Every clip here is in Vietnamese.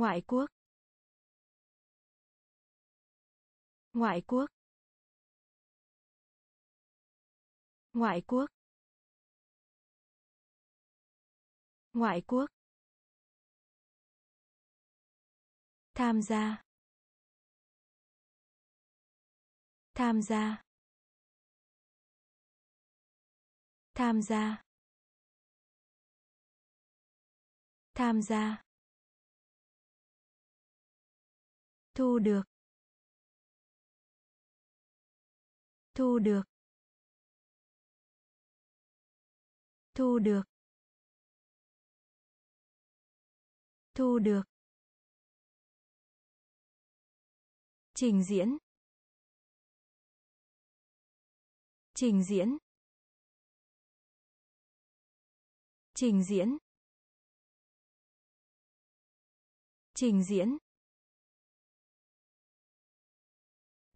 ngoại quốc. Ngoại quốc. Ngoại quốc. Ngoại quốc. Tham gia. Tham gia. Tham gia. Tham gia. Thu được. Thu được. Thu được. Thu được. Trình diễn. Trình diễn. Trình diễn. Trình diễn.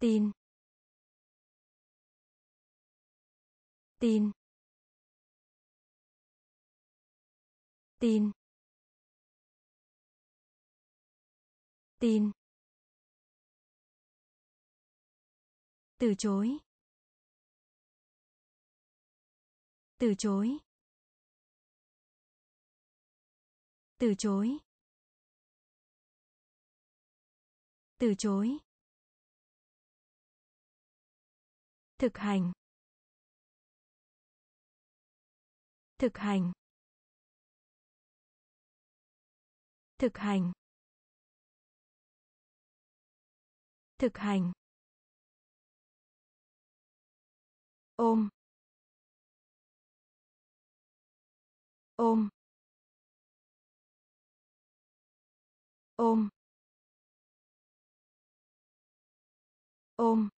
Tin. Tin. Tin. Tin. Từ chối. Từ chối. Từ chối. Từ chối. Thực hành. Thực hành. Thực hành. Thực hành. Ôm. Ôm. Ôm. Ôm.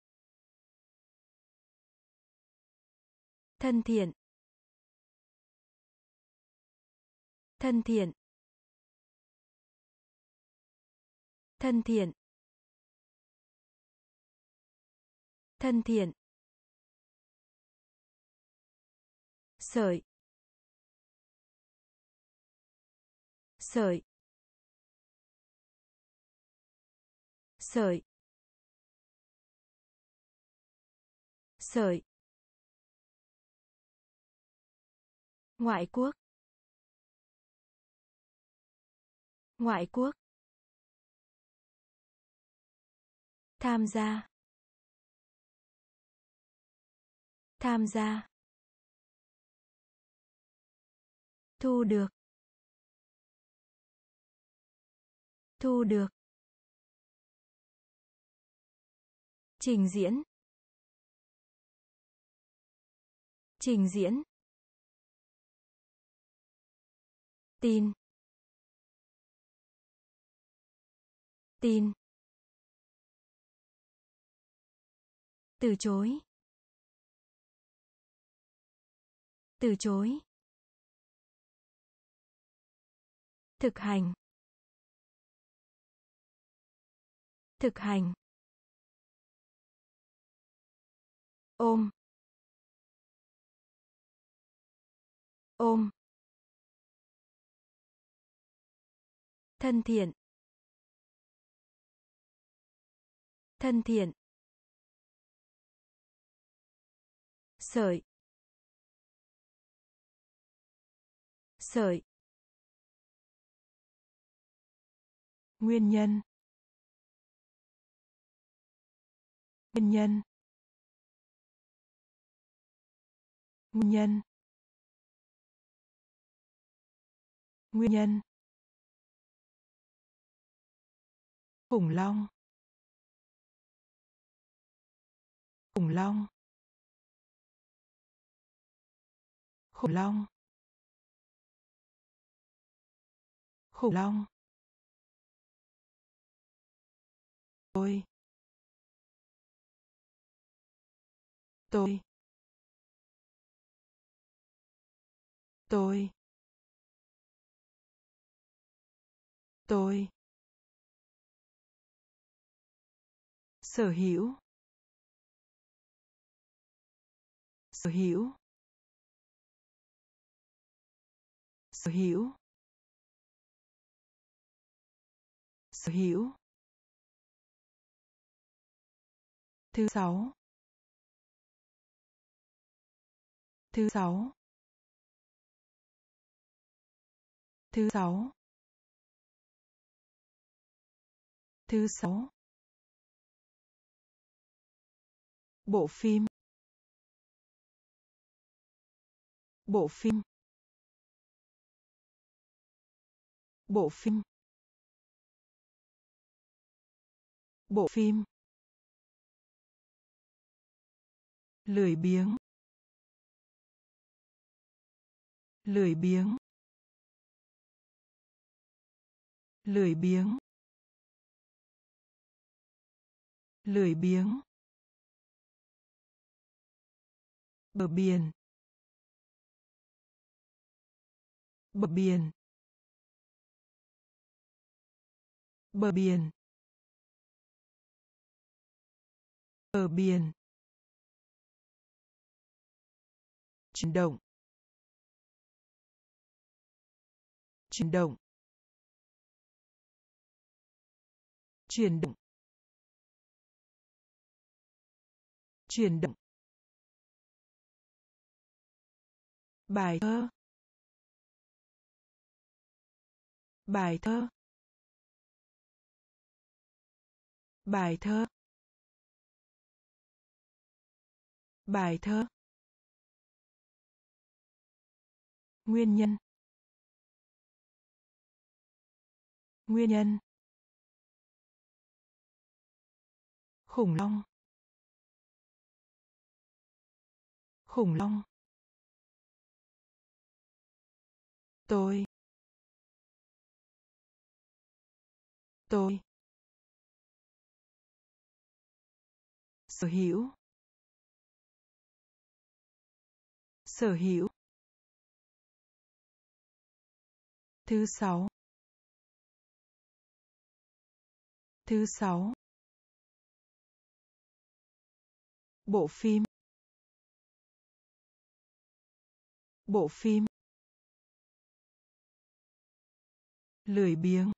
Thân thiện. Thân thiện. Thân thiện. Thân thiện. Sợi. Sợi. Sợi. Sợi. Ngoại quốc. Ngoại quốc. Tham gia. Tham gia. Thu được. Thu được. Trình diễn. Trình diễn. Tin. Tin. Từ chối. Từ chối. Thực hành. Thực hành. Ôm. Ôm. Thân thiện. Thân thiện. Sợi. Sợi. Nguyên nhân. Nguyên nhân. Nguyên nhân. Nguyên nhân. Khủng long. Khủng long. Khủng long. Khủng long. Tôi. Tôi. Tôi. Tôi. Sở hữu. Sở hữu. Sở hữu. Sở hữu. Thứ sáu. Thứ sáu. Thứ sáu. Thứ sáu. Bộ phim. Bộ phim. Bộ phim. Bộ phim. Lười biếng. Lười biếng. Lười biếng. Lười biếng. Bờ biển. Bờ biển. Bờ biển. Bờ biển. Chuyển động. Chuyển động. Chuyển động. Chuyển động. Bài thơ. Bài thơ. Bài thơ. Bài thơ. Nguyên nhân. Nguyên nhân. Khủng long. Khủng long. Tôi. Tôi. Sở hữu. Sở hữu. Thứ sáu. Thứ sáu. Bộ phim. Bộ phim. Lười biếng.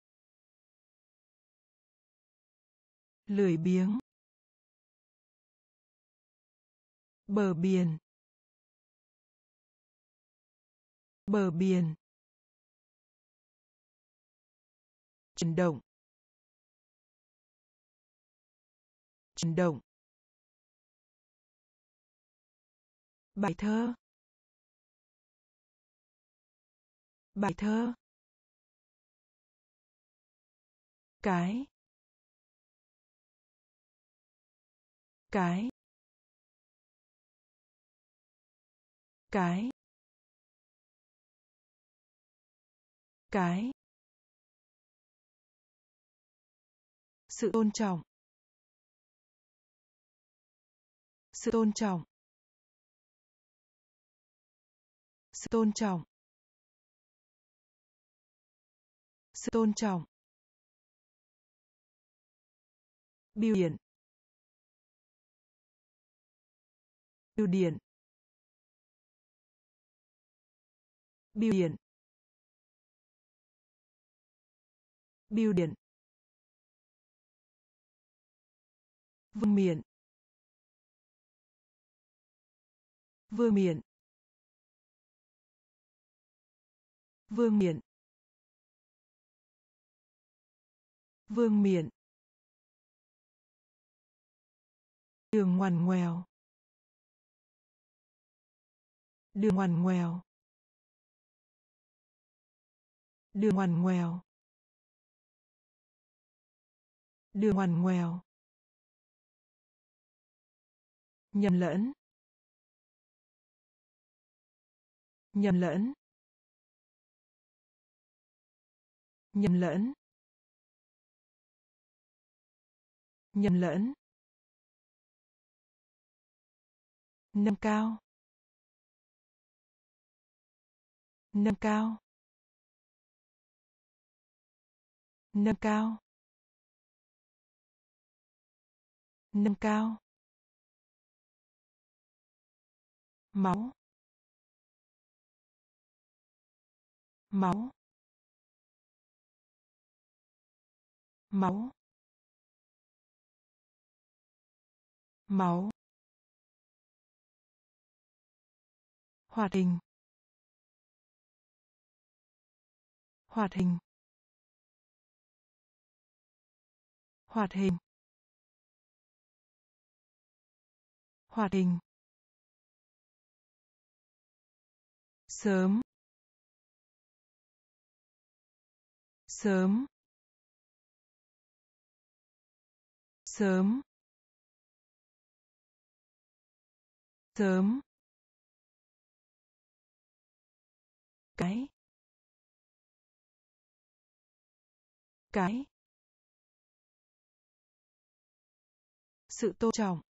Lười biếng. Bờ biển. Bờ biển. Chuyển động. Chuyển động. Bài thơ. Bài thơ. Cái. Cái. Cái. Cái. Sự tôn trọng. Sự tôn trọng. Sự tôn trọng. Sự tôn trọng. Biểu điện. Biểu điện. Biểu điện. Biểu điện. Vương miện. Vương miện. Vương miện. Vương miện. Đường ngoằn ngoèo. Đường ngoằn ngoèo. Đường ngoằn ngoèo. Đường ngoằn ngoèo. Nhầm lẫn. Nhầm lẫn. Nhầm lẫn. Nhầm lẫn. Nâng cao. Nâng cao. Nâng cao. Nâng cao. Máu. Máu. Máu. Máu. Hoạt hình. Hoạt hình. Hoạt hình. Hoạt hình. Sớm. Sớm. Sớm. Sớm. Cái cái sự tôn trọng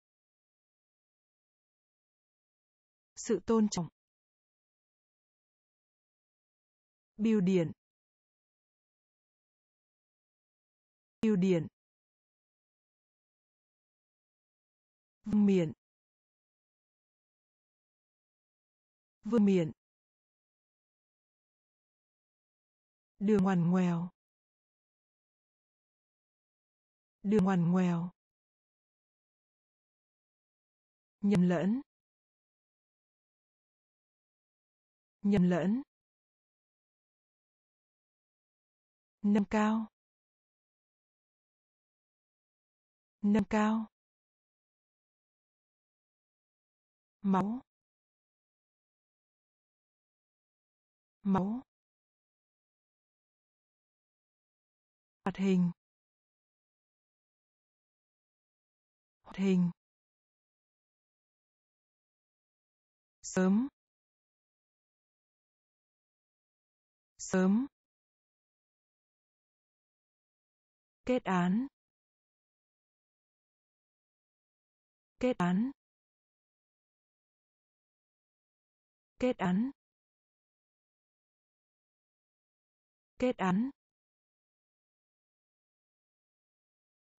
sự tôn trọng biêu điện. biêu điện. Vương miện. Vương miện. Đường ngoằn ngoèo. Đường ngoằn ngoèo. Nhầm lẫn. Nhầm lẫn. nâng cao nâng cao máu máu hoạt hình. Hoạt hình. Sớm. Sớm. Kết án. Kết án. Kết án. Kết án.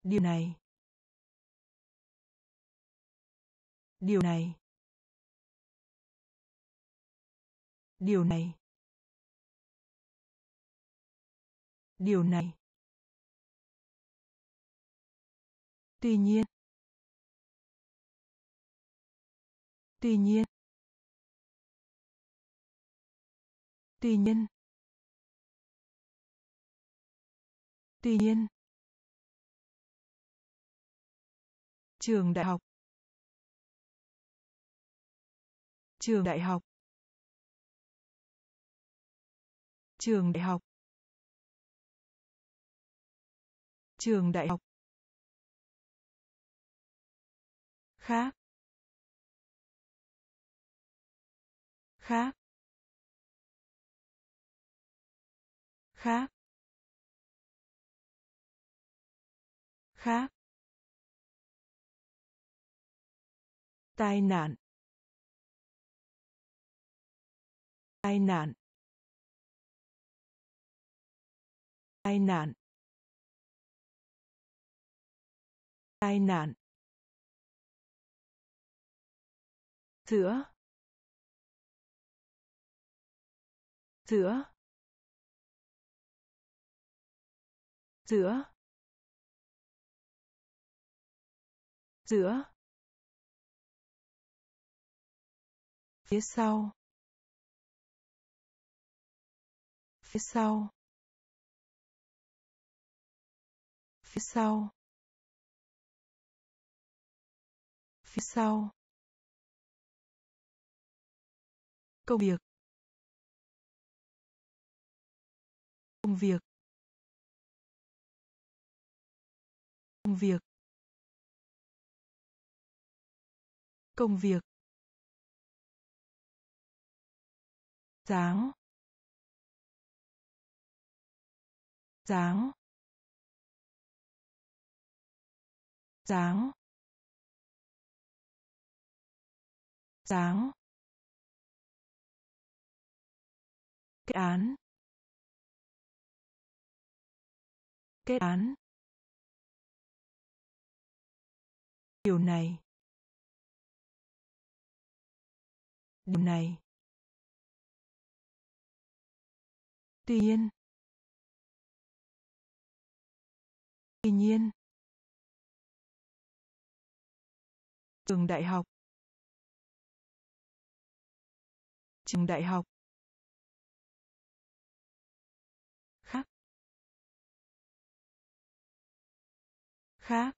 Điều này. Điều này. Điều này. Điều này. Tuy nhiên. Tuy nhiên. Tuy nhiên. Tuy nhiên. Trường đại học. Trường đại học. Trường đại học. Trường đại học. Khác. Khác. Khác. Khác. Tai nạn. Tai nạn. Tai nạn. Tai nạn. Giữa giữa giữa giữa phía sau. Phía sau. Phía sau. Phía sau. Công việc. Công việc. Công việc. Công việc. Dáng. Dáng. Dáng. Dáng. Kết án. Kết án. Điều này. Điều này. Tuy nhiên tuy nhiên, trường đại học, trường đại học khác khác.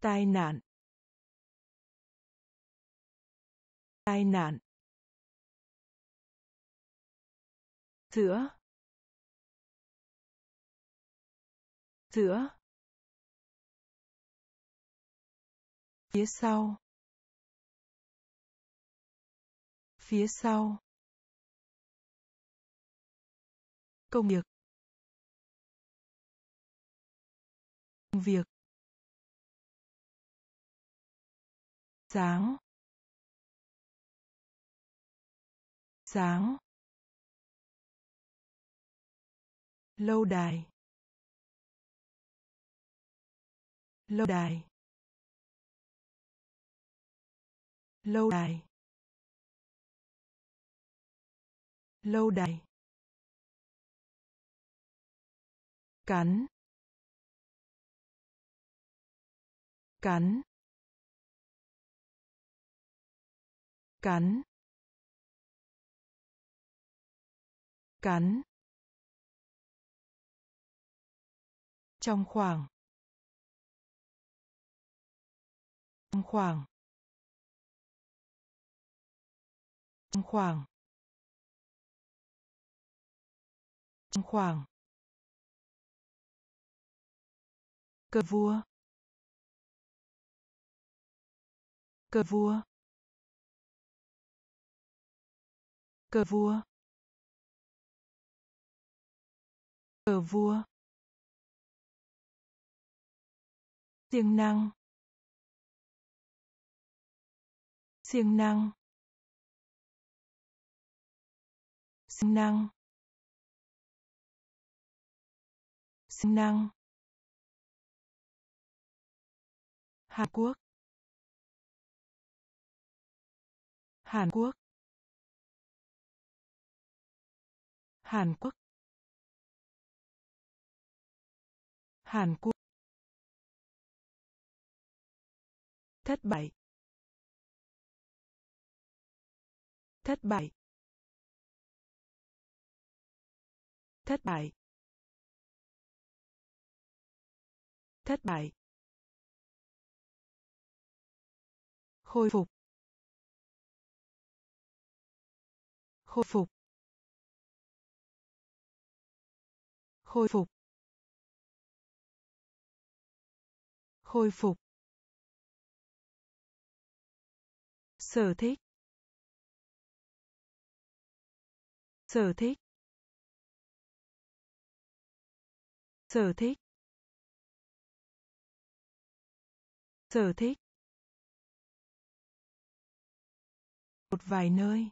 Tai nạn tai nạn. Giữa giữa phía sau. Phía sau. Công việc. Công việc. Sáng. Sáng. Lâu đài. Lâu đài. Lâu đài. Lâu đài. Cắn. Cắn. Cắn. Cắn. Trong khoảng. Trong khoảng. Trong khoảng. Trong khoảng. Cờ vua. Cờ vua. Cờ vua. Cờ vua. Siêng năng. Siêng năng. Siêng năng. Siêng năng. Hàn Quốc. Hàn Quốc. Hàn Quốc. Hàn Quốc. Thất bại. Thất bại. Thất bại. Thất bại. Khôi phục. Khôi phục. Khôi phục. Khôi phục. Sở thích. Sở thích. Sở thích. Sở thích. Một vài nơi.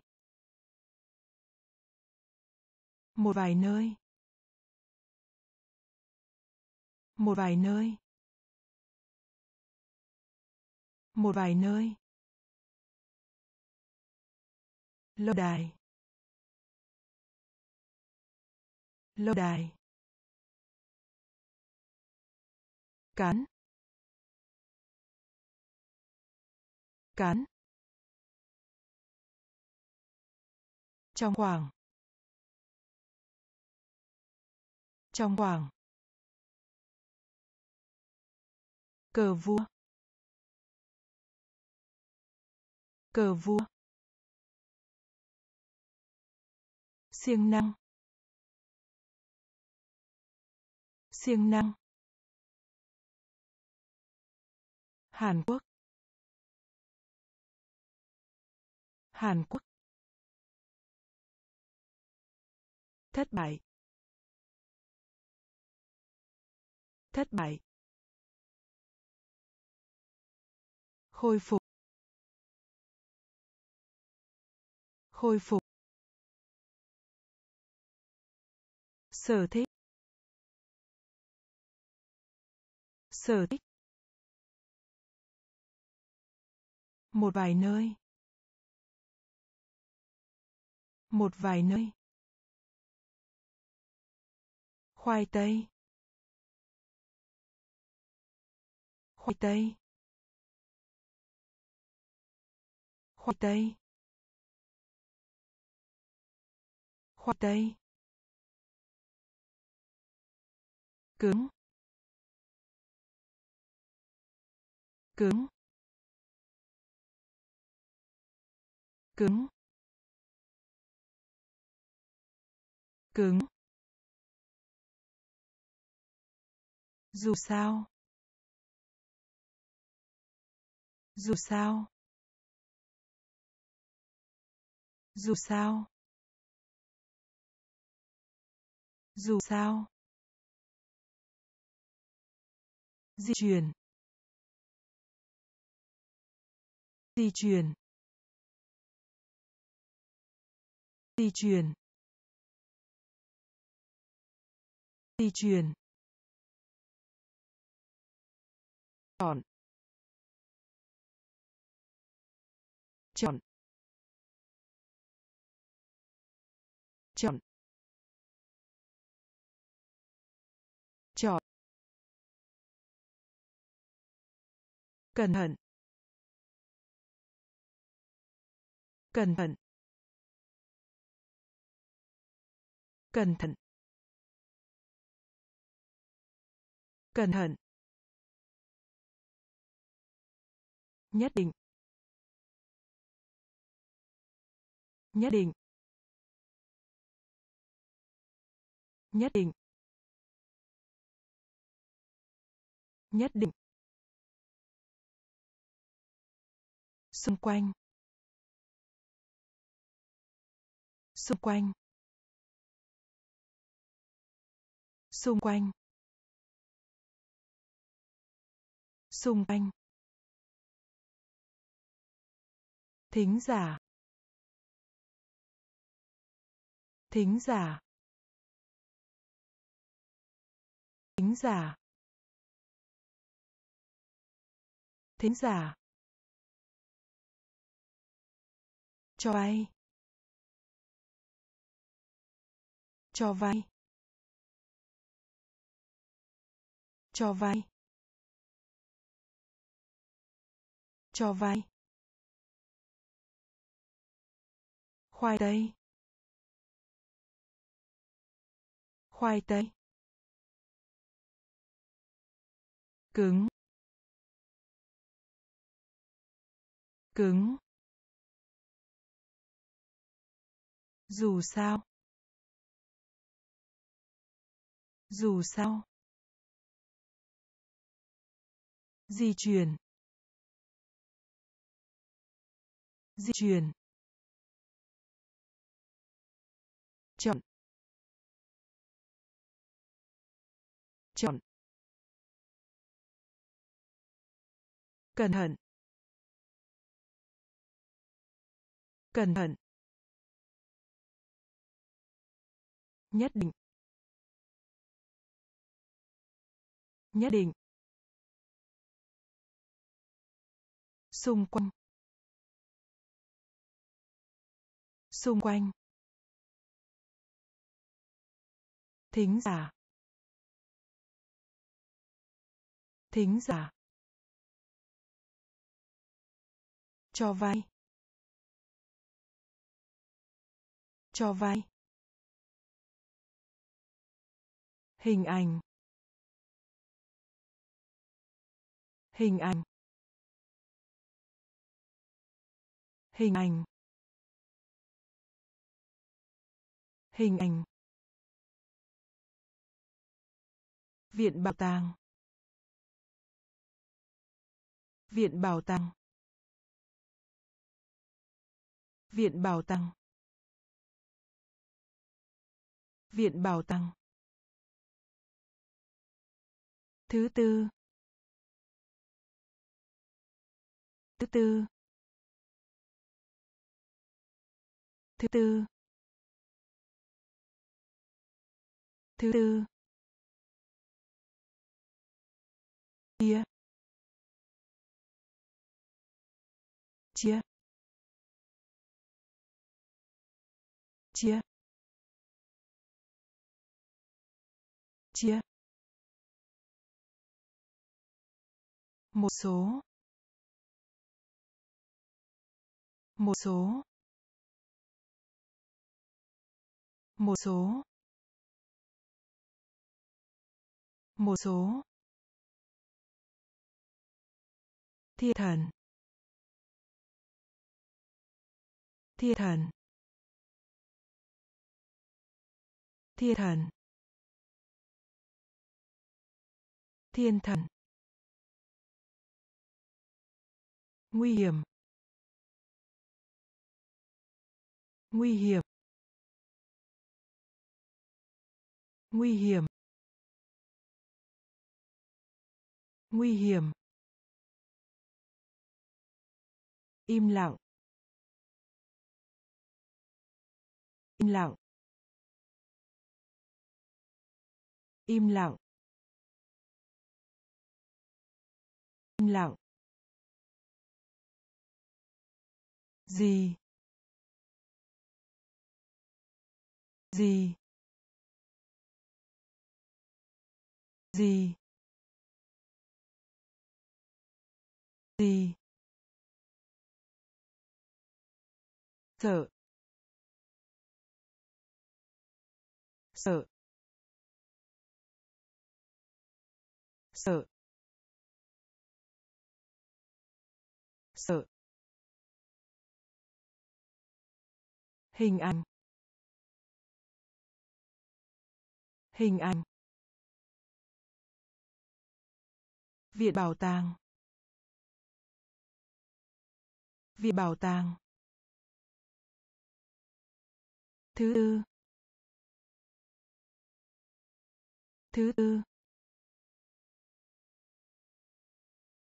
Một vài nơi. Một vài nơi. Một vài nơi. Lâu đài lâu đài cán cán trong khoảng trong khoảng cờ vua cờ vua siêng năng. Siêng năng. Hàn Quốc. Hàn Quốc. Thất bại. Thất bại. Khôi phục. Khôi phục. Sở thích. Sở thích. Một vài nơi. Một vài nơi. Khoai tây. Khoai tây. Khoai tây. Khoai tây. Cứng. Cứng. Cứng. Cứng. Dù sao. Dù sao. Dù sao. Dù sao. Di chuyển. Di chuyển. Di chuyển. Di chuyển. Chọn. Chọn. Chọn. Chọn. Cẩn thận. Cẩn thận. Cẩn thận. Cẩn thận. Nhất định. Nhất định. Nhất định. Nhất định. Xung quanh. Xung quanh. Xung quanh. Xung quanh. Thính giả. Thính giả. Thính giả. Thính giả. Cho vay cho vay cho vay cho vay khoai tây. Khoai tây. Cứng. Cứng. Dù sao. Dù sao. Di chuyển. Di chuyển. Chọn chọn cẩn thận. Cẩn thận. Nhất định. Nhất định. Xung quanh. Xung quanh. Thính giả. Thính giả. Cho vay. Cho vay. Hình ảnh. Hình ảnh. Hình ảnh. Hình ảnh. Viện bảo tàng. Viện bảo tàng. Viện bảo tàng. Viện bảo tàng. Thứ tư. Thứ tư. Thứ tư. Thứ tư. Chia. Chia. Chia. Chia. Một số. Một số. Một số. Một số. Thiên thần. Thiên thần. Thiên thần. Thiên thần. Nguy hiểm. Nguy hiểm. Nguy hiểm. Nguy hiểm. Im lặng. Im lặng. Im lặng. Im lặng. Gì? Gì? Gì? Gì? Sợ. Sợ. Hình ảnh. Hình ảnh. Viện bảo tàng. Viện bảo tàng. Thứ tư. Thứ tư.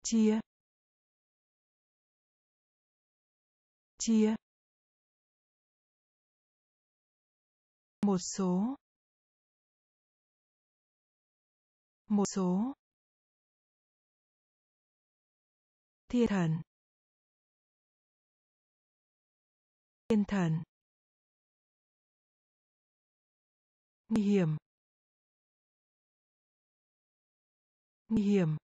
Chia. Chia. Một số. Một số. Thiên thần. Thiên thần. Nguy hiểm. Nguy hiểm.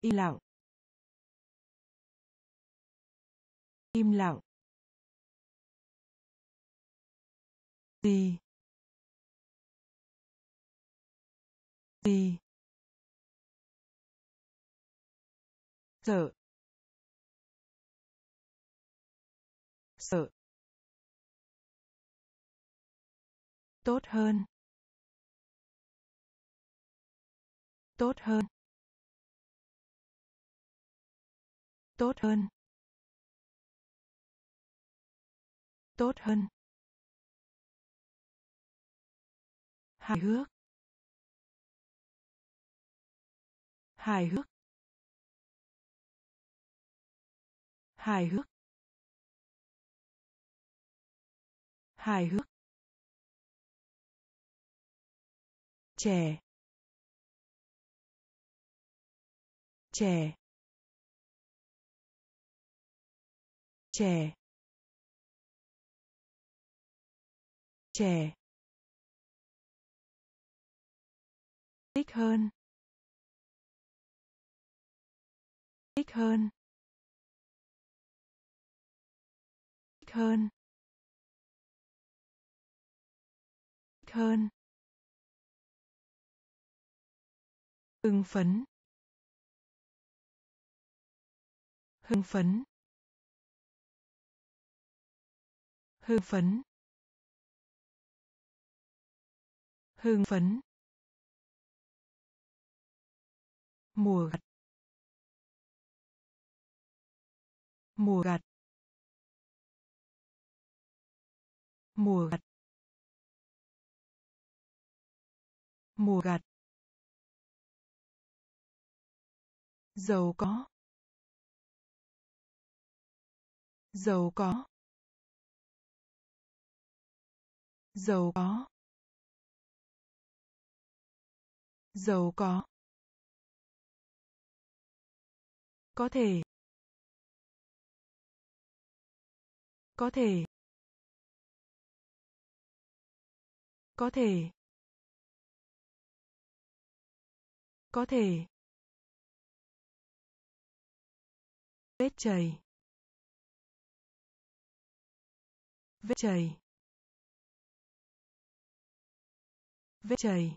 Im lặng. Im lặng. Gì gì sợ. Sợ. Tốt hơn. Tốt hơn. Tốt hơn. Tốt hơn. Hài hước. Hài hước. Hài hước. Hài hước. Trẻ. Trẻ. Trẻ. Trẻ. Thích hơn. Thích hơn. Thích hơn. Thích hơn. Hưng phấn. Hưng phấn. Hưng phấn. Hưng phấn. Mùa gặt. Mùa gặt. Mùa gặt. Mùa gặt. Giàu có. Giàu có. Giàu có. Giàu có. Có thể. Có thể. Có thể. Có thể. Vết chảy. Vết chảy. Vết chảy.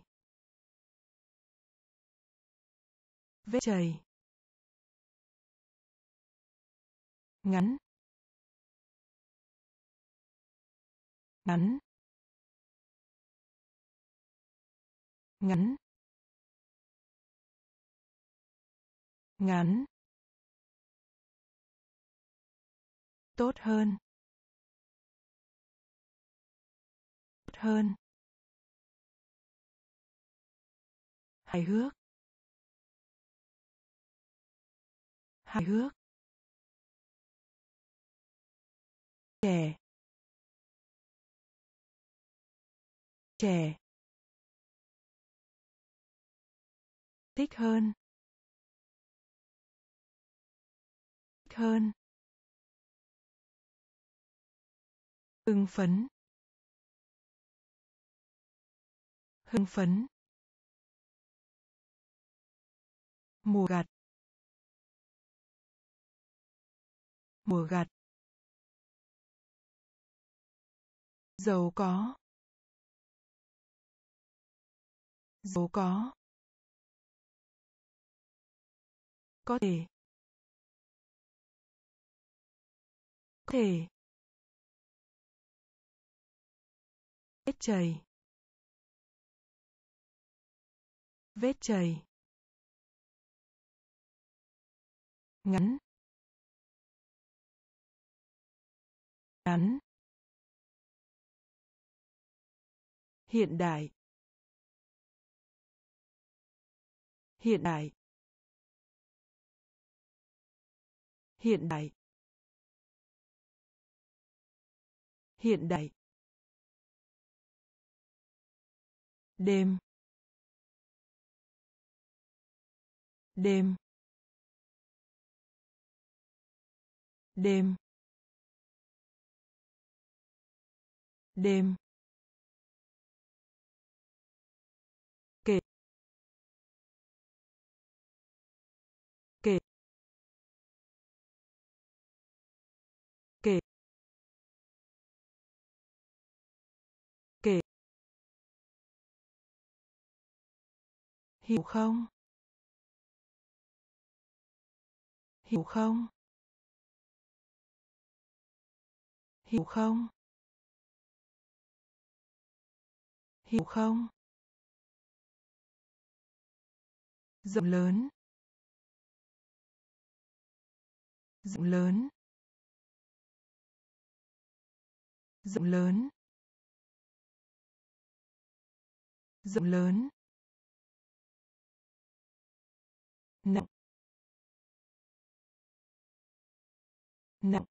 Vết chảy. Ngắn. Ngắn. Ngắn. Ngắn. Tốt hơn. Tốt hơn. Hài hước. Hài hước. Trẻ. Trẻ. Thích hơn. Thích hơn. Hưng phấn. Hưng phấn. Mùa gặt. Mùa gặt. Giàu có. Giàu có. Có thể. Có thể. Vết chảy vết chảy ngắn. Ngắn. Hiện đại. Hiện đại. Hiện đại. Hiện đại. Đêm. Đêm. Đêm. Đêm. Hiểu không? Hiểu không? Hiểu không? Hiểu không? Rộng lớn. Rộng lớn. Rộng lớn. Rộng lớn. Nặng. Nặng.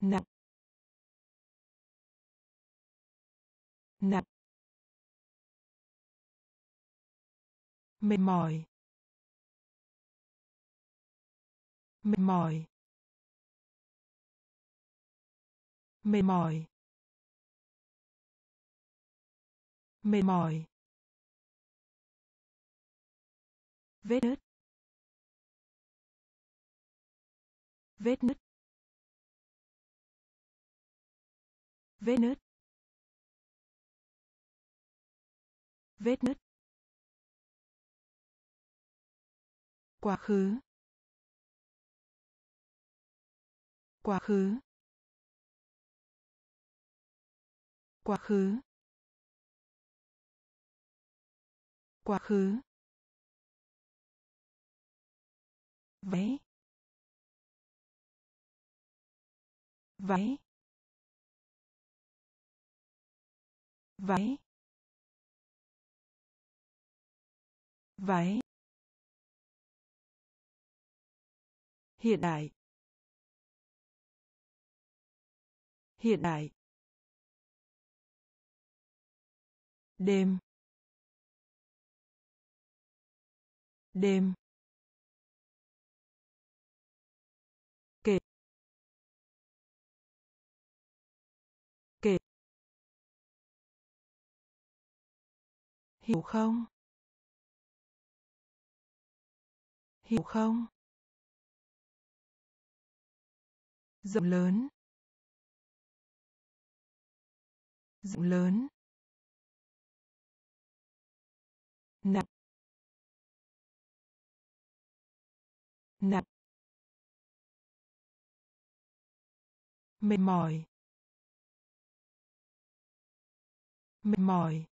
Nặng. Nặng. Mệt mỏi. Mệt mỏi. Mệt mỏi. Mệt mỏi. Vết nứt. Vết nứt. Vết nứt. Vết nứt. Quá khứ. Quá khứ. Quá khứ. Quá khứ. Váy. Váy. Váy. Váy. Hiện đại. Hiện đại. Đêm. Đêm. Hiểu không? Hiểu không? Rộng lớn. Rộng lớn. Nặng. Nặng. Mệt mỏi. Mệt mỏi.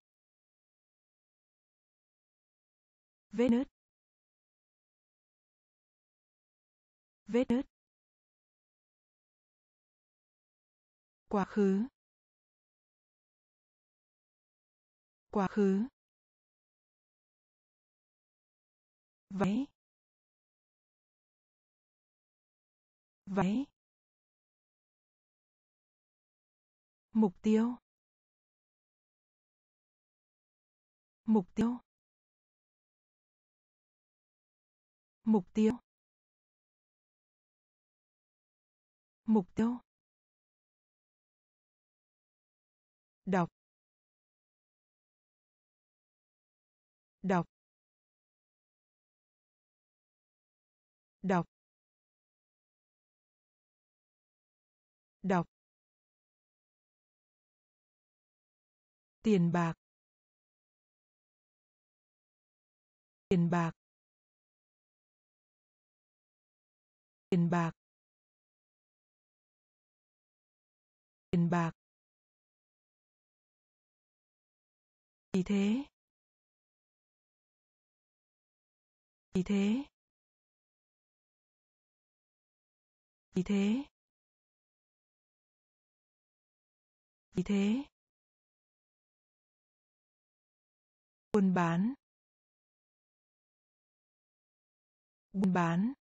Vết nứt. Vết nứt. Quá khứ. Quá khứ. Váy váy mục tiêu. Mục tiêu. Mục tiêu. Mục tiêu. Đọc. Đọc. Đọc. Đọc. Tiền bạc. Tiền bạc. Tiền bạc. Tiền bạc. Vì thế. Vì thế. Vì thế. Vì thế. Buôn bán. Buôn bán.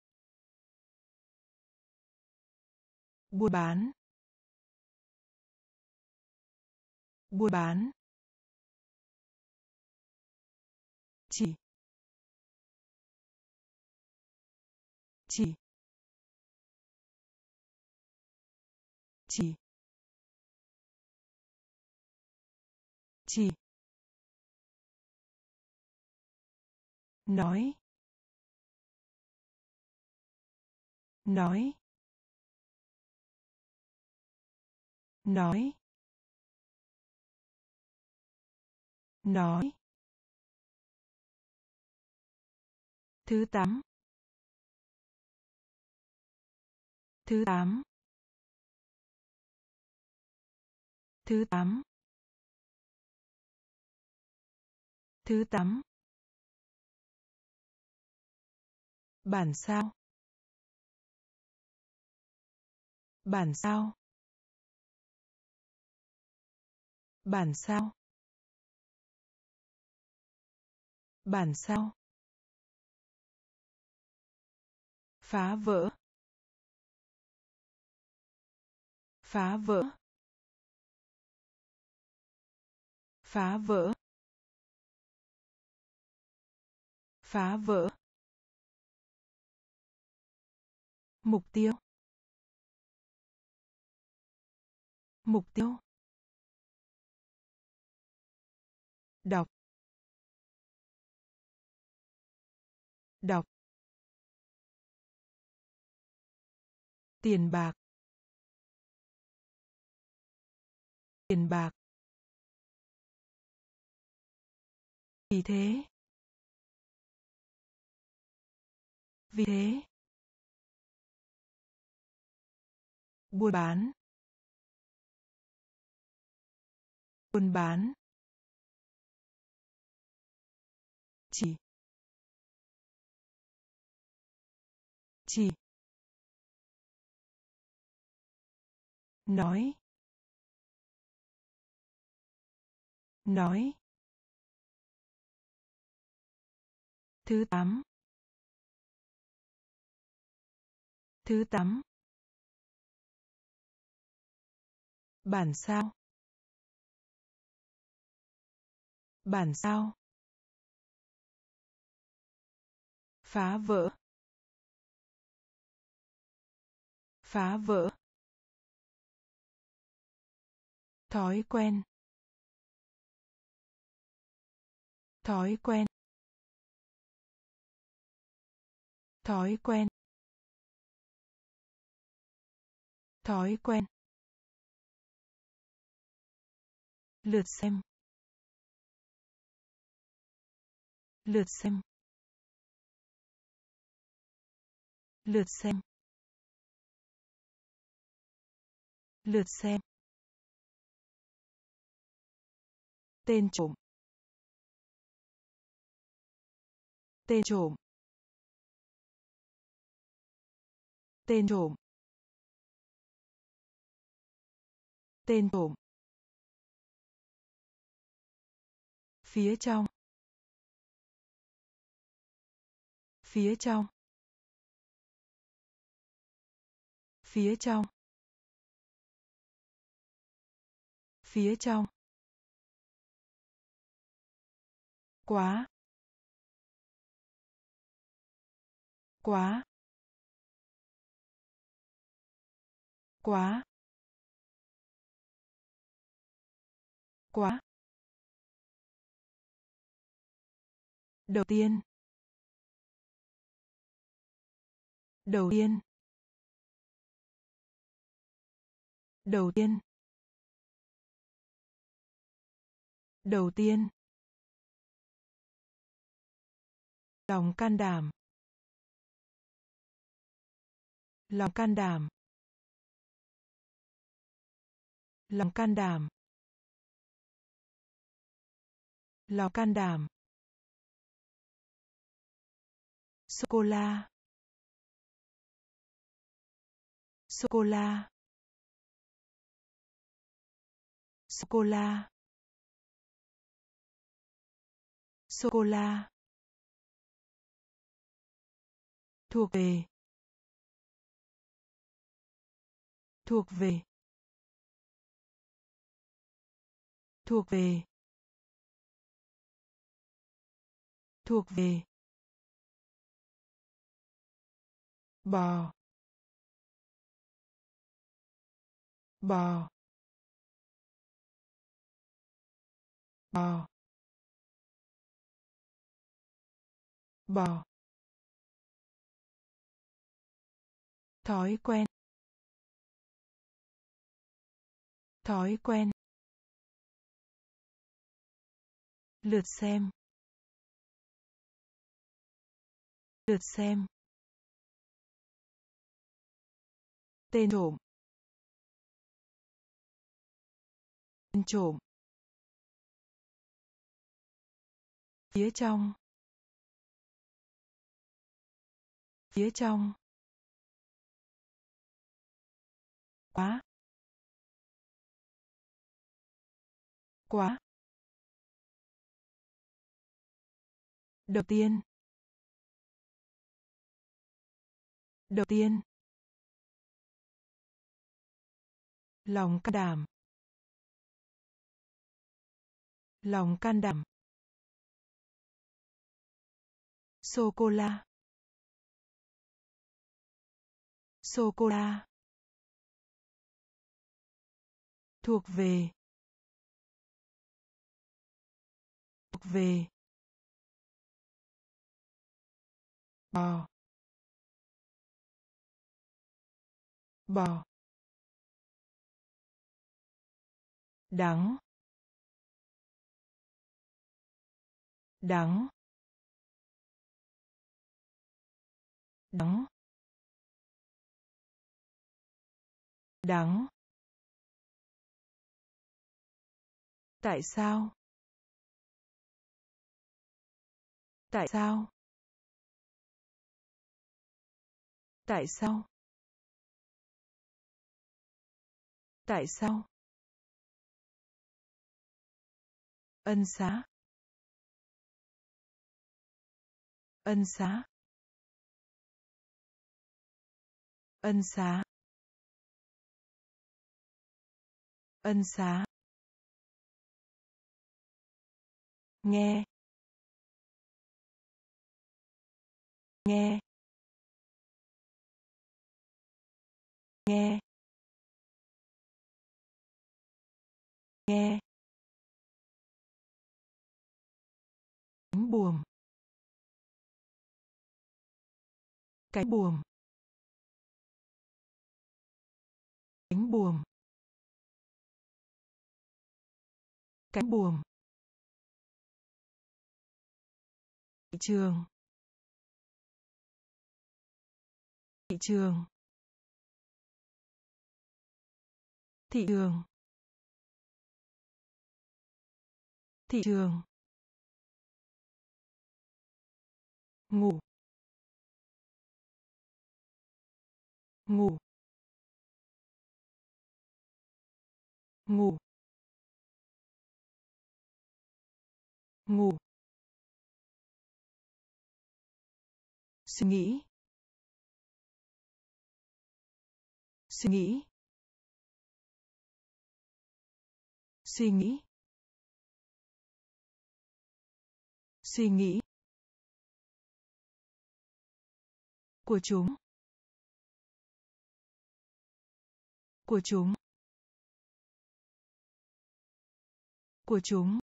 Buôn bán. Buôn bán. Chỉ. Chỉ. Chỉ. Chỉ. Nói. Nói. Nói. Nói. Thứ tám. Thứ tám. Thứ tám. Thứ tám. Bản sao. Bản sao. Bản sao? Bản sao? Phá vỡ. Phá vỡ. Phá vỡ. Phá vỡ. Mục tiêu. Mục tiêu. Đọc. Đọc. Tiền bạc. Tiền bạc. Vì thế. Vì thế. Buôn bán. Buôn bán. Chỉ. Chỉ. Nói. Nói. Thứ tám. Thứ tám. Bản sao. Bản sao. Phá vỡ. Phá vỡ. Thói quen. Thói quen. Thói quen. Thói quen. Lượt xem. Lượt xem. Lượt xem. Lượt xem. Tên trộm. Tên trộm. Tên trộm. Tên trộm. Phía trong. Phía trong. Phía trong. Phía trong. Quá. Quá. Quá. Quá. Đầu tiên. Đầu tiên. Đầu tiên. Đầu tiên. Lòng can đảm. Lòng can đảm. Lòng can đảm. Lòng can đảm. Sô cô la sô cô la sô cô la sô cô la thuộc về. Thuộc về. Thuộc về. Thuộc về. Bò. Bò. Bò. Bò. Thói quen. Thói quen. Lượt xem. Lượt xem. Tên trộm. Tên trộm. Phía trong. Phía trong. Quá. Quá. Đầu tiên. Đầu tiên. Lòng can đảm. Lòng can đảm. Sô cô la sô cô la thuộc về. Thuộc về. Bò. Bò. Đắng. Đắng. Đắng đắng tại sao? Tại sao? Tại sao? Tại sao? Ân xá. Ân xá. Ân xá. Ân xá. Nghe. Nghe. Nghe. Nghe. Cánh buồm. Cánh buồm. Cánh buồm. Cánh buồm. Thị trường. Thị trường. Thị trường. Thị trường. Ngủ. Ngủ. Ngủ. Ngủ. Suy nghĩ. Suy nghĩ. Suy nghĩ. Suy nghĩ. Của chúng. Của chúng. Của chúng.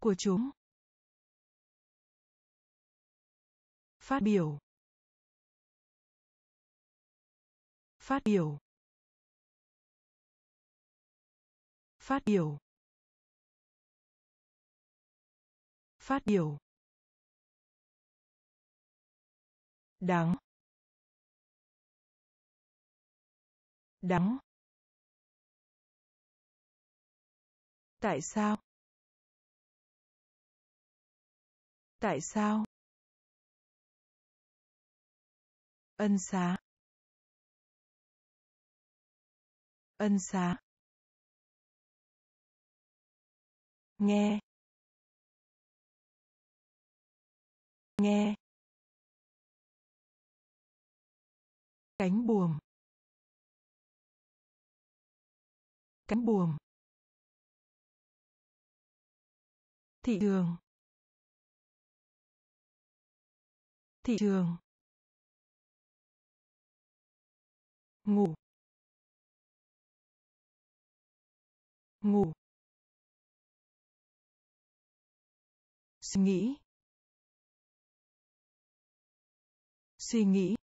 Của chúng. Phát biểu. Phát biểu. Phát biểu. Phát biểu. Đắng. Đắng. Tại sao? Tại sao? Ân xá. Ân xá. Nghe. Nghe. Cánh buồm. Cánh buồm. Thị trường. Thị trường. Ngủ. Ngủ. Suy nghĩ. Suy nghĩ.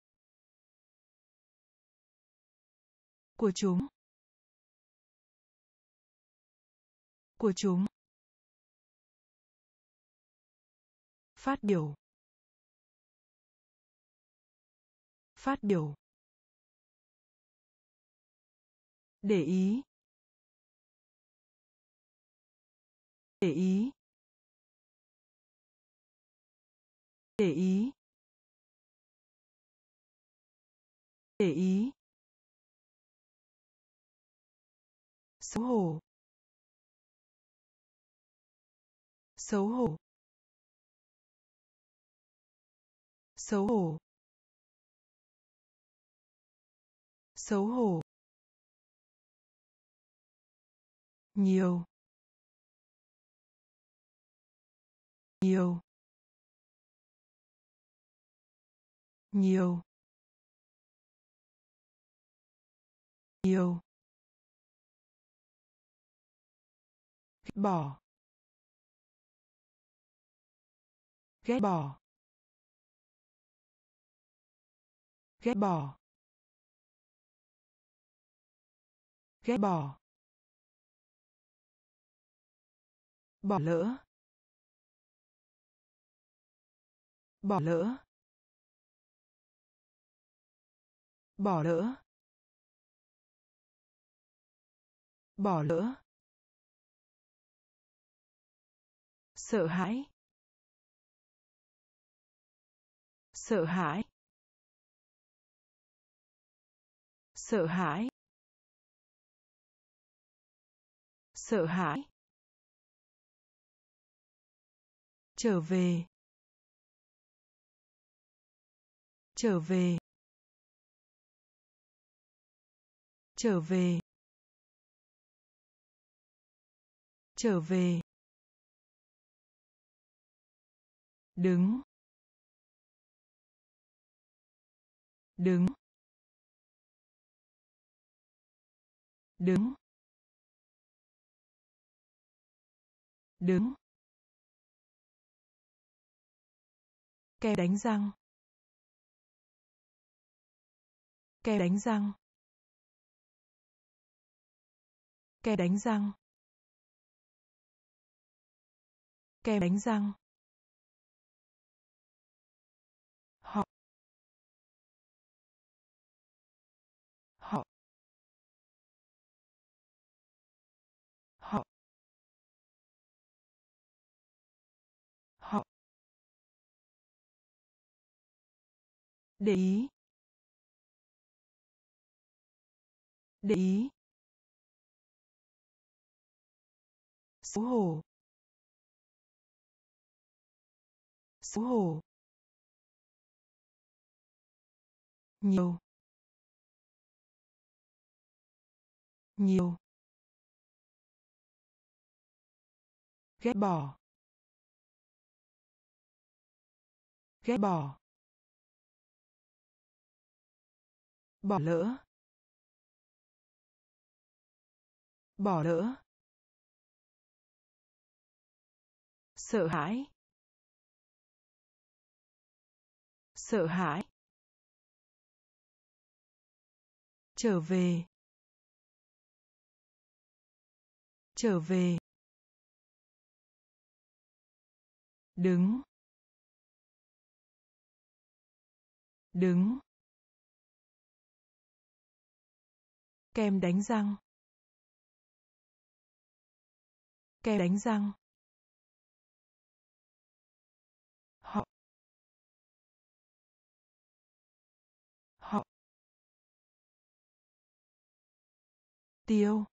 Của chúng. Của chúng. Phát biểu. Phát biểu. Để ý. Để ý. Để ý. Để ý. Xấu hổ. Xấu hổ. Xấu hổ. Xấu hổ. Nhiều. Nhiều. Nhiều. Nhiều. Bỏ. Ghét bỏ. Ghét bỏ ghét bỏ bỏ lỡ. Bỏ lỡ. Bỏ lỡ. Bỏ lỡ. Sợ hãi. Sợ hãi. Sợ hãi. Sợ hãi. Trở về. Trở về. Trở về. Trở về. Đứng. Đứng. Đứng. Đứng. Kè đánh răng. Kè đánh răng. Kè đánh răng. Kè đánh răng. Để ý. Để ý. Xấu hổ. Xấu hổ. Nhiều. Nhiều. Ghét bỏ. Ghét bỏ. Bỏ lỡ. bỏ lỡ. sợ hãi. sợ hãi. trở về. trở về. đứng. đứng. Kem đánh răng. Kem đánh răng. Họ. Họ. Tiêu.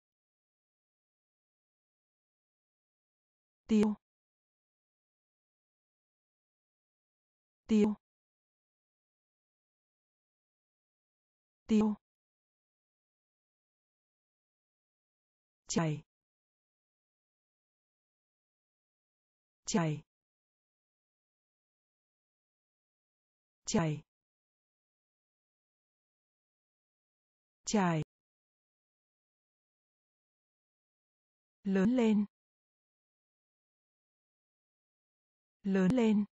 Tiêu. Tiêu. Tiêu. Chảy chảy chảy chảy lớn lên. Lớn lên.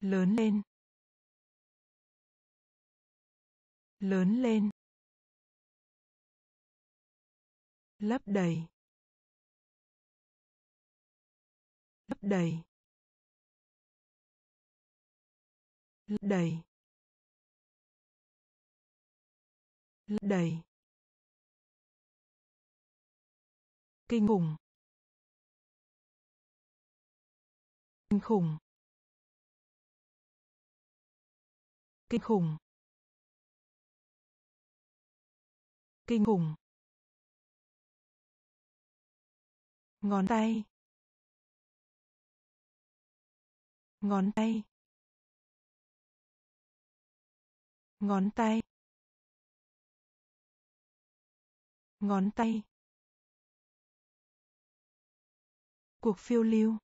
Lớn lên. Lớn lên. Lấp đầy. Lấp đầy. Lấp đầy. Lấp đầy. Kinh khủng. Kinh khủng. Kinh khủng. Kinh khủng. Ngón tay. Ngón tay. Ngón tay. Ngón tay. Cuộc phiêu lưu.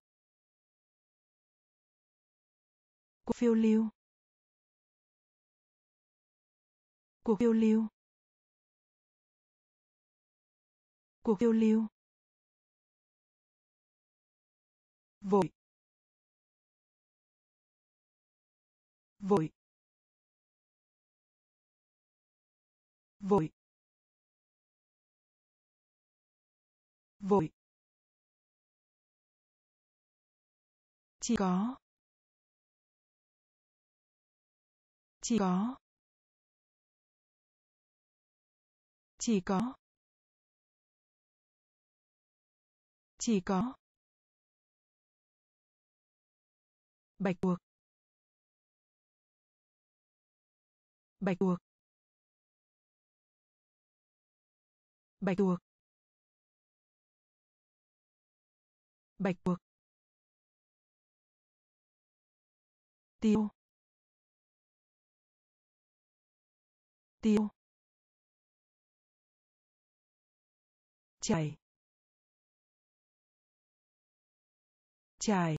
Cuộc phiêu lưu. Cuộc phiêu lưu. Cuộc phiêu lưu. Vội. Vội. Vội. Vội. Chỉ có. Chỉ có. Chỉ có. Chỉ có. Bạch tuộc. Bạch tuộc. Bạch tuộc. Bạch tuộc. Tiêu. Tiêu. Chảy. Chảy.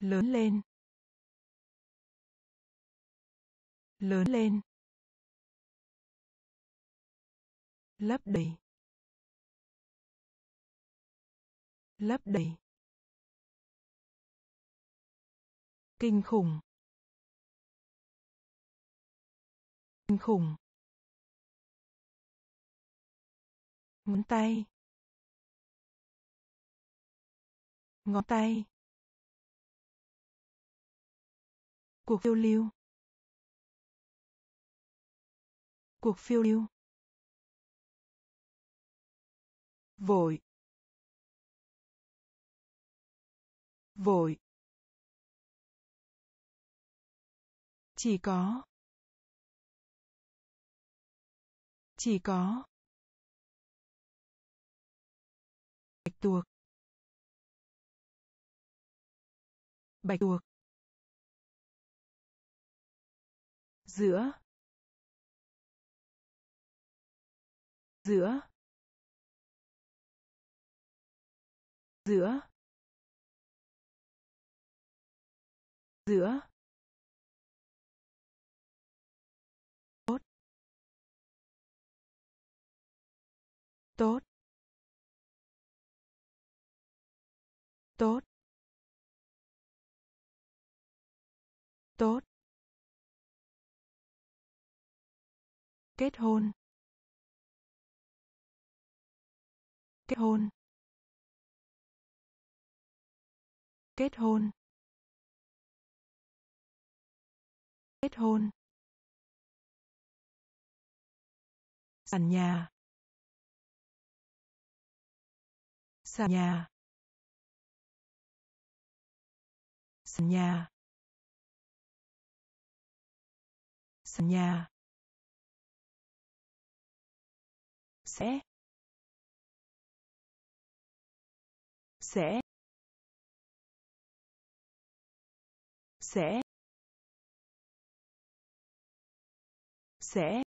Lớn lên. Lớn lên. Lấp đầy. Lấp đầy. Kinh khủng. Kinh khủng. Ngón tay. Ngón tay. Cuộc phiêu lưu. Cuộc phiêu lưu. Vội. Vội. Chỉ có. Chỉ có. Bạch tuộc. Bạch tuộc. Giữa. Giữa. Giữa. Giữa. Tốt. Tốt. Tốt. Tốt. Kết hôn. Kết hôn. Kết hôn. Kết hôn. Sàn nhà. Sàn nhà. Sàn nhà. Sàn nhà. Sẽ. Sẽ. Sẽ. Sẽ.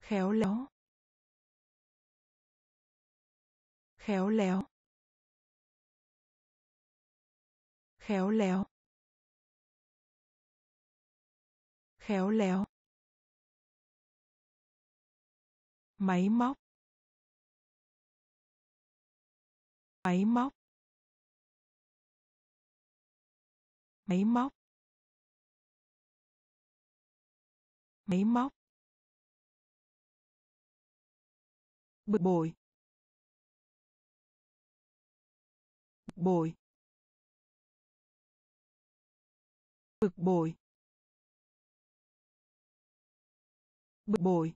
Khéo léo. Khéo léo. Khéo léo. Khéo léo. Máy móc. Máy móc. Máy móc. Máy móc. Bực bội. Bội. Bực bội. Bực bội.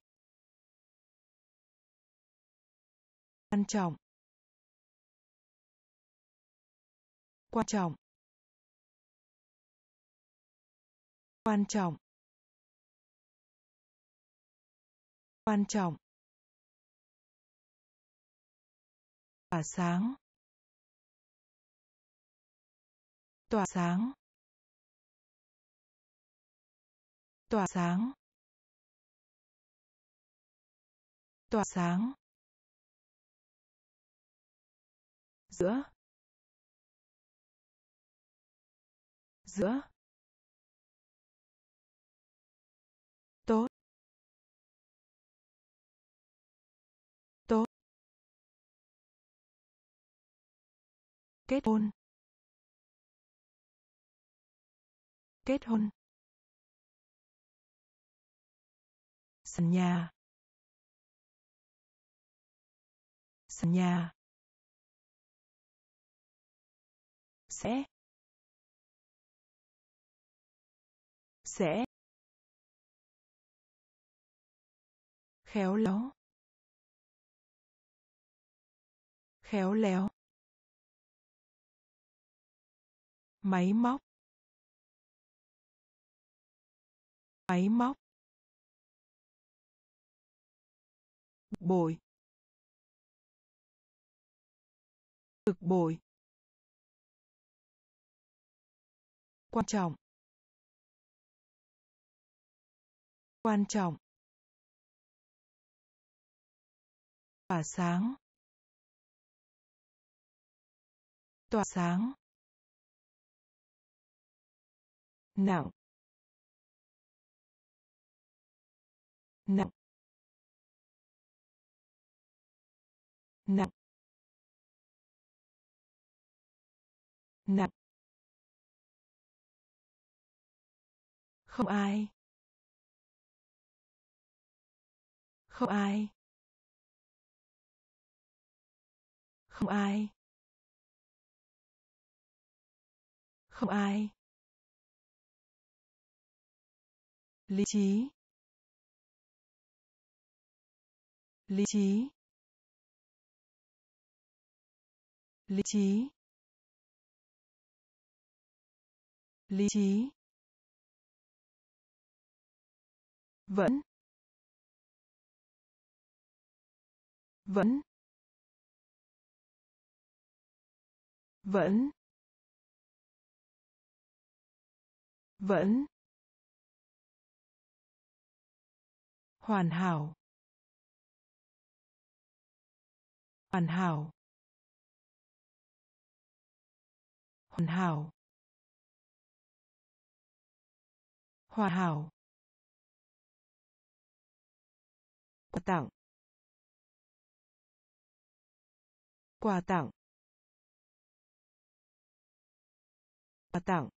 Quan trọng. Quan trọng. Quan trọng. Quan trọng. Tỏa sáng. Tỏa sáng. Tỏa sáng. Tỏa sáng. Giữa. Giữa. Tốt. Tốt. Kết hôn. Kết hôn. Sân nhà. Sân nhà. Sẽ. Sẽ. Khéo léo. Khéo léo. Máy móc. Máy móc. Bội bực bội quan trọng. Quan trọng. Tỏa sáng. Tỏa sáng. Nặng. Nặng. Nặng. Nặng. Không ai. Không ai. Không ai. Không ai. Lý trí. Lý trí. Lý trí. Lý trí. Vẫn vẫn vẫn vẫn. Hoàn hảo. Hoàn hảo. Hoàn hảo. Hoàn hảo. Tặng. Quà tặng. Quà tặng.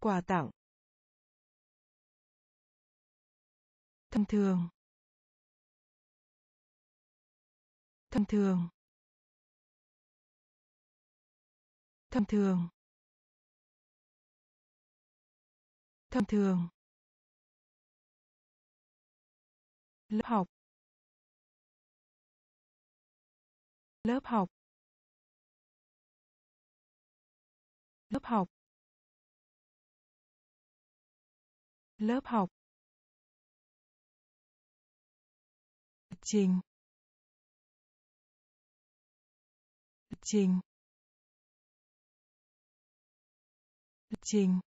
Quà tặng. Thông thường thông thường thông thường thông thường lớp học. Lớp học. Lớp học. Lớp học. Lịch trình. Lịch trình. Lịch trình.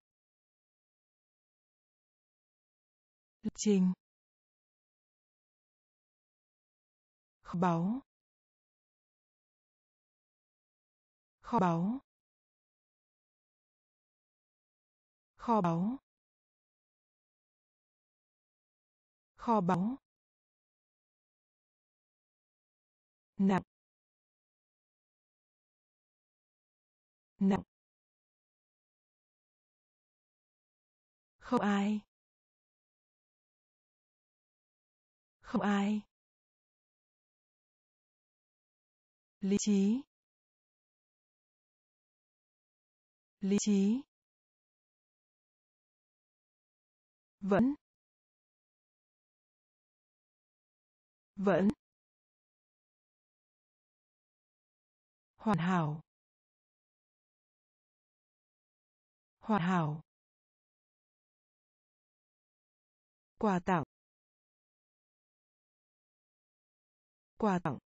Lịch trình. Kho báu. Kho báu. Kho báu. Kho báu. Nặng nặng không ai. Không ai. Lý trí. Lý trí. Vẫn. Vẫn. Hoàn hảo. Hoàn hảo. Quà tặng. Quà tặng.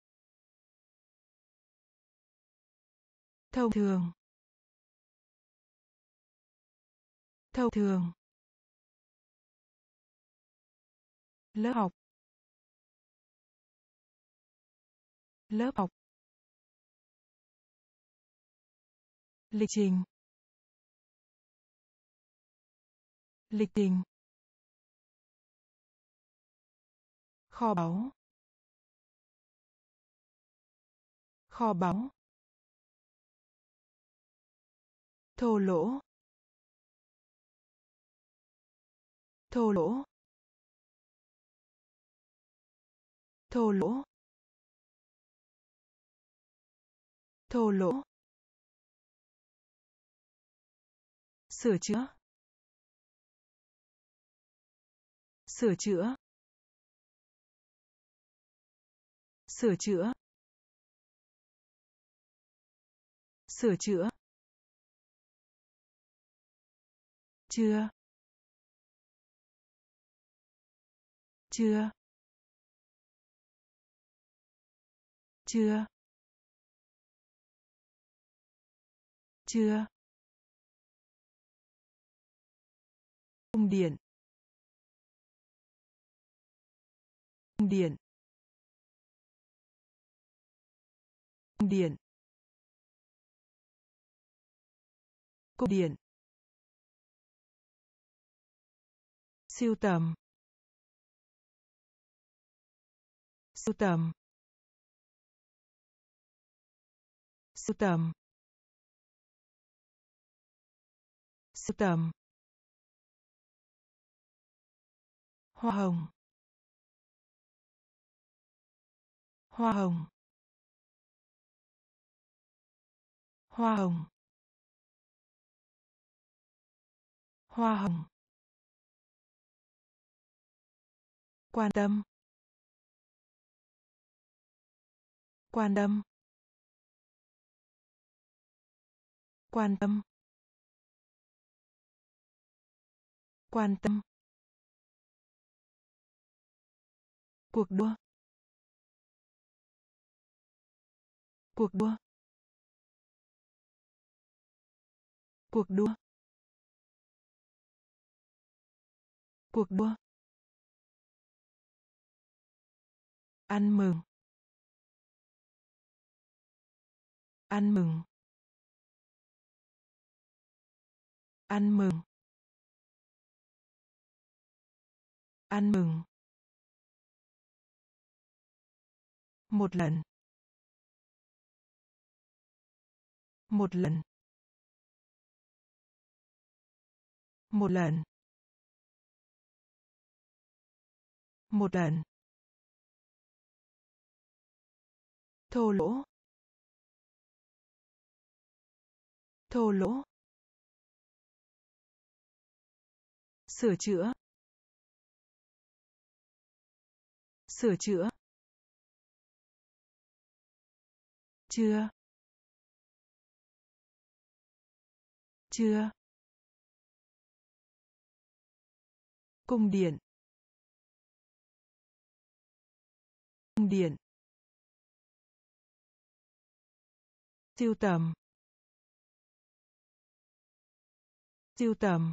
Thông thường. Thông thường. Lớp học. Lớp học. Lịch trình. Lịch trình. Kho báu. Kho báu. Thô lỗ. Thô lỗ. Thô lỗ. Thô lỗ. Sửa chữa. Sửa chữa. Sửa chữa. Sửa chữa. Chưa. Chưa. Chưa. Chưa. Cung điện. Cung điện. Cung điện. Cung điện. Sưu tầm. Sưu tầm. Sưu tầm. Sưu tầm. Hoa hồng. Hoa hồng. Hoa hồng. Hoa hồng. Quan tâm. Quan tâm. Quan tâm. Quan tâm. Cuộc đua. Cuộc đua. Cuộc đua. Cuộc đua. Ăn mừng. Ăn mừng. Ăn mừng. Ăn mừng. Một lần. Một lần. Một lần. Một lần. Thô lỗ. Thô lỗ. Sửa chữa. Sửa chữa. Chưa. Chưa. Cung điện. Cung điện. Siêu tầm. Siêu tầm.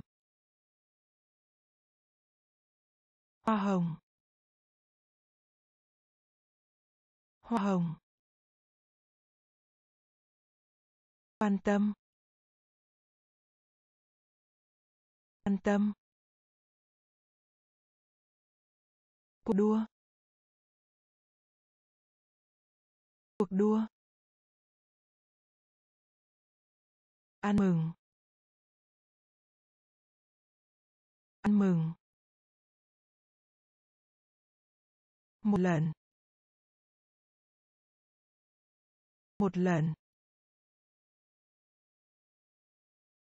Hoa hồng. Hoa hồng. Quan tâm. Quan tâm. Cuộc đua. Cuộc đua. Ăn mừng. Ăn mừng. Một lần. Một lần.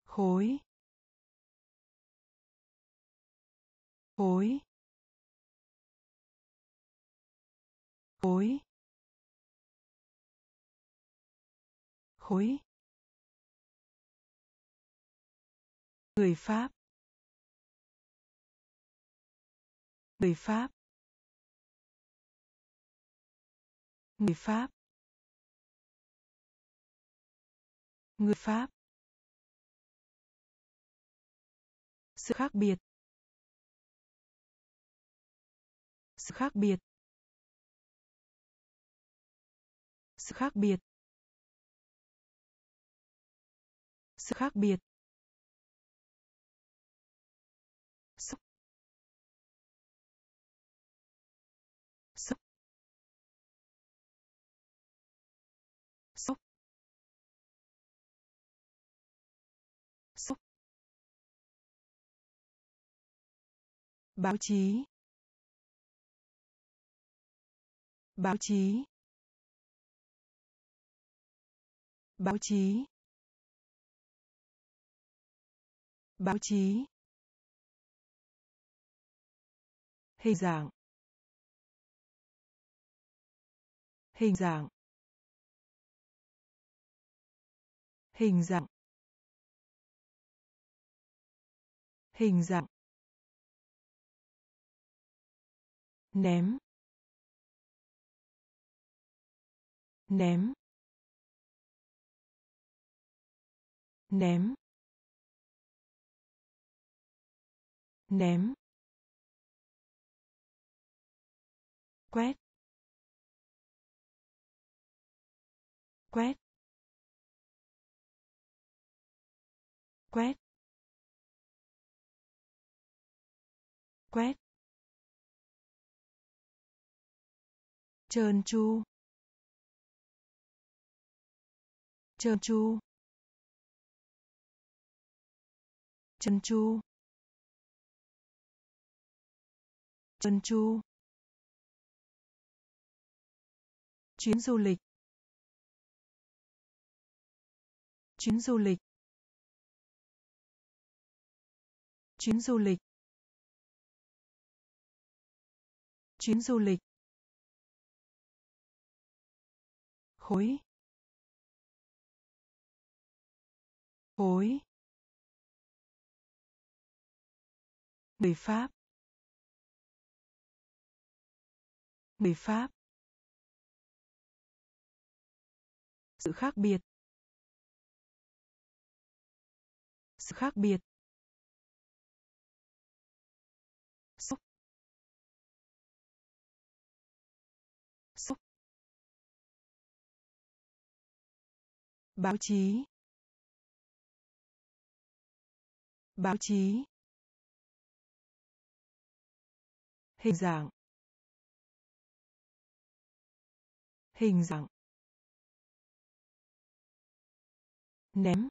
Khối. Khối. Khối. Khối. Người pháp. Người pháp. Người pháp. Người pháp. Sự khác biệt. Sự khác biệt. Sự khác biệt. Sự khác biệt. Báo chí. Báo chí. Báo chí. Báo chí. Hình dạng. Hình dạng. Hình dạng. Hình dạng. Ném. Ném. Ném. Ném. Quét. Quét. Quét. Quét. Trơn chu, trơn chu, trơn chu, trơn chu, chuyến du lịch. Chuyến du lịch. Chuyến du lịch. Chuyến du lịch. Khối khối người pháp. Người pháp. Sự khác biệt. Sự khác biệt. Báo chí. Báo chí. Hình dạng. Hình dạng. Ném.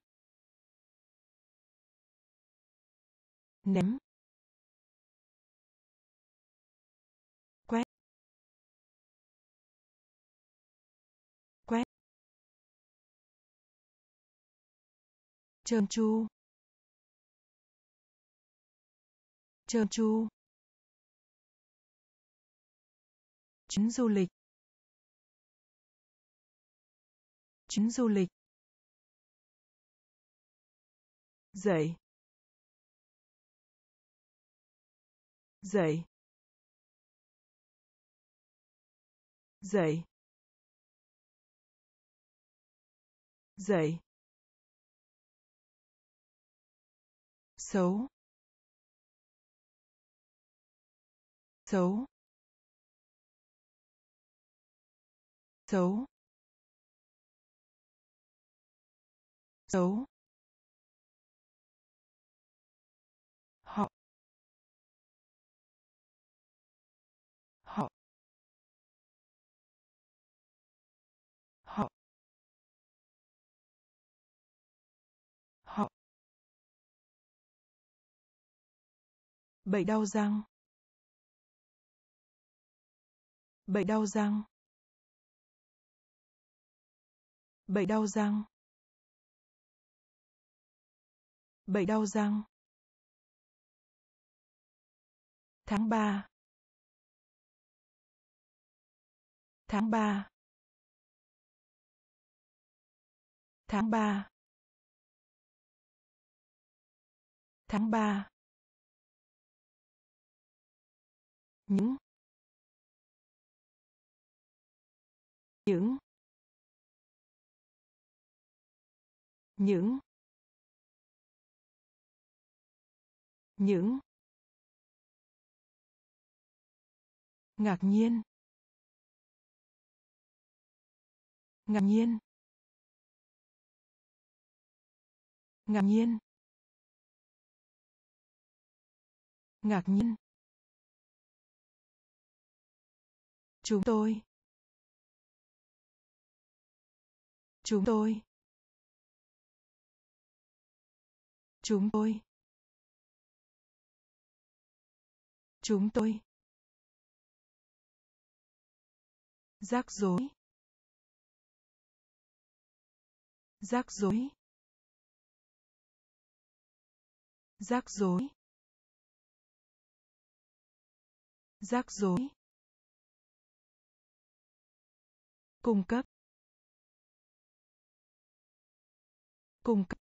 Ném. Trơn chu trơn chu chuyến du lịch. Chuyến du lịch. Dậy. Dậy. Dậy. Dậy. Xấu. Xấu. Xấu. Xấu. Bệnh đau răng. Bệnh đau răng. Bệnh đau răng. Bệnh đau răng. Tháng ba. Tháng ba. Tháng ba. Tháng ba. Những những những những ngạc nhiên. Ngạc nhiên. Ngạc nhiên. Ngạc nhiên. Chúng tôi. Chúng tôi. Chúng tôi. Chúng tôi. Rắc rối. Rắc rối. Rắc rối. Rắc rối. Cung cấp. Cung cấp.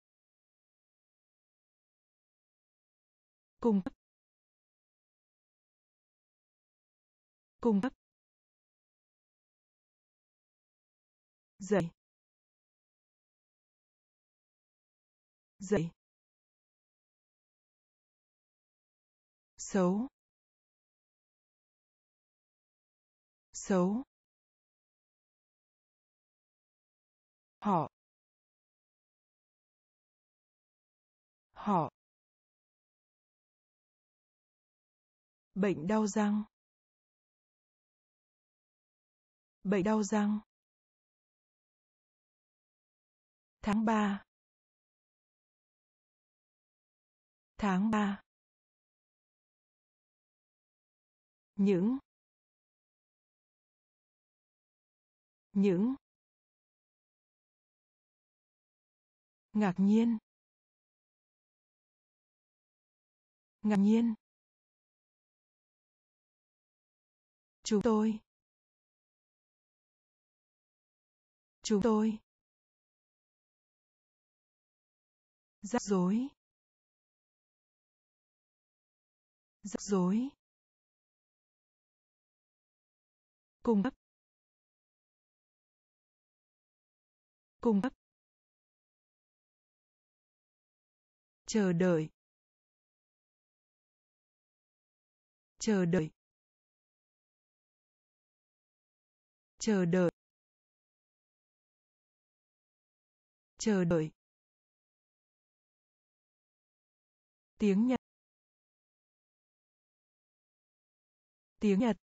Cung cấp. Cung cấp. Dậy dậy xấu. Xấu. Họ. Họ. Bệnh đau răng. Bệnh đau răng. Tháng ba. Tháng ba. Những. Những. Ngạc nhiên. Ngạc nhiên. Chúng tôi. Chúng tôi. Rắc rối. Rắc rối. Cung cấp. Cung cấp. Chờ đợi. Chờ đợi. Chờ đợi. Chờ đợi. Tiếng nhật. Tiếng nhật.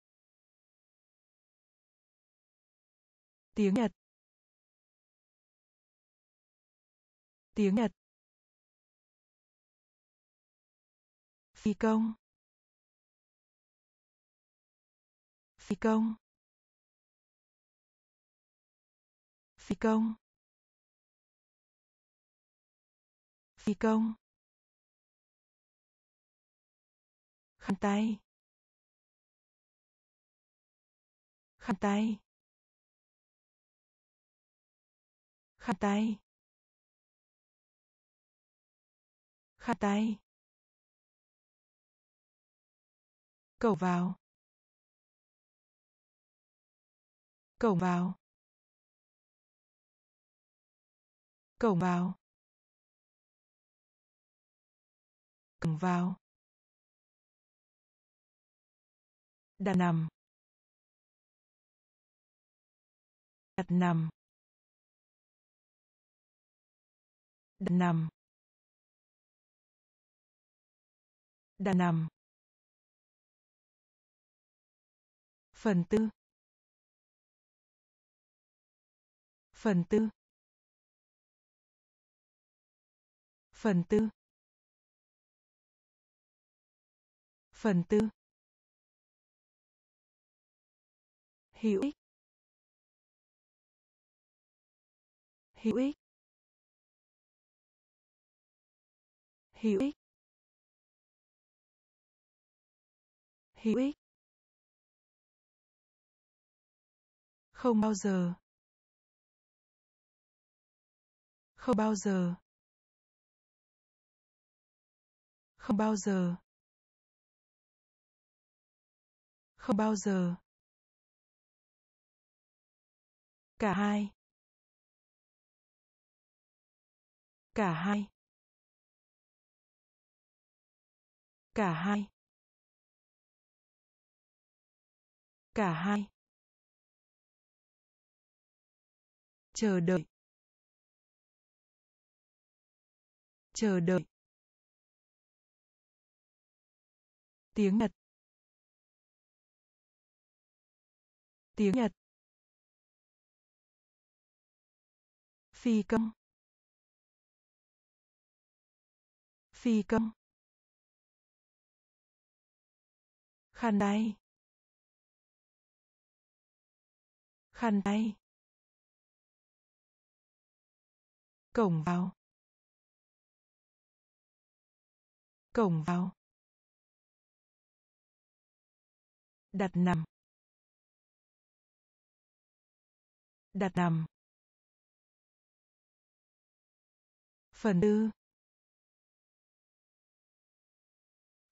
Tiếng nhật. Tiếng nhật. Phi công. Phi công. Phi công. Phi công. Khăn tay. Khăn tay. Khăn tay. Khăn tay. Cầu vào. Cổng vào. Cổng vào. Cổng vào. Đặt nằm. Đặt nằm. Đặt nằm. Đặt nằm. Phần tư. Phần tư. Phần tư. Phần tư. Hữu ích. Hữu ích. Hữu ích. Hữu ích. Không bao giờ. Không bao giờ. Không bao giờ. Không bao giờ. Cả hai. Cả hai. Cả hai. Cả hai. Chờ đợi. Chờ đợi. Tiếng nhật. Tiếng nhật. Phi công. Phi công. Khăn tay. Khăn tay. Cổng vào. Cổng vào. Đặt nằm. Đặt nằm. Phần tư.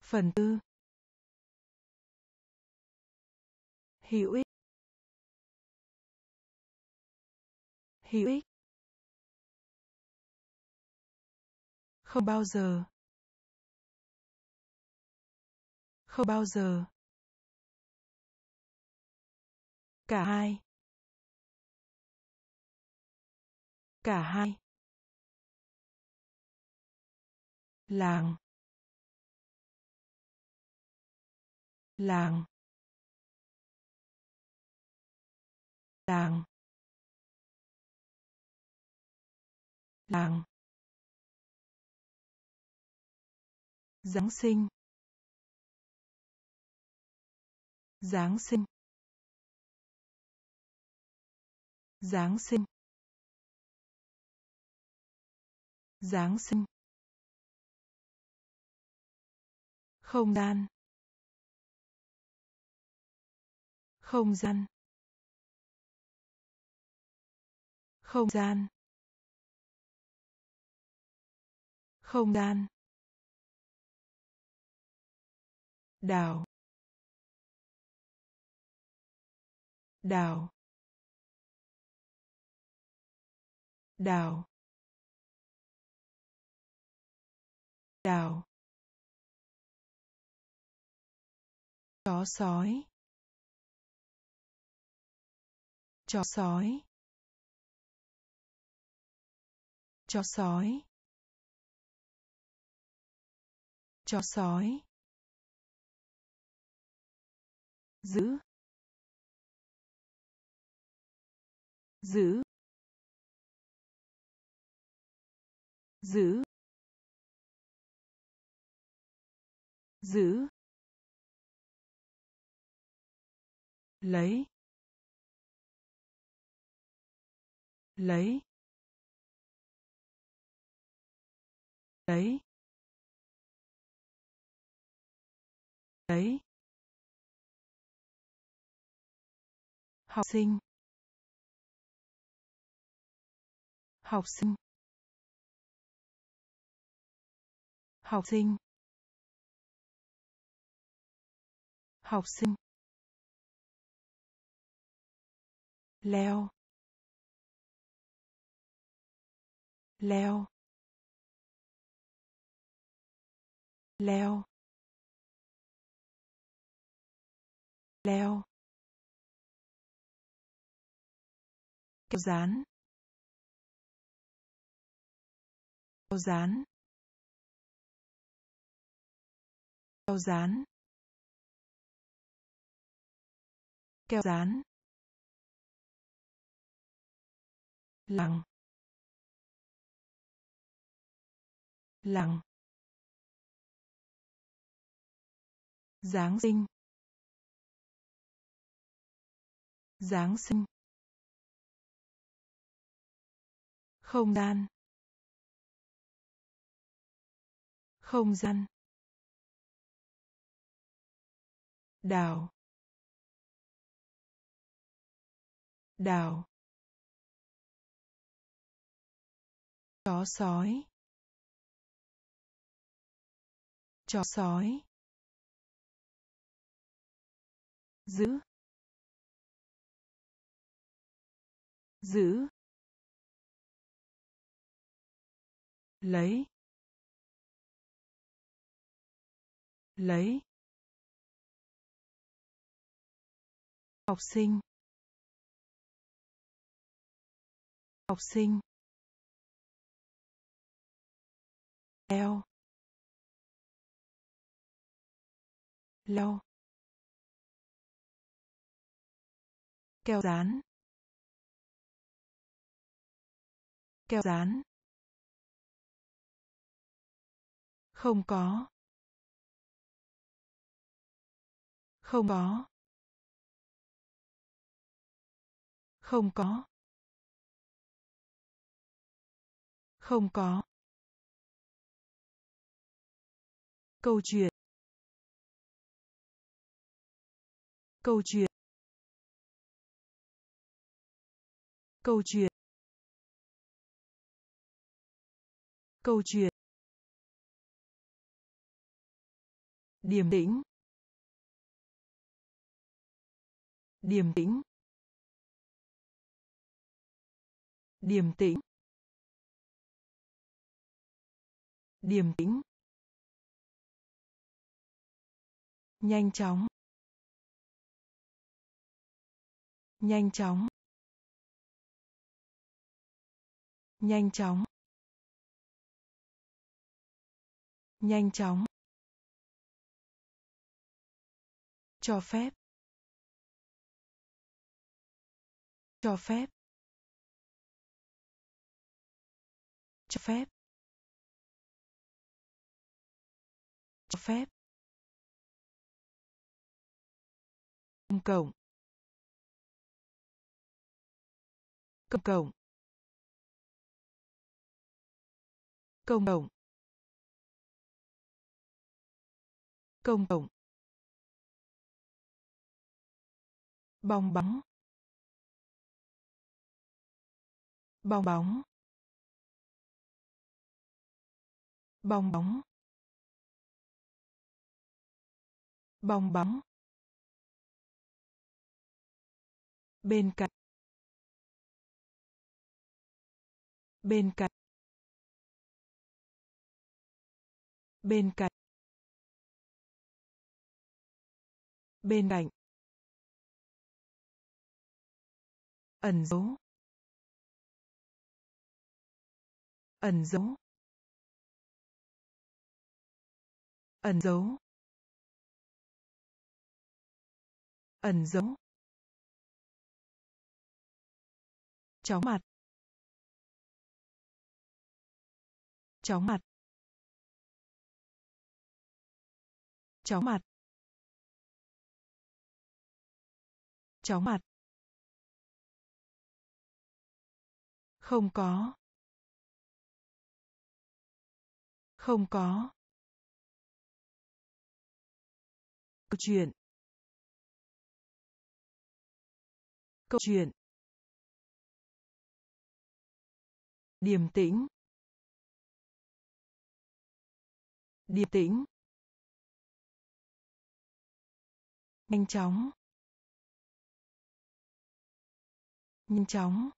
Phần tư. Hữu ích. Hữu ích. Không bao giờ. Không bao giờ. Cả hai. Cả hai. Làng. Làng. Làng. Làng. Giáng sinh. Giáng sinh. Giáng sinh. Giáng sinh. Không gian. Không gian. Không gian. Không gian. Đào. Đào. Đào. Đào. Chó sói. Chó sói. Chó sói. Chó sói. Giữ. Giữ. Giữ. Giữ. Lấy. Lấy. Lấy. Lấy. Học sinh. Học sinh. Học sinh. Học sinh. Leo. Leo. Leo. Leo. Kéo dán. Kéo dán. Kéo dán. Kéo dán. Lặng lặng Giáng sinh. Giáng sinh. Không gian. Không gian. Đào đào chó sói. Chó sói. Giữ giữ lấy. Lấy. Học sinh. Học sinh. Leo. Leo. Keo dán. Keo dán. Không có. Không có. Không có. Không có. Câu chuyện. Câu chuyện. Câu chuyện. Câu chuyện. Điềm tĩnh. Điềm tĩnh. Điềm tĩnh. Điềm tĩnh. Nhanh chóng. Nhanh chóng. Nhanh chóng. Nhanh chóng. Cho phép. Cho phép. Cho phép. Cho phép. Công cộng. Công cộng. Công cộng. Công cộng. Bong bóng. Bong bóng. Bong bóng. Bong bóng. Bên cạnh. Bên cạnh. Bên cạnh. Bên cạnh. Ẩn dấu. Ẩn dấu. Ẩn dấu. Ẩn dấu. Chóng mặt. Chóng mặt. Chóng mặt. Chóng mặt. Không có. Không có. Câu chuyện. Câu chuyện. Điềm tĩnh. Điềm tĩnh. Nhanh chóng. Nhanh chóng.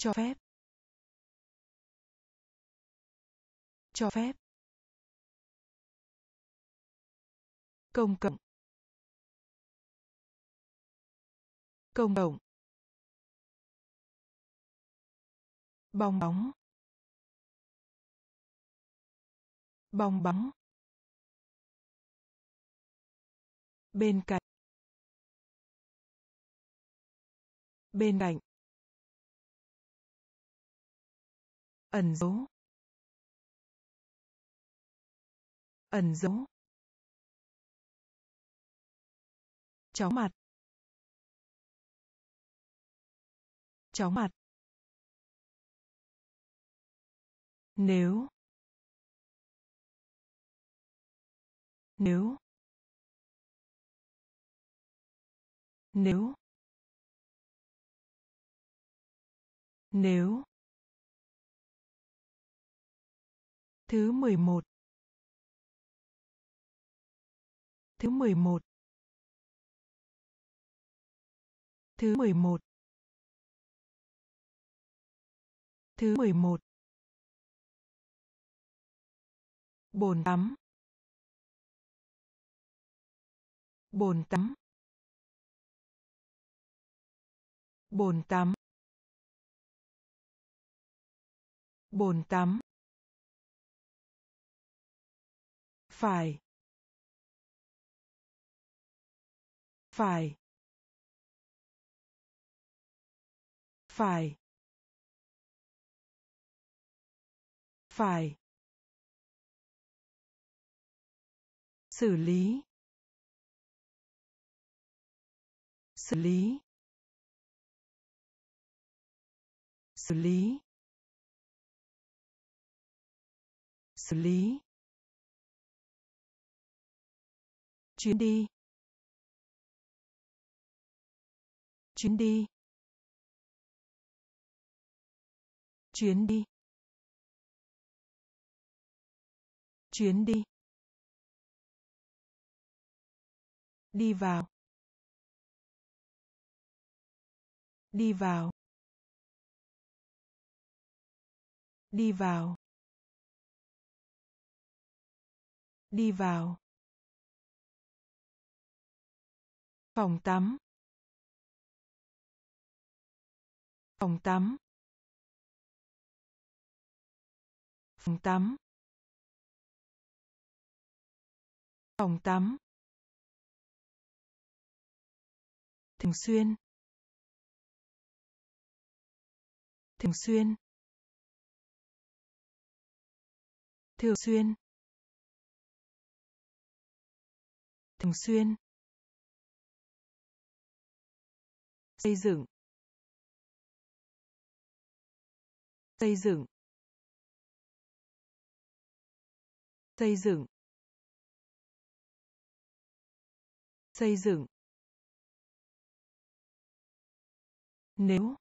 Cho phép. Cho phép. Công cộng. Công cộng. Bong bóng. Bong bóng. Bên cạnh. Bên cạnh. Ẩn dấu. Ẩn dấu. Chóng mặt. Chóng mặt. Nếu. Nếu. Nếu. Nếu. Thứ mười một. Thứ mười một. Thứ mười một. Thứ mười một. Bồn tắm. Bồn tắm. Bồn tắm. Bồn tắm. Phải. Phải. Phải. Phải. Xử lý. Xử lý. Xử lý. Xử lý. Chuyến đi. Chuyến đi. Chuyến đi. Chuyến đi. Đi vào. Đi vào. Đi vào. Đi vào. Phòng tắm. Phòng tắm. Phòng tắm. Phòng tắm. Thường xuyên. Thường xuyên. Thường xuyên. Thường xuyên. Xây dựng. Xây dựng. Xây dựng. Xây dựng. Nếu.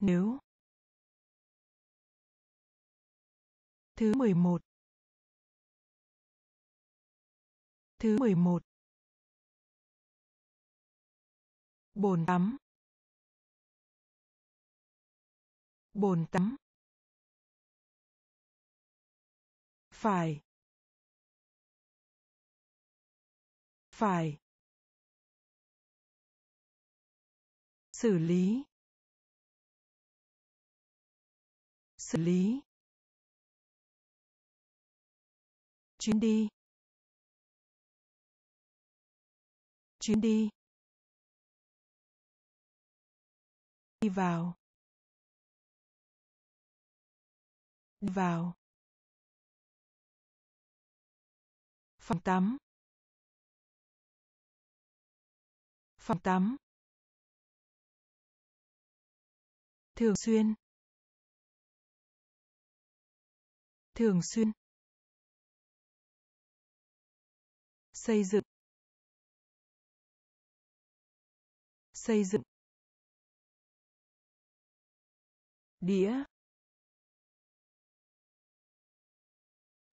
Nếu. Thứ mười một. Thứ mười một. Bồn tắm. Bồn tắm. Phải. Phải. Xử lý. Xử lý. Chuyến đi. Chuyến đi. Đi vào. Đi vào. Phòng tắm. Phòng tắm. Thường xuyên. Thường xuyên. Xây dựng. Xây dựng. Đĩa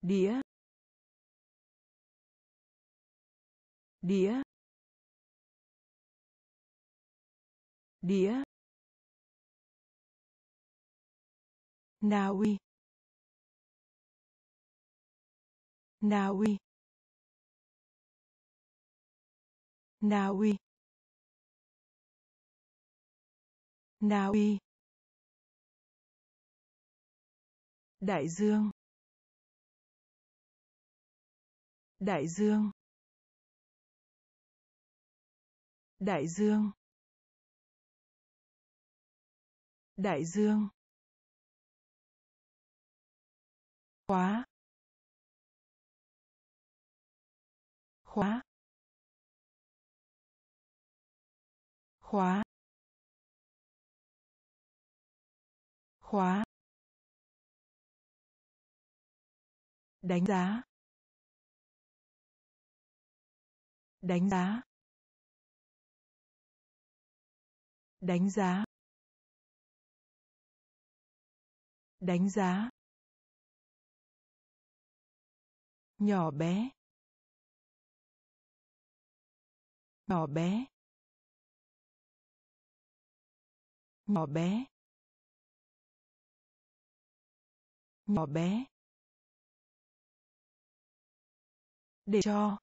đĩa đĩa đĩa. Na Uy Na Uy Na Uy Na Uy Đại dương. Đại dương. Đại dương. Đại dương. Khóa. Khóa. Khóa. Khóa. Đánh giá. Đánh giá. Đánh giá. Đánh giá. Nhỏ bé. Nhỏ bé. Nhỏ bé. Nhỏ bé. Để cho.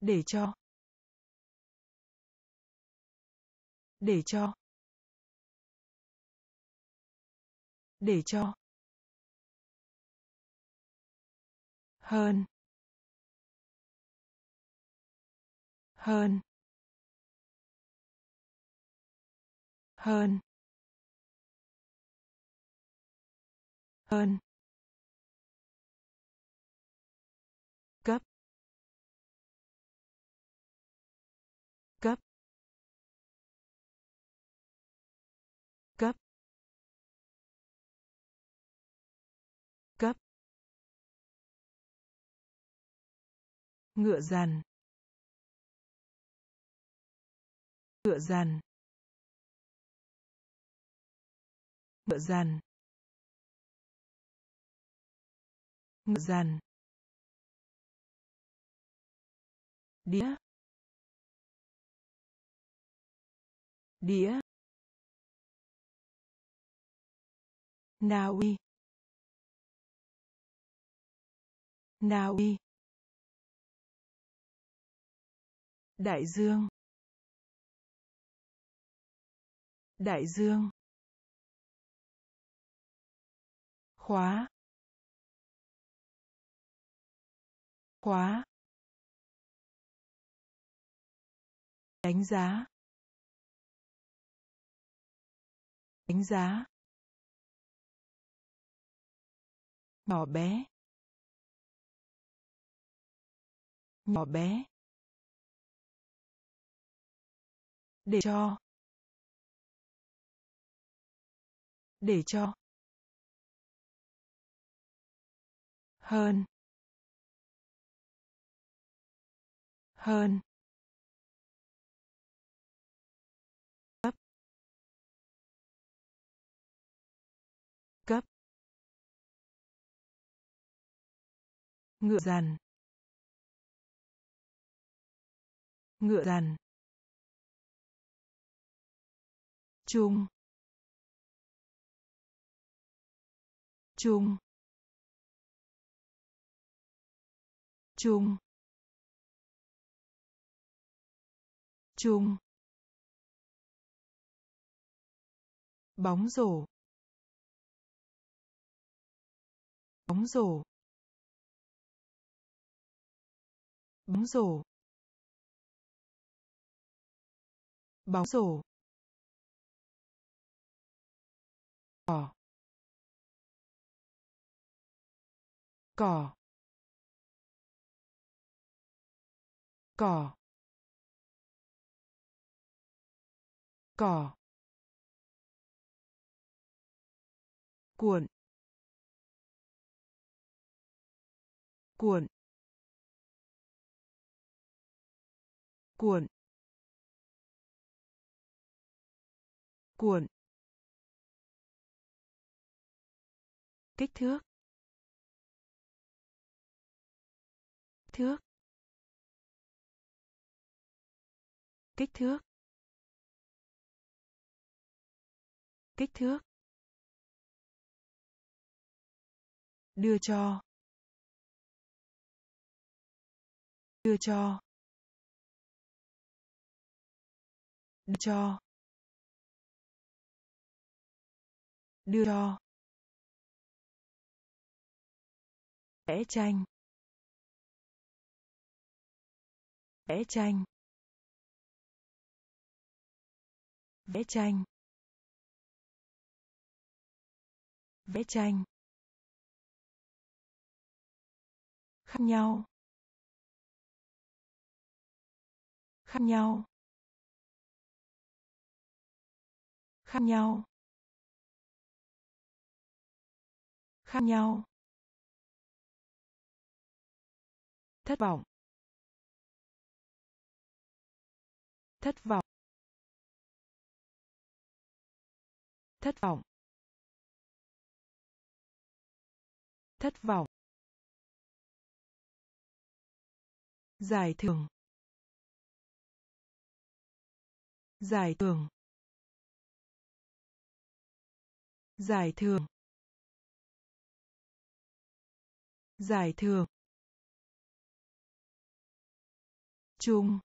Để cho. Để cho. Để cho. Hơn. Hơn. Hơn. Hơn. Ngựa dàn. Ngựa dàn. Ngựa dàn. Ngựa dàn. Đĩa. Đĩa. Na Uy Na Uy Đại dương. Đại dương. Khóa. Khóa. Đánh giá. Đánh giá. Nhỏ bé. Nhỏ bé. Để cho. Để cho. Hơn. Hơn. Cấp. Cấp. Ngựa dằn ngựa dằn chung. Chung. Chung. Chung. Bóng rổ. Bóng rổ. Bóng rổ. Bóng rổ. Cỏ. Cỏ. Cỏ. Cỏ. Cuộn. Cuộn. Cuộn. Cuộn. Kích thước. Thước. Kích thước. Kích thước. Đưa cho. Đưa cho. Đưa cho. Đưa cho. Vẽ tranh. Vẽ tranh. Vẽ tranh. Vẽ tranh. Khác nhau. Khác nhau. Khác nhau. Khác nhau. Thất vọng. Thất vọng. Thất vọng. Thất vọng. Giải thưởng. Giải thưởng. Giải thưởng. Giải thưởng. Chung.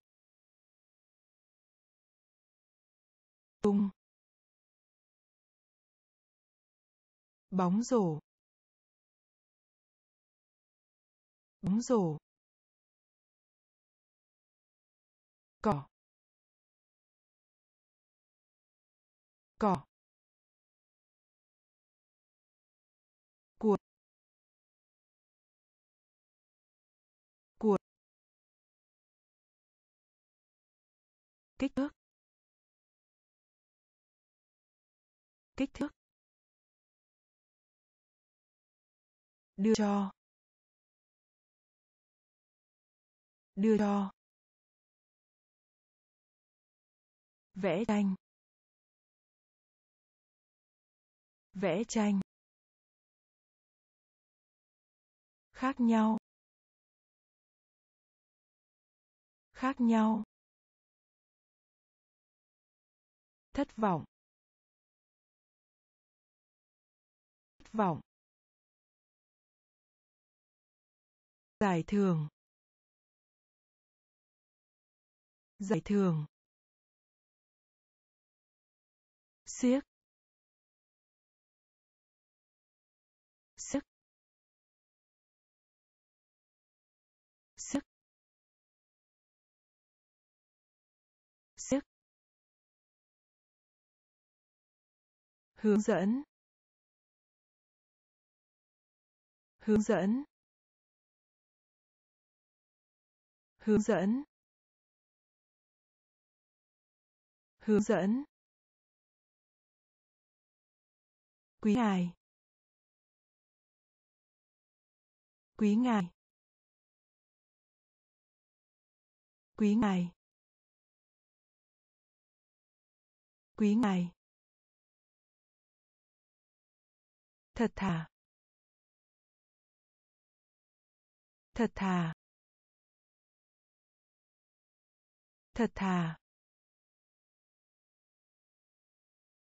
Chung. Bóng rổ. Bóng rổ. Cỏ. Cỏ. Kích thước. Kích thước. Đưa cho. Đưa cho. Vẽ tranh. Vẽ tranh. Khác nhau. Khác nhau. Thất vọng. Thất vọng. Giải thưởng. Giải thưởng. Siếc. Hướng dẫn. Hướng dẫn. Hướng dẫn. Hướng dẫn. Quý ngài. Quý ngài. Quý ngài. Quý ngài. Thật thà. Thật thà. Thật thà.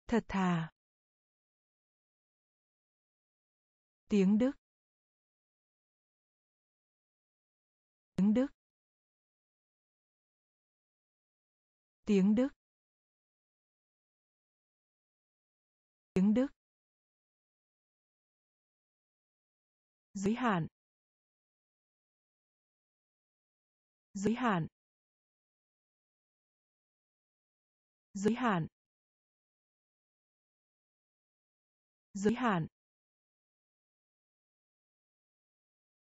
Thật thà. Tiếng đức. Tiếng đức. Tiếng đức. Tiếng đức. Giới hạn. Giới hạn. Giới hạn. Giới hạn.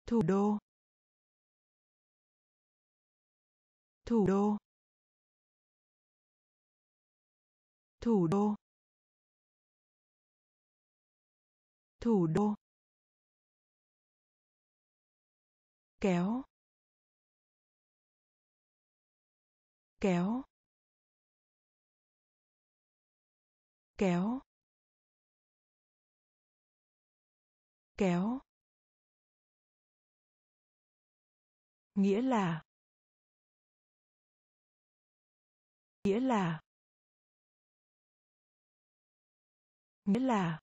Thủ đô. Thủ đô. Thủ đô. Thủ đô. Kéo. Kéo. Kéo. Kéo. Nghĩa là. Nghĩa là. Nghĩa là.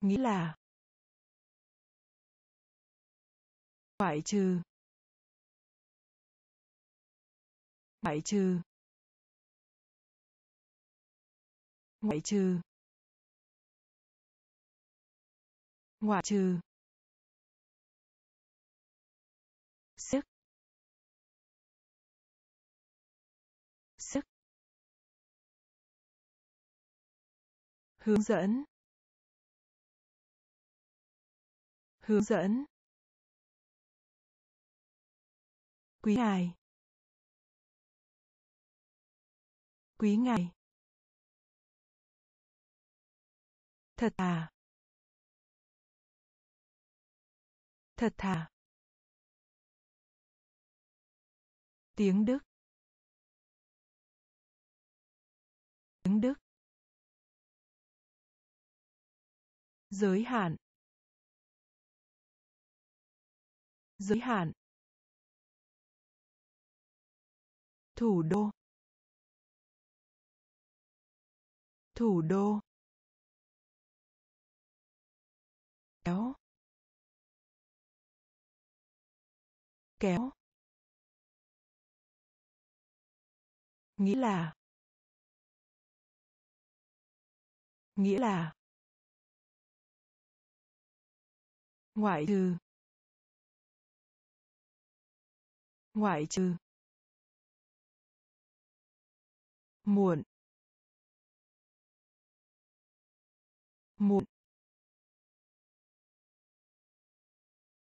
Nghĩa là. Ngoại trừ. Ngoại trừ. Ngoại trừ. Ngoại trừ. Sức. Sức. Hướng dẫn. Hướng dẫn. Quý ngài. Quý ngài. Thật thà. Thật thà. Tiếng đức. Tiếng đức. Giới hạn. Giới hạn. Thủ đô. Thủ đô. Kéo. Kéo. Nghĩa là. Nghĩa là. Ngoại trừ. Ngoại trừ. Muộn. Muộn.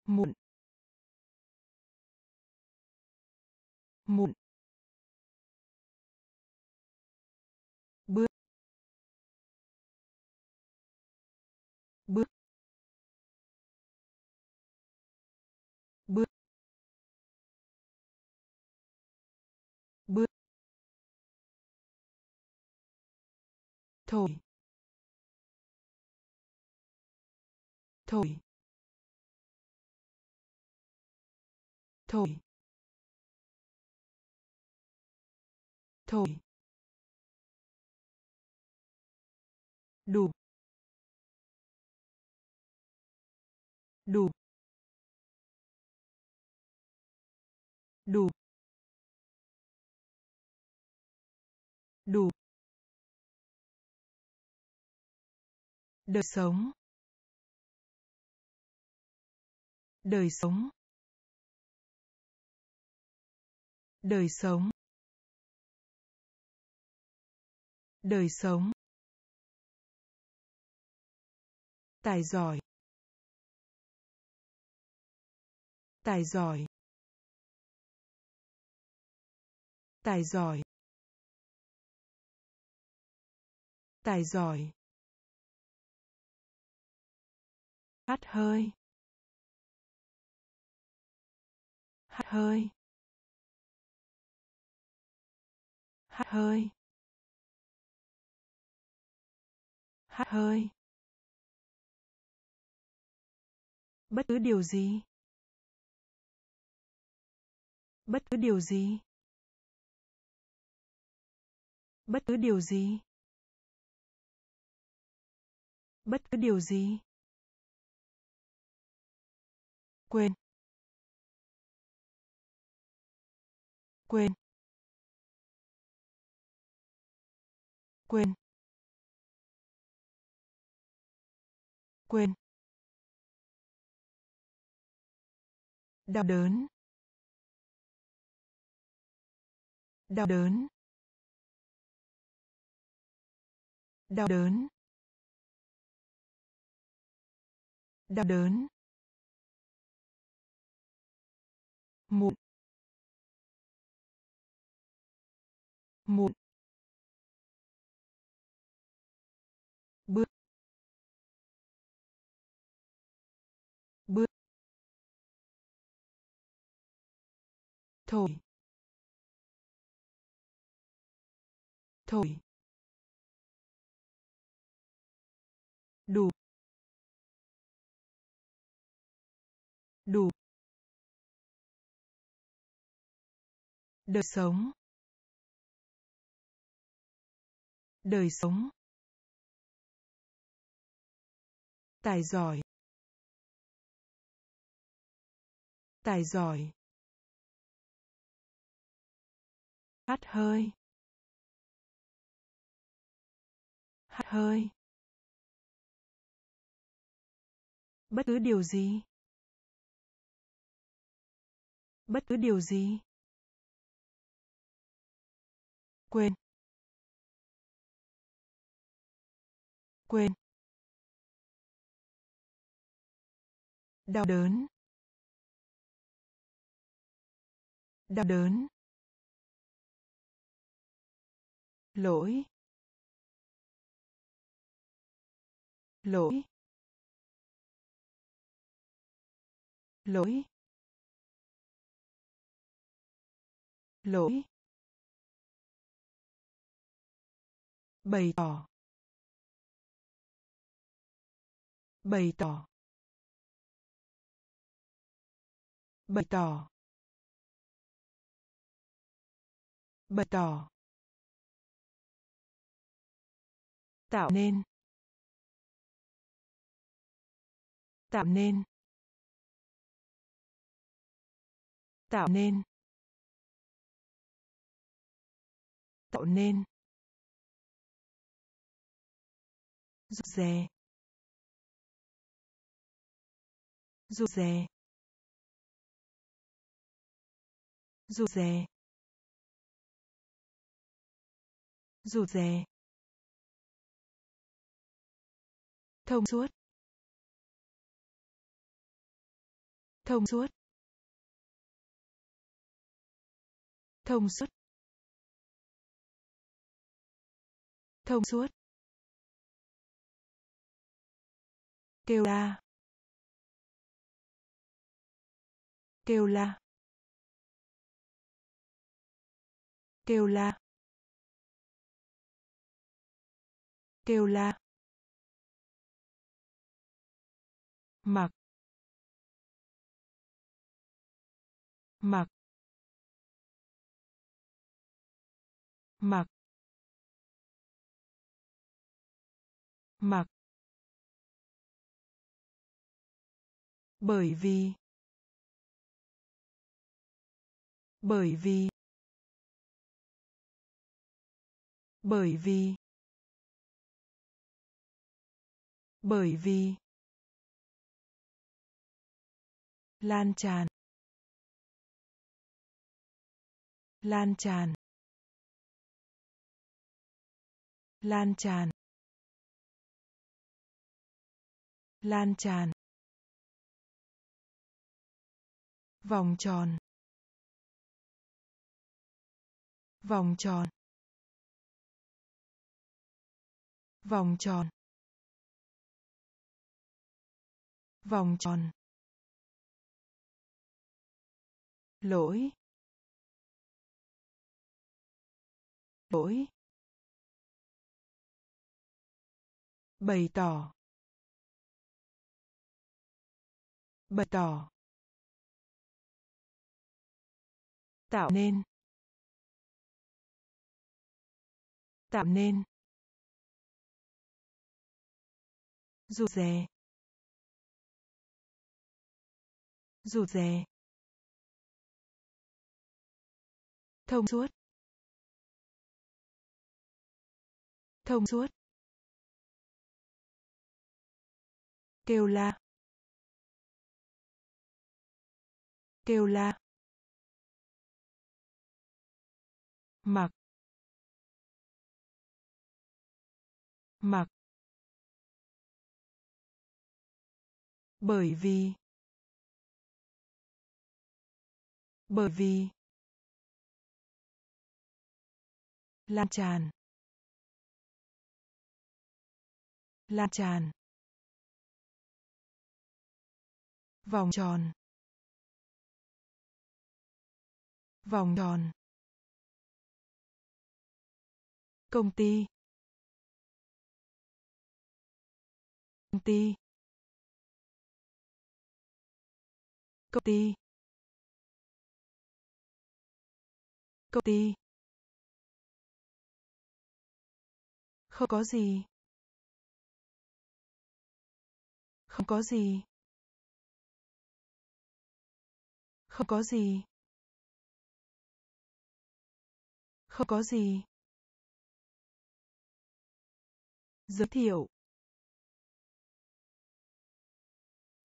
Muộn. Muộn. Bước. Bước. Bước. Thổi thổi thổi thổi đủ. Đủ. Đủ. Đủ. Đời sống. Đời sống. Đời sống. Đời sống. Tài giỏi. Tài giỏi. Tài giỏi. Tài giỏi. Hắt hơi. Hắt hơi. Hắt hơi. Hắt hơi. Bất cứ điều gì. Bất cứ điều gì. Bất cứ điều gì. Bất cứ điều gì quên. Quên. Quên. Quên. Đau đớn. Đau đớn. Đau đớn. Đau đớn. Muộn muộn bước. Bước. Thổi. Thổi. Đủ. Đủ. Đời sống. Đời sống. Tài giỏi. Tài giỏi. Hắt hơi. Hắt hơi. Bất cứ điều gì. Bất cứ điều gì quên. Quên. Đau đớn. Đau đớn. Lỗi. Lỗi. Lỗi. Lỗi. Bày tỏ. Bày tỏ. Bày tỏ. Bày tỏ. Tạo nên. Tạo nên. Tạo nên. Tạo nên. Rụt rè. Rụt rè. Rụt rè. Rụt rè. Thông suốt. Thông suốt. Thông suốt. Thông suốt. Kêu la. Kêu la. Kêu la. Kêu la. Mặc. Mặc. Mặc. Mặc. Bởi vì. Bởi vì. Bởi vì. Bởi vì. Lan tràn. Lan tràn. Lan tràn. Lan tràn. Vòng tròn. Vòng tròn. Vòng tròn. Vòng tròn. Lỗi. Lỗi. Bày tỏ. Bày tỏ. Tạo nên. Tạo nên. Rụt rè. Rụt rè. Thông suốt. Thông suốt. Kêu la. Kêu la. Mặc. Mặc. Bởi vì. Bởi vì. Lan tràn. Lan tràn. Vòng tròn. Vòng tròn. Công ty. Công ty. Công ty. Công ty. Không có gì. Không có gì. Không có gì. Không có gì. Giới thiệu.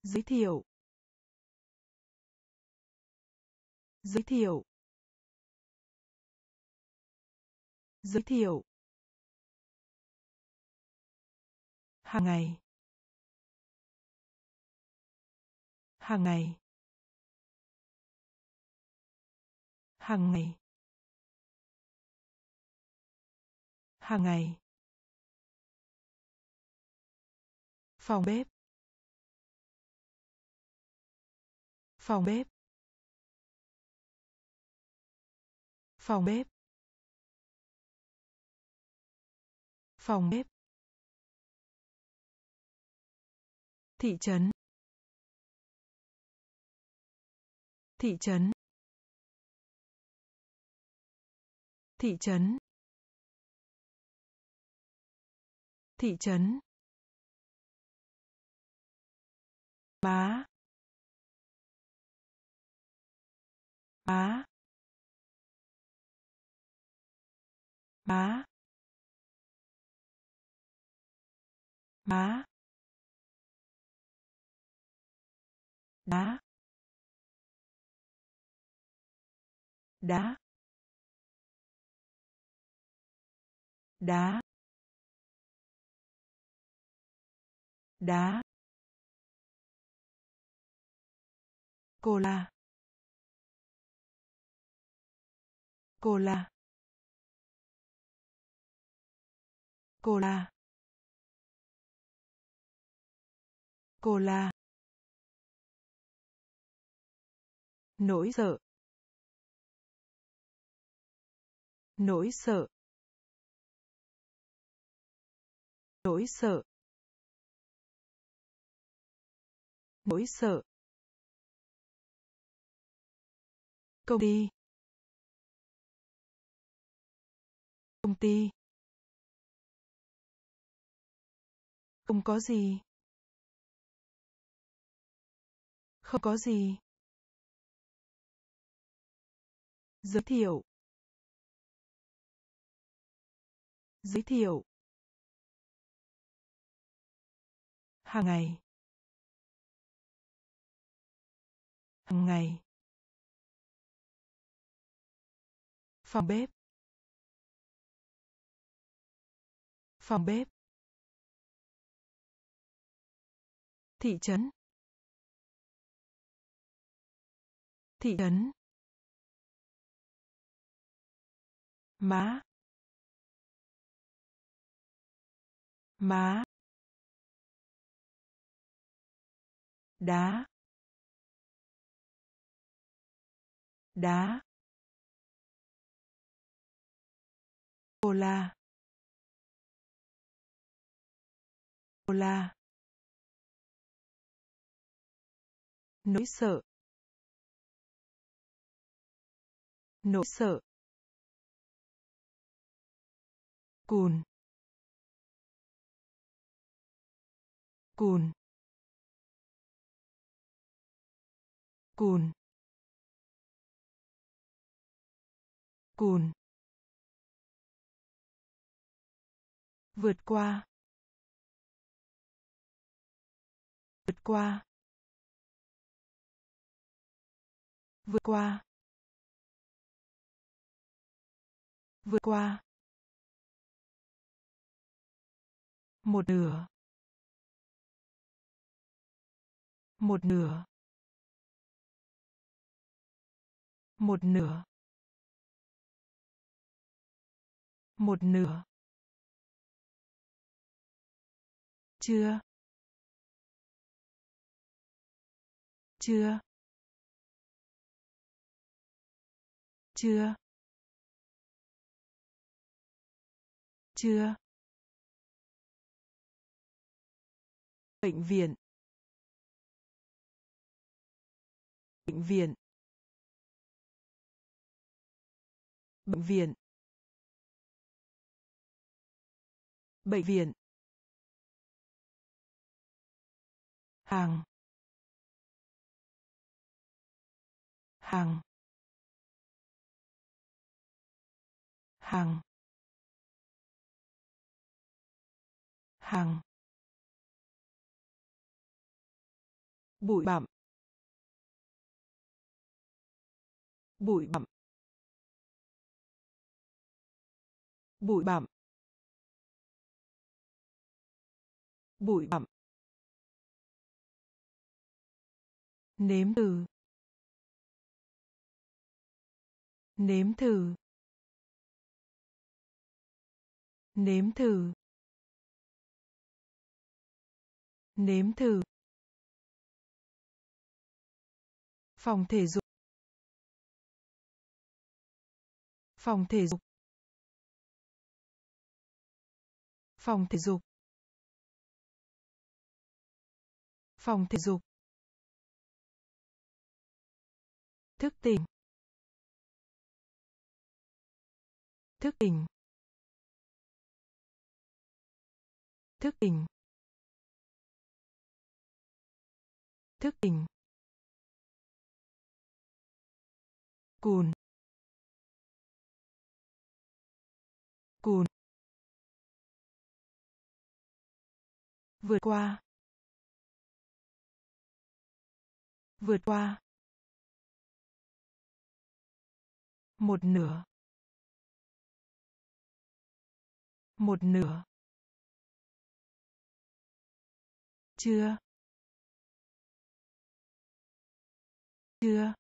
Giới thiệu. Giới thiệu. Giới thiệu. Hàng ngày. Hàng ngày. Hàng ngày. Hàng ngày. Phòng bếp. Phòng bếp. Phòng bếp. Phòng bếp. Thị trấn. Thị trấn. Thị trấn. Thị trấn. Má. Má. Má. Má. Đá đá. Đá. Đá. Cola cola cola cola nỗi sợ. Nỗi sợ. Nỗi sợ. Nỗi sợ. Công ty. Công ty. Không có gì. Không có gì. Giới thiệu. Giới thiệu. Hàng ngày. Hàng ngày. Phòng bếp. Phòng bếp. Thị trấn. Thị trấn. Má. Má. Đá. Đá. Cola cola nỗi sợ. Nỗi sợ. Cùn. Cùn. Cùn. Cùn. Vượt qua. Vượt qua. Vượt qua. Vượt qua. Một nửa. Một nửa. Một nửa. Một nửa. Chưa? Chưa. Chưa. Chưa. Bệnh viện. Bệnh viện. Bệnh viện. Bệnh viện. Hàng. Hàng. Hàng. Hàng. Bụi bặm. Bụi bặm. Bụi bặm. Bụi bặm. Nếm thử. Nếm thử. Nếm thử. Nếm thử. Phòng thể dục. Phòng thể dục. Phòng thể dục. Phòng thể dục. Thức tỉnh. Thức tỉnh. Thức tỉnh. Thức tỉnh. Cùn. Cùn. Vượt qua. Vượt qua. Một nửa. Một nửa. Chưa. Chưa.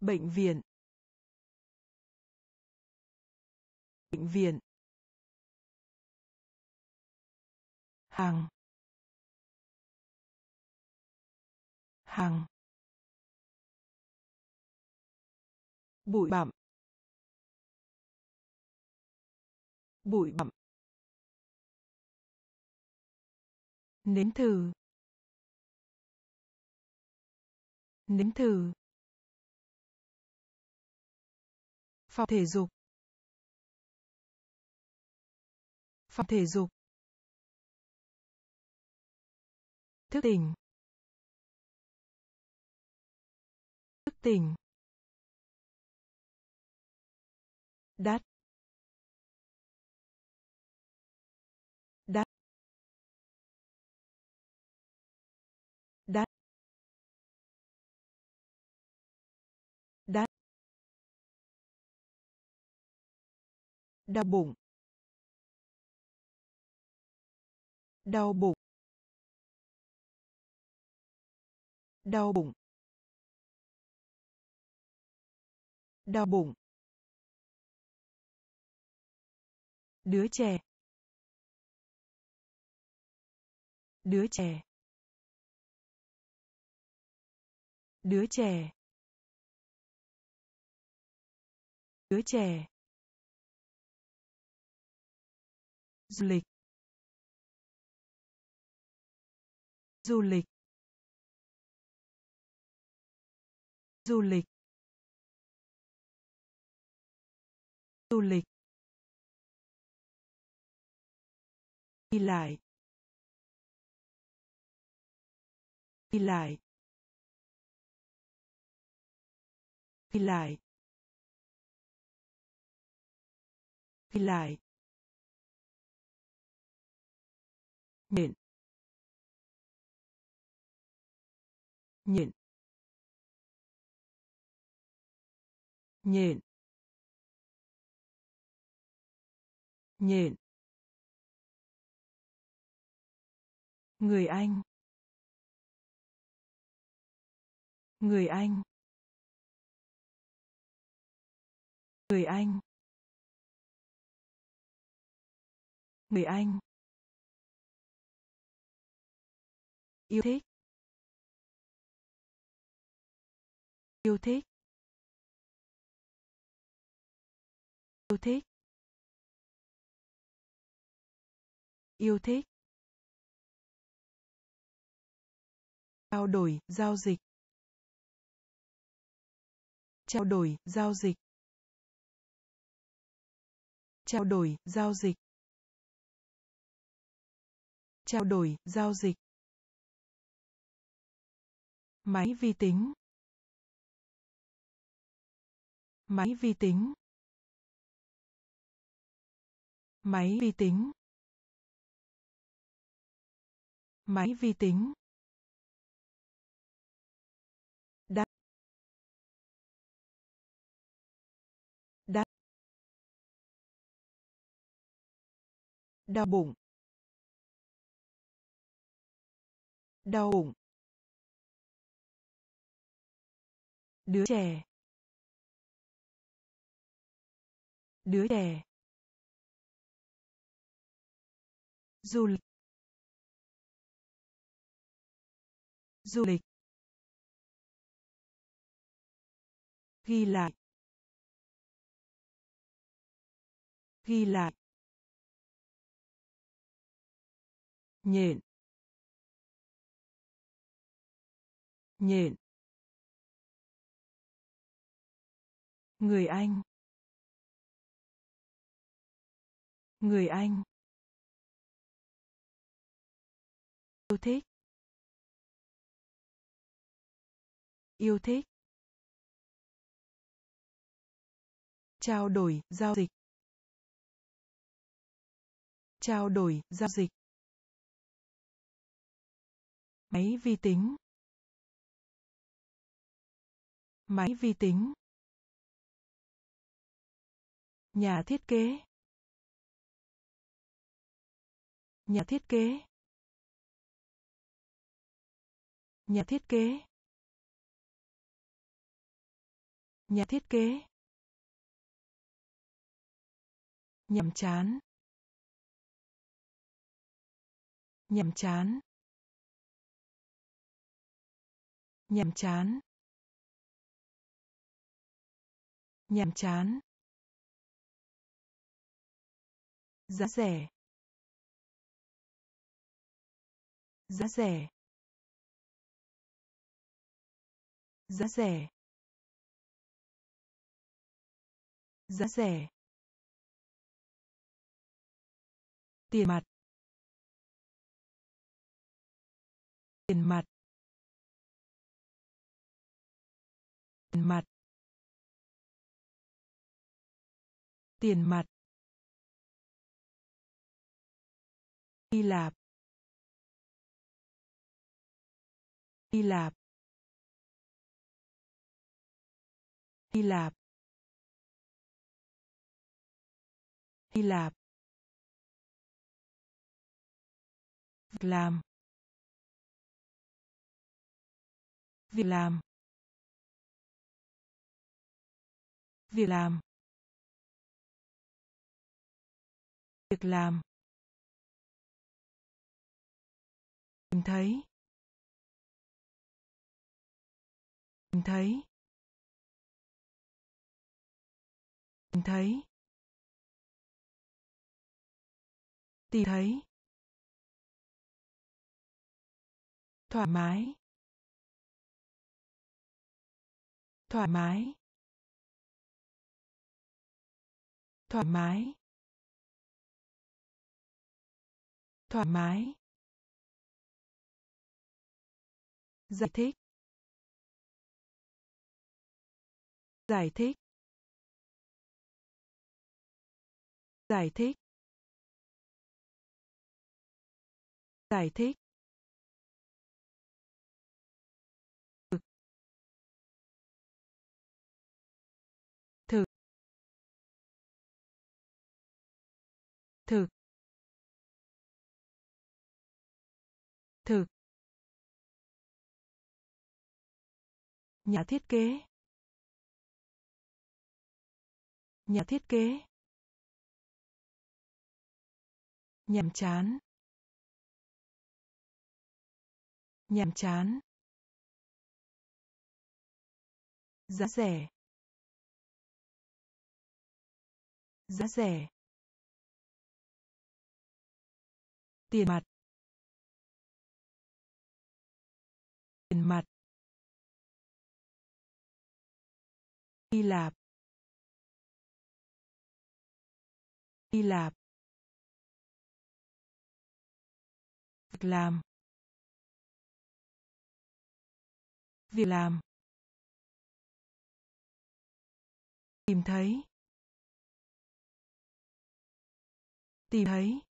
Bệnh viện. Bệnh viện. Hàng. Hàng. Bụi bặm. Bụi bặm. Nếm thử. Nếm thử. Phòng thể dục. Phòng thể dục. Thức tỉnh. Thức tỉnh. Đắt. Đắt. Đắt. Đắt. Đau bụng. Đau bụng. Đau bụng. Đau bụng. Đứa trẻ. Đứa trẻ. Đứa trẻ. Đứa trẻ. Du lịch. Du lịch. Du lịch. Du lịch. Đi lại. Đi lại. Đi lại. Đi lại. Nhện. Nhện. Nhện. Nhện. Người anh. Người anh. Người anh. Người anh. Yêu thích. Yêu thích. Yêu thích. Yêu thích. Trao đổi, giao dịch. Trao đổi, giao dịch. Trao đổi, giao dịch. Trao đổi, giao dịch. Máy vi tính. Máy vi tính. Máy vi tính. Máy vi tính. Đau bụng. Đau bụng. Đứa trẻ. Đứa trẻ. Du lịch. Du lịch. Ghi lại. Ghi lại. Nhện nhện. Người anh người anh. Yêu thích yêu thích. Trao đổi giao dịch, trao đổi giao dịch máy vi tính. Máy vi tính. Nhà thiết kế. Nhà thiết kế. Nhà thiết kế. Nhà thiết kế. Nhàm chán. Nhàm chán. Nhàm chán. Nhàm chán. Giá rẻ. Giá rẻ. Giá rẻ. Giá rẻ. Tiền mặt. Tiền mặt. Mặt. Tiền mặt. Hy Lạp. Hy Lạp. Hy Lạp. Hy Lạp. Việc làm. Việc làm. Việc làm. Việc làm. Tìm thấy. Tìm thấy. Tìm thấy. Tìm thấy. Thoải mái. Thoải mái. Thoải mái. Thoải mái. Giải thích. Giải thích. Giải thích. Giải thích. Thực. Thực. Nhà thiết kế. Nhà thiết kế. Nhàm chán. Nhàm chán. Giá rẻ. Giá rẻ. Tiền mặt. Tiền mặt. Hy Lạp. Hy Lạp. Việc làm. Việc làm. Tìm thấy. Tìm thấy.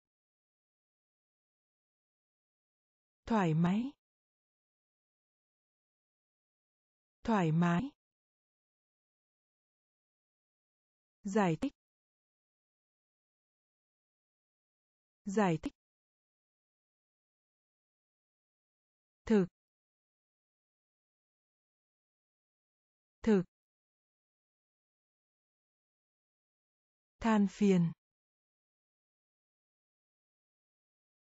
Thoải mái. Thoải mái. Giải thích. Giải thích. Thực. Thực. Than phiền.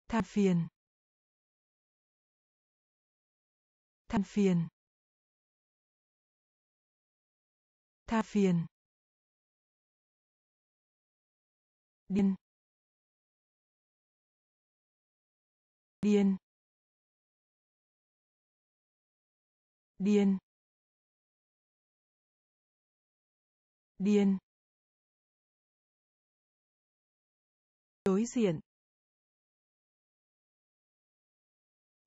Than phiền. Than phiền. Tha phiền. Điên. Điên. Điên. Điên. Đối diện.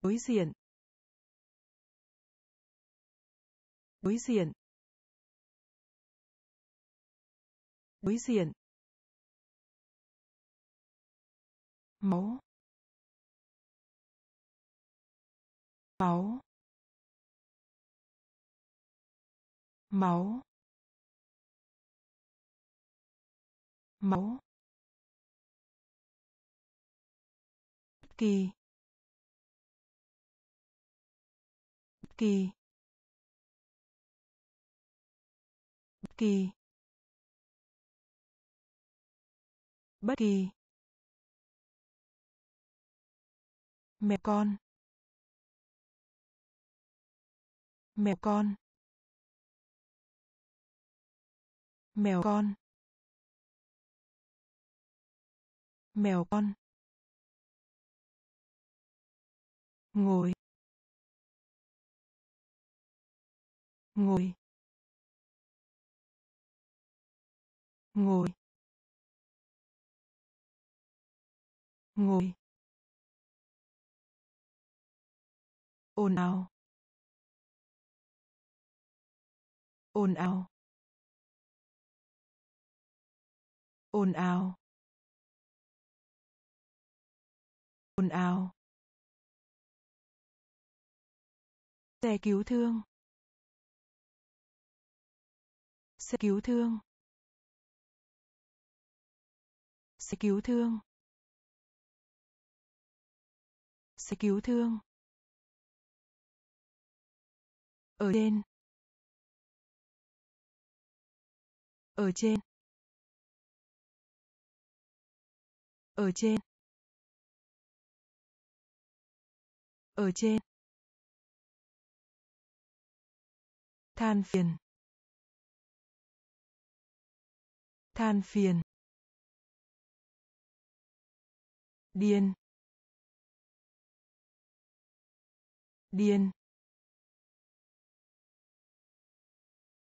Đối diện. Đối diện. Đối diện. Máu. Máu. Máu. Máu. Kỳ. Kỳ. Bất kỳ. Bất kỳ. Mèo con. Mèo con. Mèo con. Mèo con. Ngồi. Ngồi. Ngồi. Ngồi. Ồn ào. Ồn ào. Ồn ào. Ồn ào. Xe cứu thương. Xe cứu thương. Xe cứu thương. Xe cứu thương. Ở trên. Ở trên. Ở trên. Ở trên. Than phiền. Than phiền. Điên. Điên.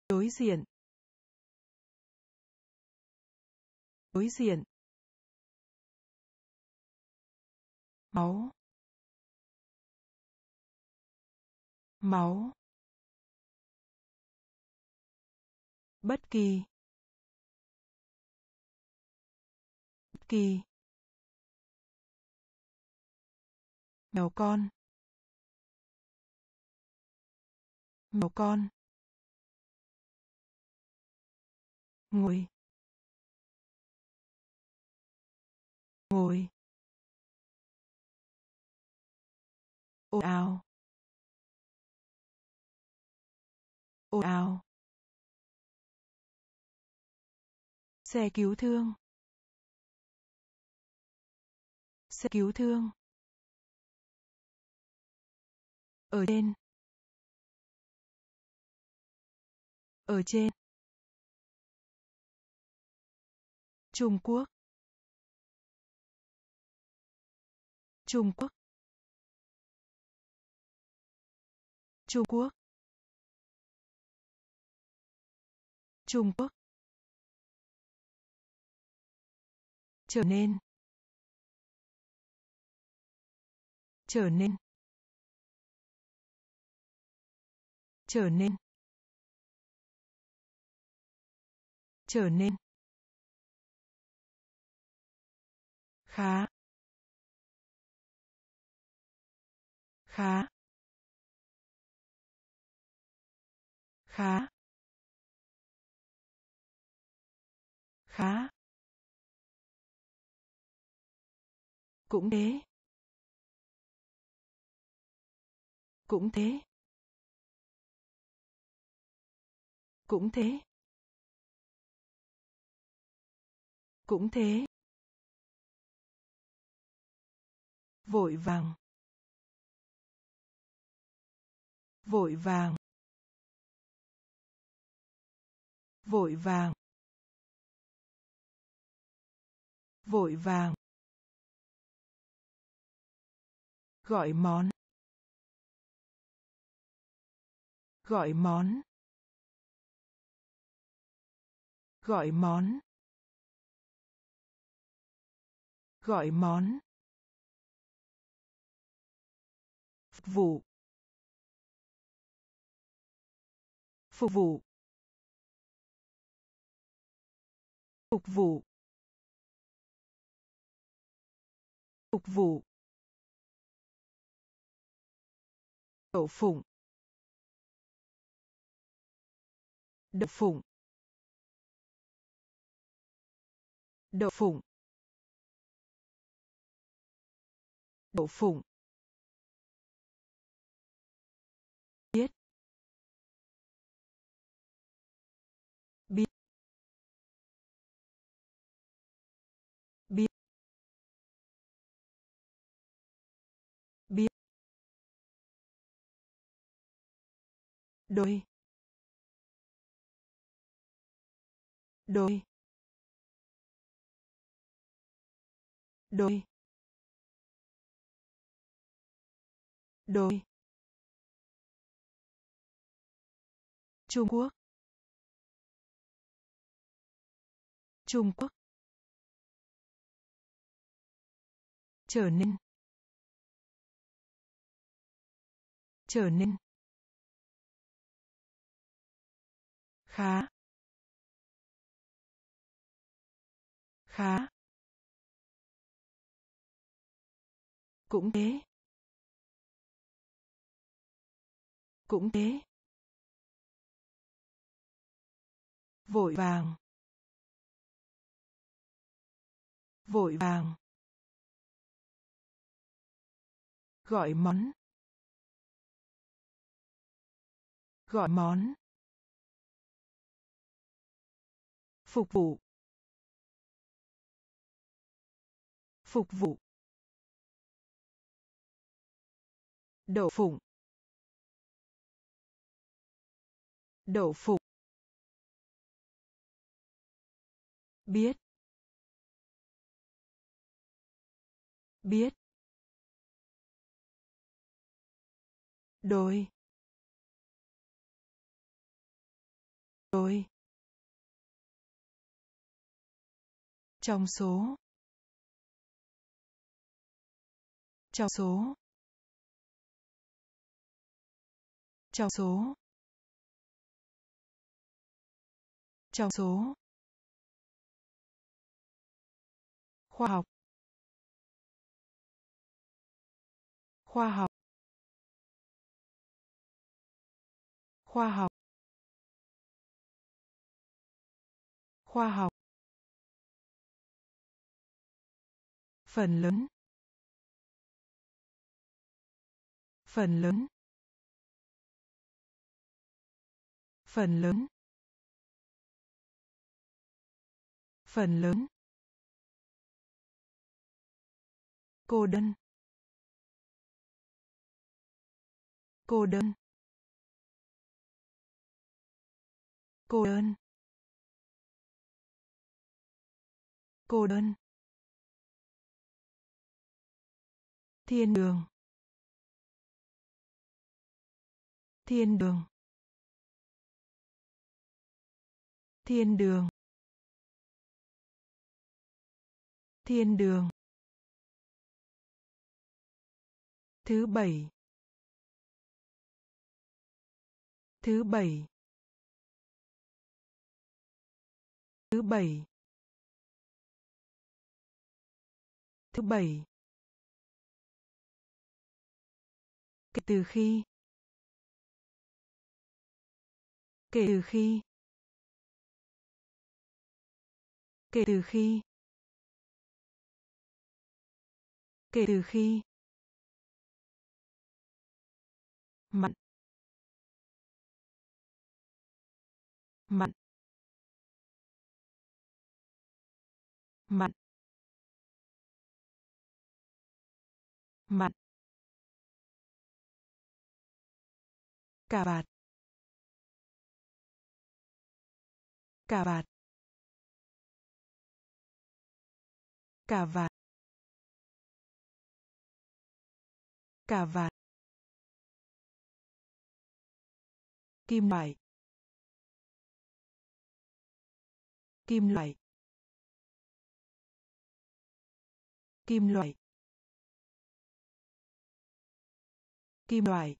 Đối diện. Đối diện. Máu. Máu. Bất kỳ. Bất kỳ. Mèo con. Mèo con. Ngồi. Ngồi. Ồn ào. Ồn ào. Xe cứu thương. Xe cứu thương. Ở trên. Ở trên. Trung Quốc. Trung Quốc. Trung Quốc. Trung Quốc. Trở nên. Trở nên. Trở nên. Trở nên. Khá. Khá. Khá. Khá. Cũng thế. Cũng thế. Cũng thế. Cũng thế. Vội vàng. Vội vàng. Vội vàng. Vội vàng. Gọi món. Gọi món. Gọi món. Gọi món. Phục vụ. Phục vụ. Phục vụ. Phục vụ. Đậu phụng. Đậu phụng. Đậu phụng. Đậu phụng. Biết. Biết. Biết. Biết. Đôi. Đôi. Đôi. Đôi. Trung Quốc. Trung Quốc. Trở nên. Trở nên. Khá. Khá. Cũng thế. Cũng thế. Vội vàng. Vội vàng. Gọi món. Gọi món. Phục vụ. Phục vụ. Đậu phụng. Đậu phụng. Biết. Biết. Đôi. Đôi. Trong số. Trong số. Trong số. Trong số. Khoa học. Khoa học. Khoa học. Khoa học. Phần lớn. Phần lớn. Phần lớn. Phần lớn. Cô đơn. Cô đơn. Cô đơn. Cô đơn. Thiên đường. Thiên đường. Thiên đường. Thiên đường. Thứ bảy. Thứ bảy. Thứ bảy. Thứ bảy. Kể từ khi. Kể từ khi. Kể từ khi. Kể từ khi. Mặn. Mặn. Mặn. Mặn. Cà vạt. Cà vạt. Cà vạt cà vạt kim loại. Kim loại. Kim loại. Kim loại.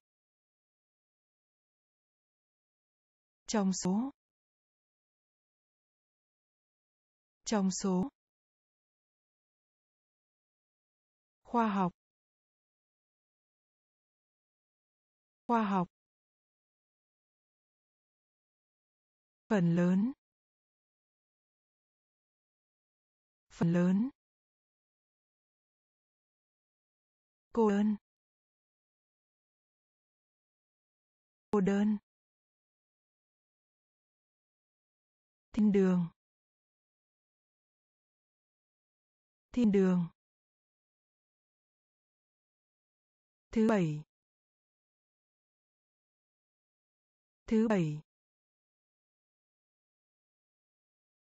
Trong số. Trong số. Khoa học. Khoa học. Phần lớn. Phần lớn. Cô đơn. Cô đơn. Thiên đường. Thiên đường. Thứ bảy. Thứ bảy.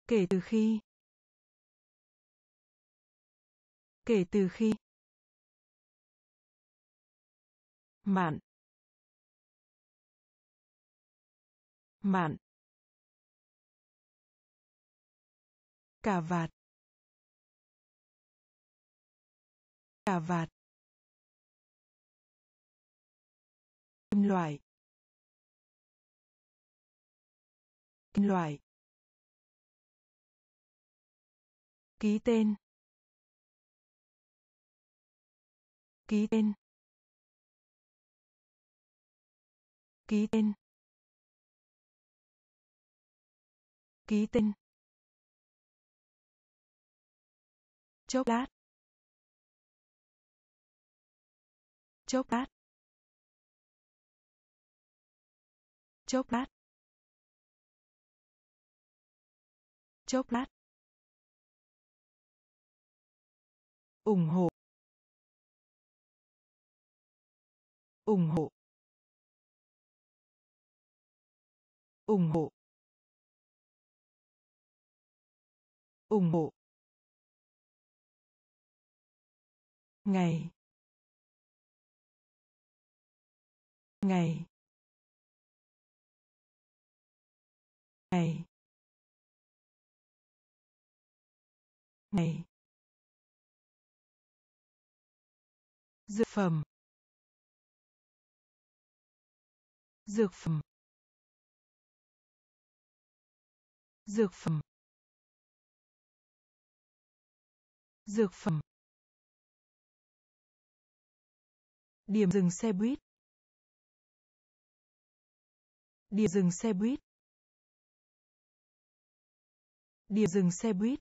Kể từ khi. Kể từ khi. Mạn. Mạn. Cà vạt. Cà vạt. Kim loại. Kim loại. Ký tên. Ký tên. Ký tên. Ký tên. Chốc lát. Chốc lát. Chốc lát. Chốc lát. Ủng hộ. Ủng hộ. Ủng hộ. Ủng hộ. Ngày. Ngày. Ngày ngày dược phẩm. Dược phẩm. Dược phẩm. Dược phẩm. Điểm dừng xe buýt. Điểm dừng xe buýt điểm dừng xe buýt.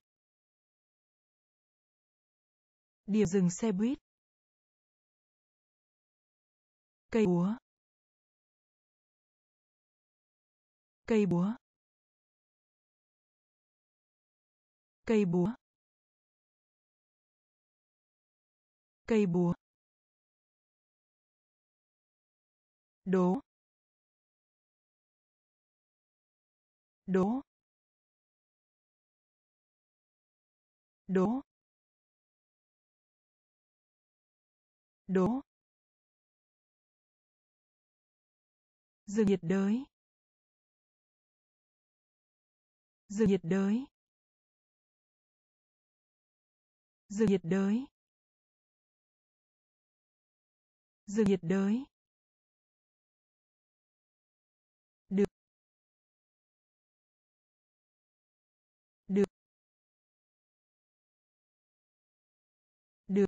Điểm dừng xe buýt. Cây búa. Cây búa. Cây búa. Cây búa. Đố. Đố. Đố. Đố. Rừng nhiệt đới. Rừng nhiệt đới. Rừng nhiệt đới. Rừng nhiệt đới. Được.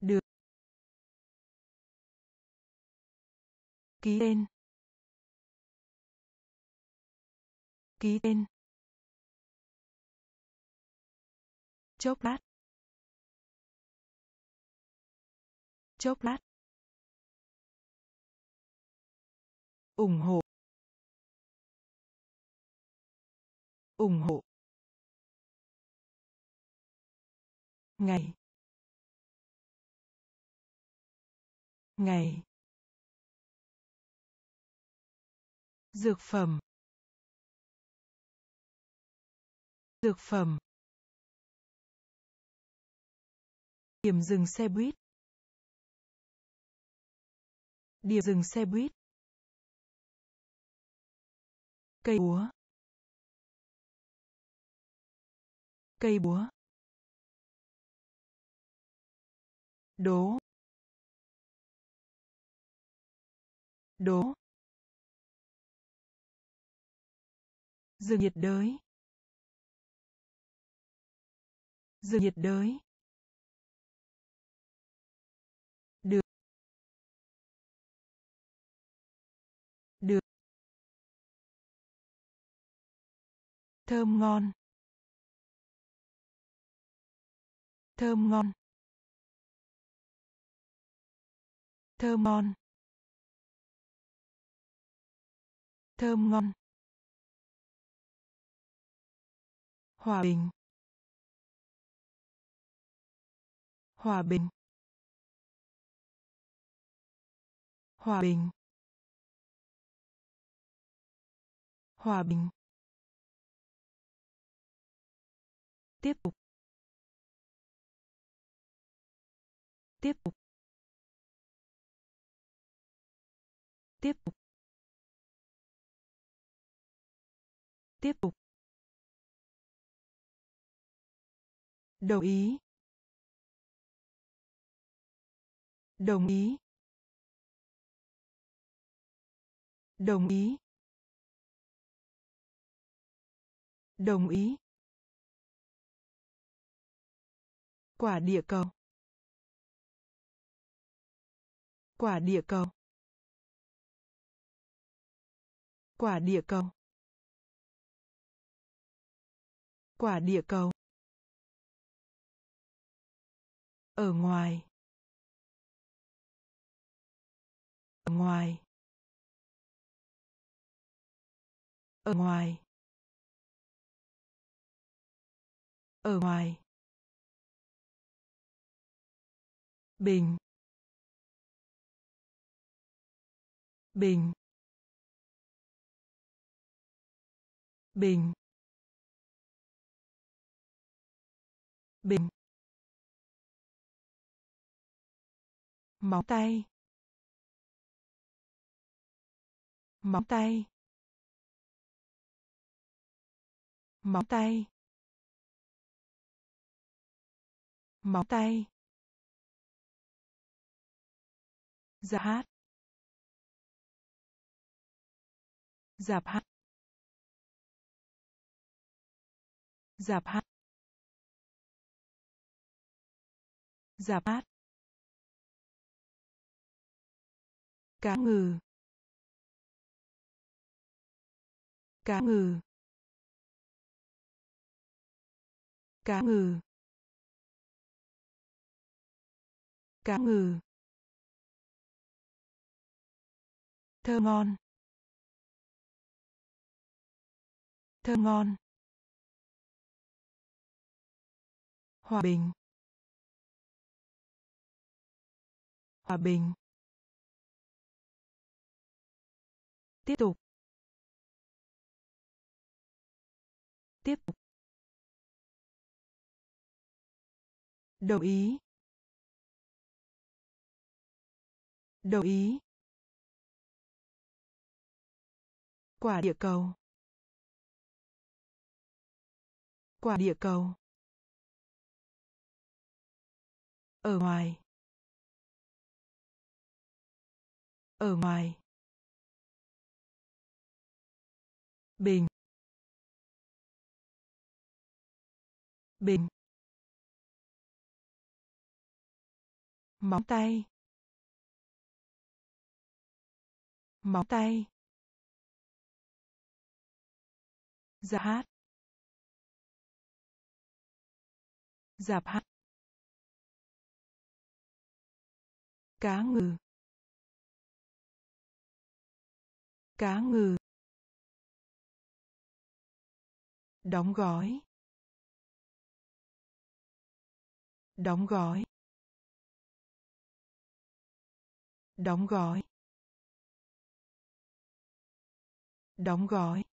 Được. Ký tên. Ký tên. Chốc lát. Chốc lát. Ủng hộ. Ủng hộ. Ngày. Ngày. Dược phẩm. Dược phẩm. Điểm dừng xe buýt. Điểm dừng xe buýt. Cây búa. Cây búa. Đố. Đố. Rừng nhiệt đới. Rừng nhiệt đới. Được. Được. Thơm ngon. Thơm ngon. Thơm ngon. Thơm ngon. Hòa bình. Hòa bình. Hòa bình. Hòa bình. Tiếp tục. Tiếp tục. Tiếp tục. Tiếp tục. Đồng ý. Đồng ý. Đồng ý. Đồng ý. Quả địa cầu. Quả địa cầu. Quả địa cầu. Quả địa cầu. Ở ngoài. Ở ngoài. Ở ngoài. Ở ngoài. Bình. Bình. Bình bình móng tay móng tay móng tay móng tay giả hát giả hát giảm hát. Giảm hát. Cá ngừ. Cá ngừ. Cá ngừ. Cá ngừ. Thơm ngon. Thơm ngon. Hòa bình. Hòa bình. Tiếp tục. Tiếp tục. Đồng ý. Đồng ý. Quả địa cầu. Quả địa cầu. Ở ngoài. Ở ngoài. Bình. Bình. Móng tay. Móng tay. Giả hát. Giáp hát. Cá ngừ. Cá ngừ. Đóng gói. Đóng gói. Đóng gói. Đóng gói.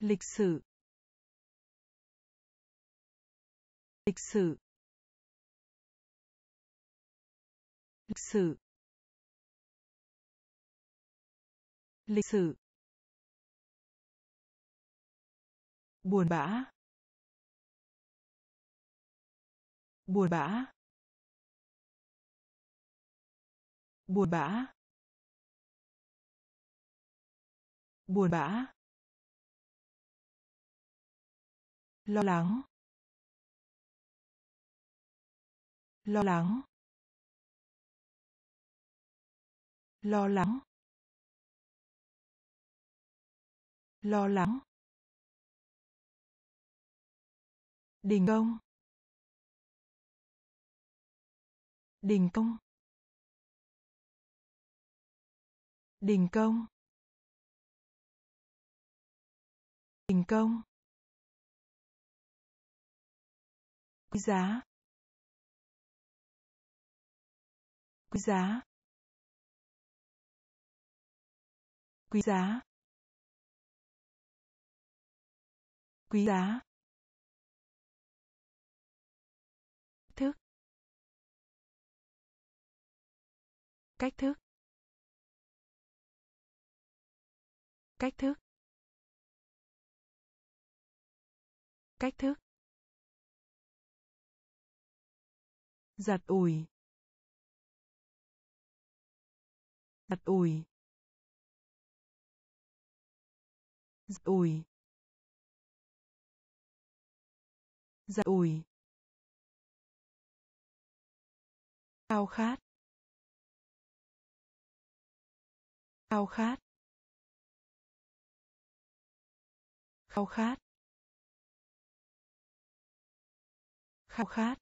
Lịch sử. Lịch sử. Lịch sử. Lịch sử. Buồn bã. Buồn bã. Buồn bã. Buồn bã. Lo lắng. Lo lắng. Lo lắng. Lo lắng. Đình công. Đình công. Đình công. Đình công. Quý giá. Quý giá. Quý giá. Quý giá. Thức. Cách thức. Cách thức. Cách thức. Giặt ủi. Giặt ủi. Giặt ủi giặt ủi khao khát. Khao khát. Khao khát. Khao khát.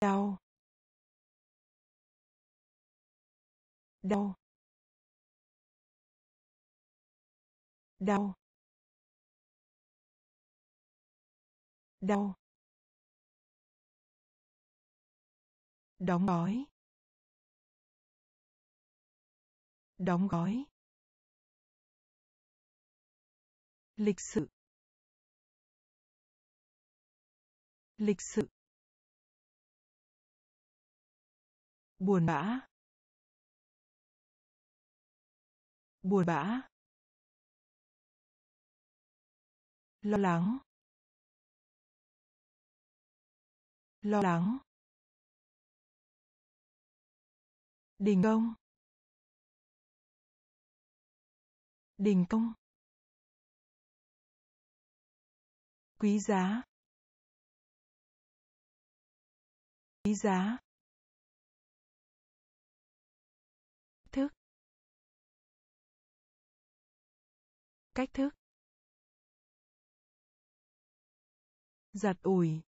Đau. Đau. Đau. Đau. Đóng gói. Đóng gói. Lịch sự. Lịch sự. Buồn bã. Buồn bã. Lo lắng. Lo lắng. Đình công. Đình công. Quý giá. Quý giá. Thức. Cách thức. Giặt ủi.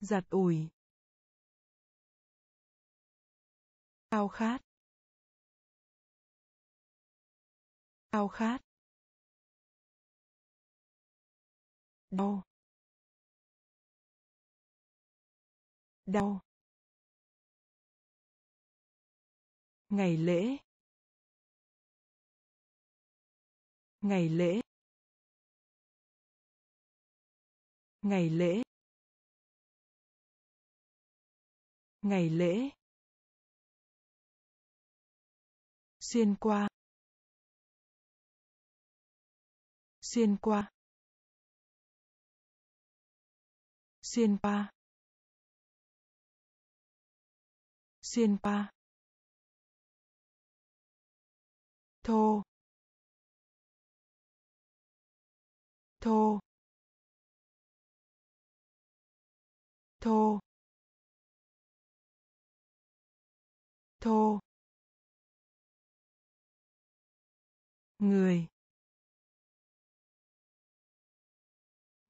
Giặt ủi. Khao khát. Khao khát. Đau. Đau. Ngày lễ. Ngày lễ. Ngày lễ. Ngày lễ. Xuyên qua. Xuyên qua. Xuyên qua. Xuyên qua. Thô. Thô. Thô. Thô. Người.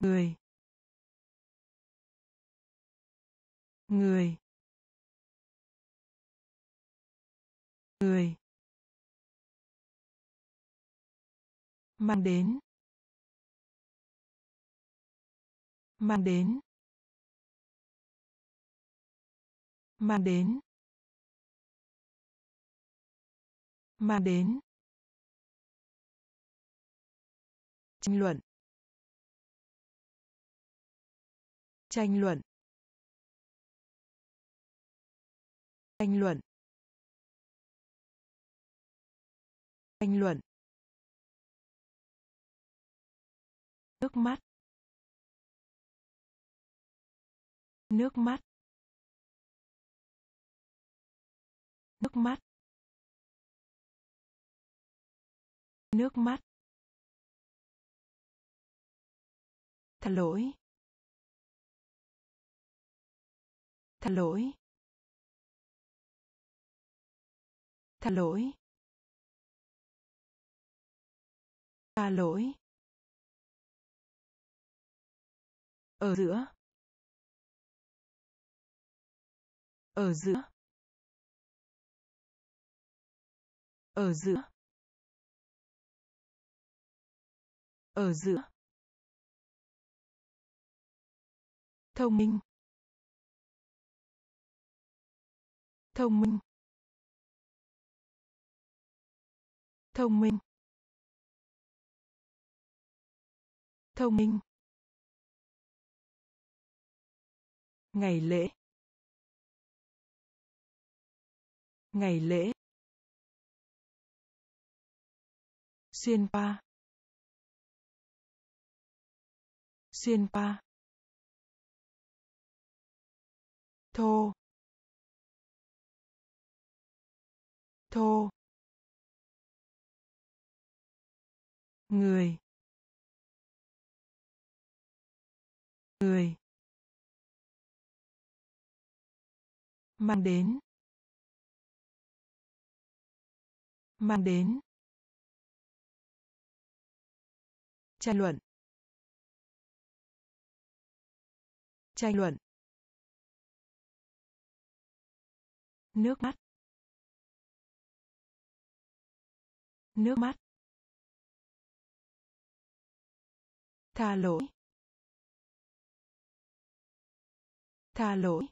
Người. Người. Người. Mang đến. Mang đến. Mang đến. Mang đến. Tranh luận. Tranh luận. Tranh luận. Tranh luận. Nước mắt. Nước mắt. Nước mắt nước mắt thật lỗi. Thật lỗi. Thật lỗi. Tha lỗi. Ở giữa. Ở giữa. Ở giữa. Ở giữa. Thông minh. Thông minh. Thông minh. Thông minh. Ngày lễ. Ngày lễ. Xuyên qua. Xuyên qua. Thô. Thô. Người. Người. Mang đến. Mang đến. Tranh luận. Tranh luận. Nước mắt. Nước mắt. Tha lỗi. Tha lỗi.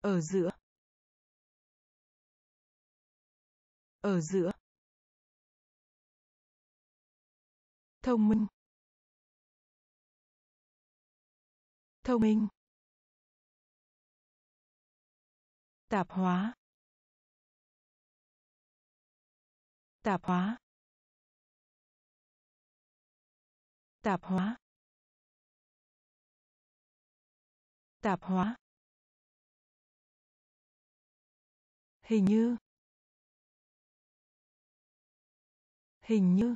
Ở giữa. Ở giữa. Thông minh. Thông minh. Tạp hóa. Tạp hóa. Tạp hóa. Tạp hóa. Hình như. Hình như.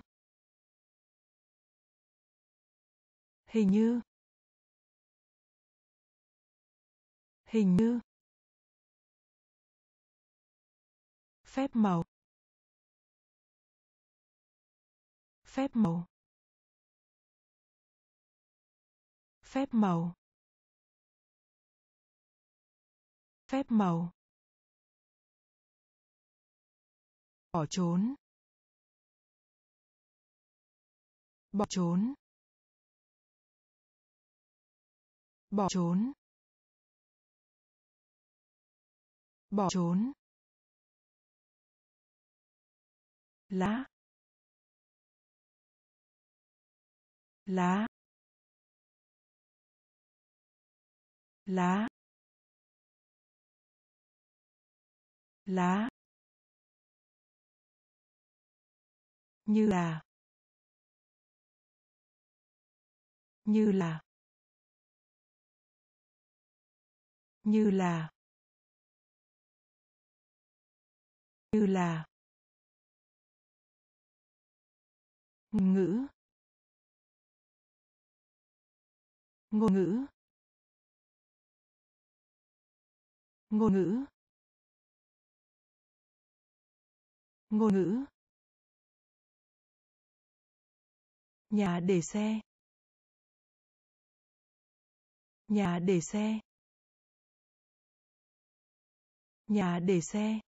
Hình như. Hình như. Phép màu. Phép màu. Phép màu. Phép màu. Bỏ trốn. Bỏ trốn. Bỏ trốn. Bỏ trốn. Lá. Lá. Lá. Lá. Như là. Như là. Như là. Như là. Ngôn ngữ. Ngôn ngữ. Ngôn ngữ. Ngôn ngữ. Nhà để xe. Nhà để xe nhà để xe.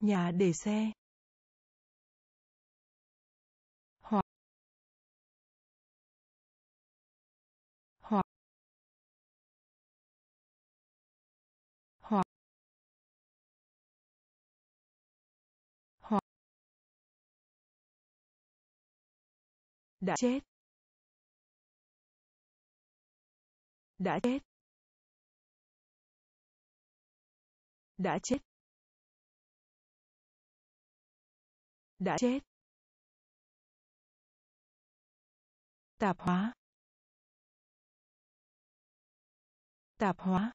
Nhà để xe. Hoặc hoặc hoặc hoặc đã chết. Đã chết. Đã chết. Đã chết. Tạp hóa. Tạp hóa.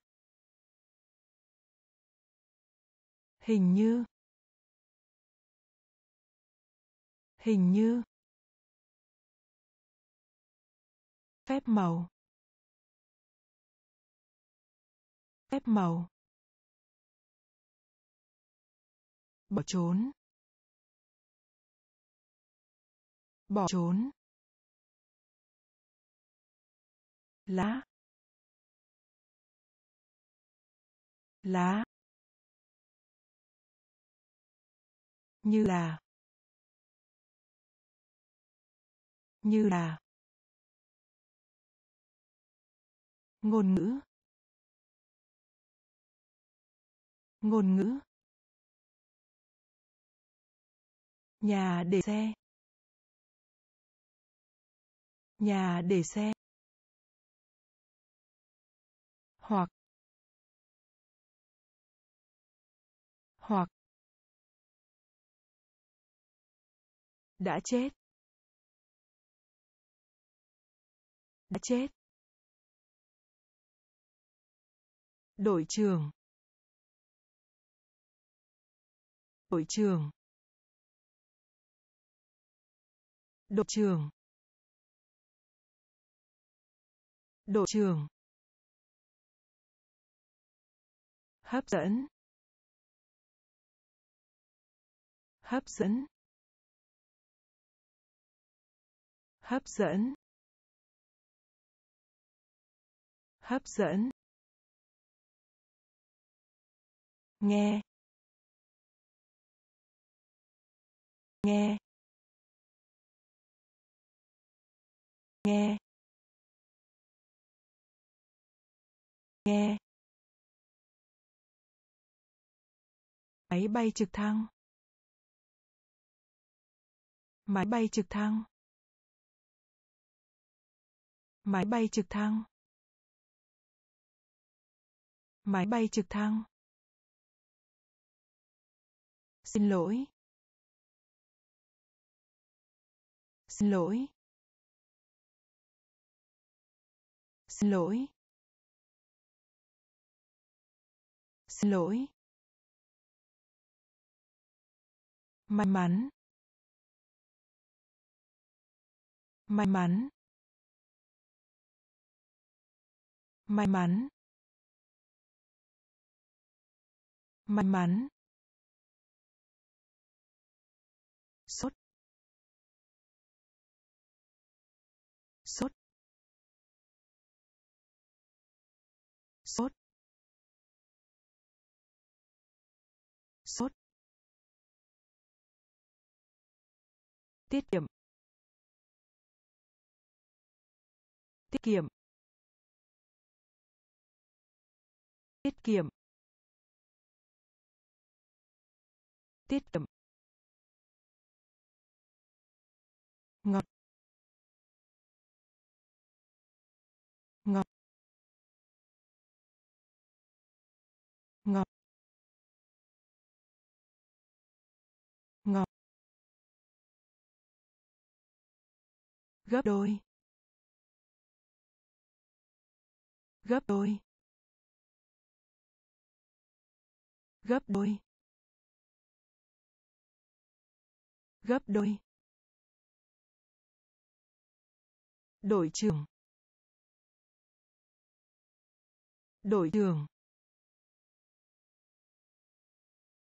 Hình như. Hình như. Phép màu. Phép màu. Bỏ trốn. Bỏ trốn. Lá. Lá. Như là. Như là. Ngôn ngữ. Ngôn ngữ. Nhà để xe. Nhà để xe. Hoặc. Hoặc. Đã chết. Đã chết. Đội trưởng. Đội trưởng. Đội trưởng. Đội trưởng. Hấp dẫn. Hấp dẫn. Hấp dẫn. Hấp dẫn. Nghe. Nghe. Nghe. Nghe. Máy bay trực thăng. Máy bay trực thăng. Máy bay trực thăng. Máy bay trực thăng. Xin lỗi. Xin lỗi. Xin lỗi. Xin lỗi. May mắn. May mắn. May mắn. May mắn. Tiết kiệm. Tiết kiệm. Tiết kiệm. Tiết kiệm. Ngọt. Gấp đôi. Gấp đôi. Gấp đôi. Gấp đôi. Đội trưởng đội trưởng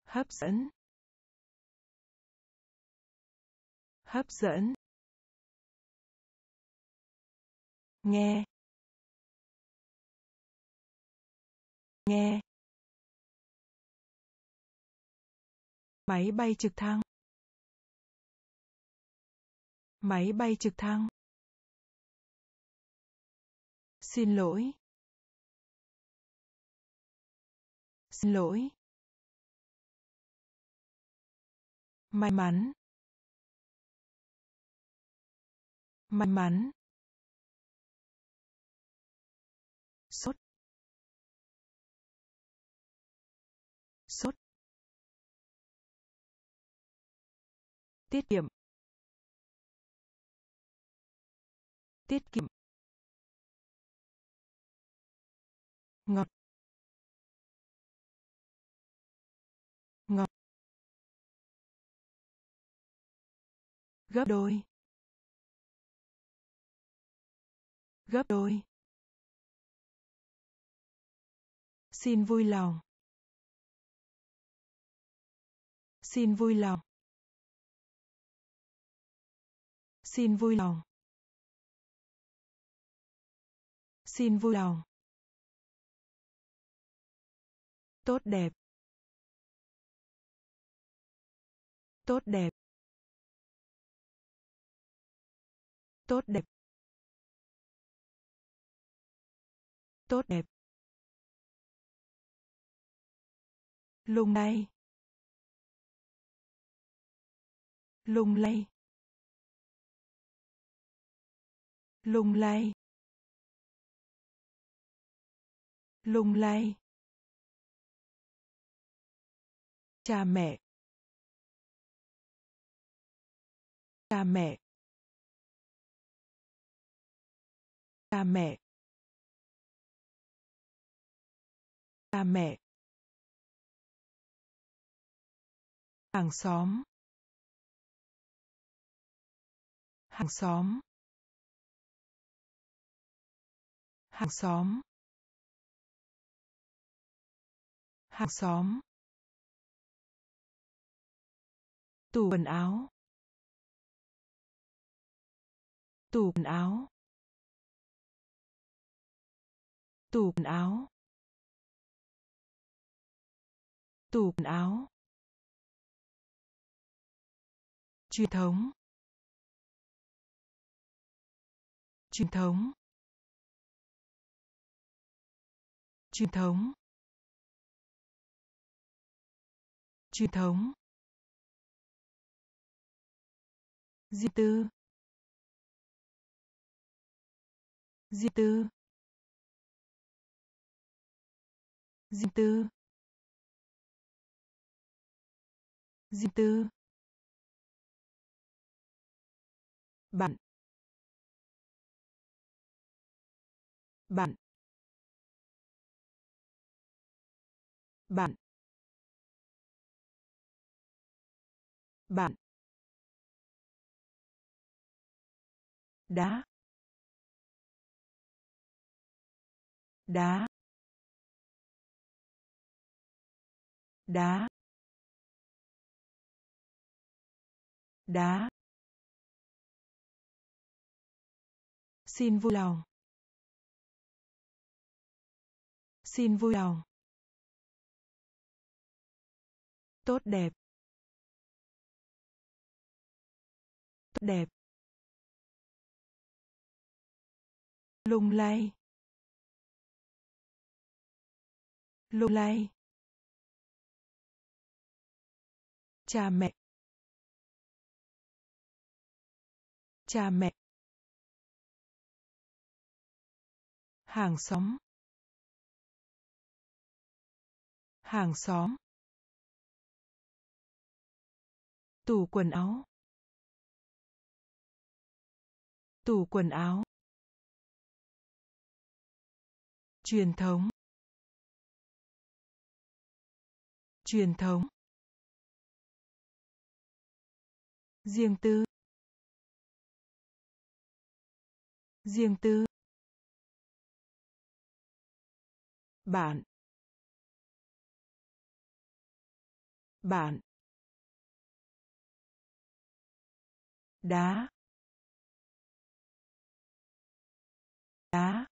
hấp dẫn. Hấp dẫn. Nghe. Nghe. Máy bay trực thăng. Máy bay trực thăng. Xin lỗi. Xin lỗi. May mắn. May mắn. Tiết kiệm. Tiết kiệm. Ngọt. Ngọt. Gấp đôi. Gấp đôi. Xin vui lòng. Xin vui lòng. Xin vui lòng. Xin vui lòng. Tốt đẹp. Tốt đẹp. Tốt đẹp. Tốt đẹp. Lung lay. Lung lay. Lung lay lung lay. Cha mẹ cha mẹ cha mẹ. Cha mẹ. Hàng xóm. Hàng xóm. Hàng xóm. Hàng xóm. Tủ quần áo. Tủ quần áo. Tủ quần áo. Tủ quần áo. Truyền thống. Truyền thống. Truyền thống. Truyền thống. Di tư. Di tư. Di tư. Di tư. Bạn. Bạn. Bạn bạn đá đá đá đá. Xin vui lòng. Xin vui lòng. Tốt đẹp. Tốt đẹp. Lung lay. Lung lay. Cha mẹ. Cha mẹ. Hàng xóm. Hàng xóm. Tủ quần áo. Tủ quần áo. Truyền thống. Truyền thống. Riêng tư. Riêng tư. Bạn. Bạn. Đá. Đá.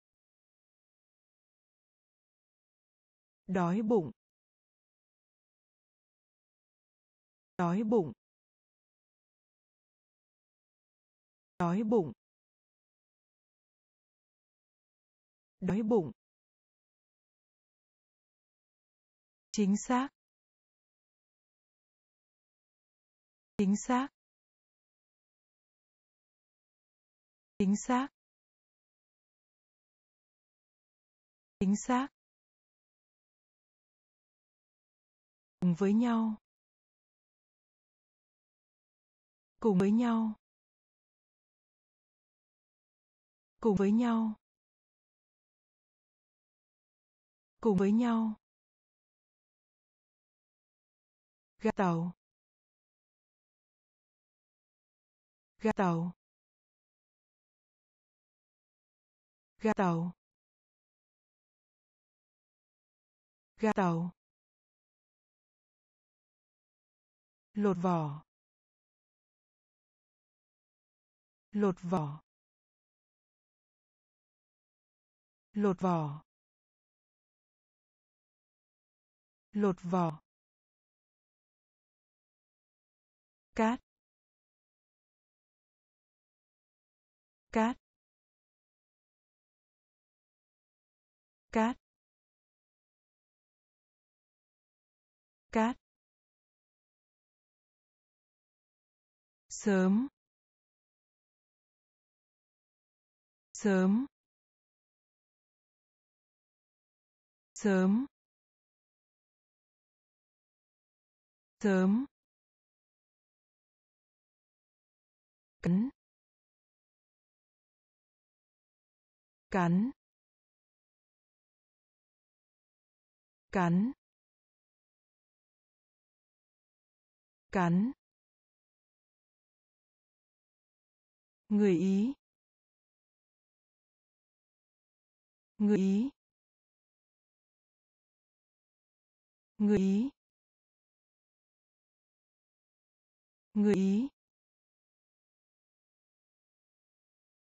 Đói bụng. Đói bụng. Đói bụng. Đói bụng. Chính xác. Chính xác. Chính xác. Chính xác. Cùng với nhau. Cùng với nhau. Cùng với nhau. Cùng với nhau. Ga tàu. Ga tàu. Ga tàu. Ga tàu. Lột vỏ. Lột vỏ. Lột vỏ. Lột vỏ. Cát. Cát. Cát. Cát. Sớm. Sớm. Sớm. Sớm. Cắn. Cắn. Cắn. Cắn. Người ý. Người ý. Người ý. Người ý.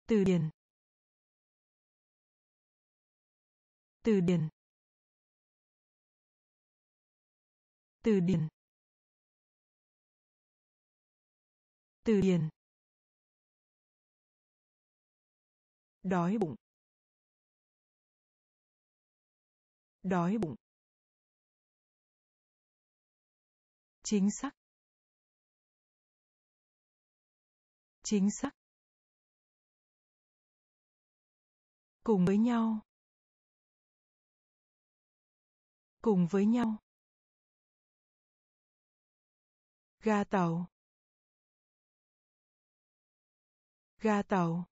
Từ điển. Từ điển. Từ điển. Từ điển. Đói bụng. Đói bụng. Chính xác. Chính xác. Cùng với nhau. Cùng với nhau. Ga tàu. Ga tàu.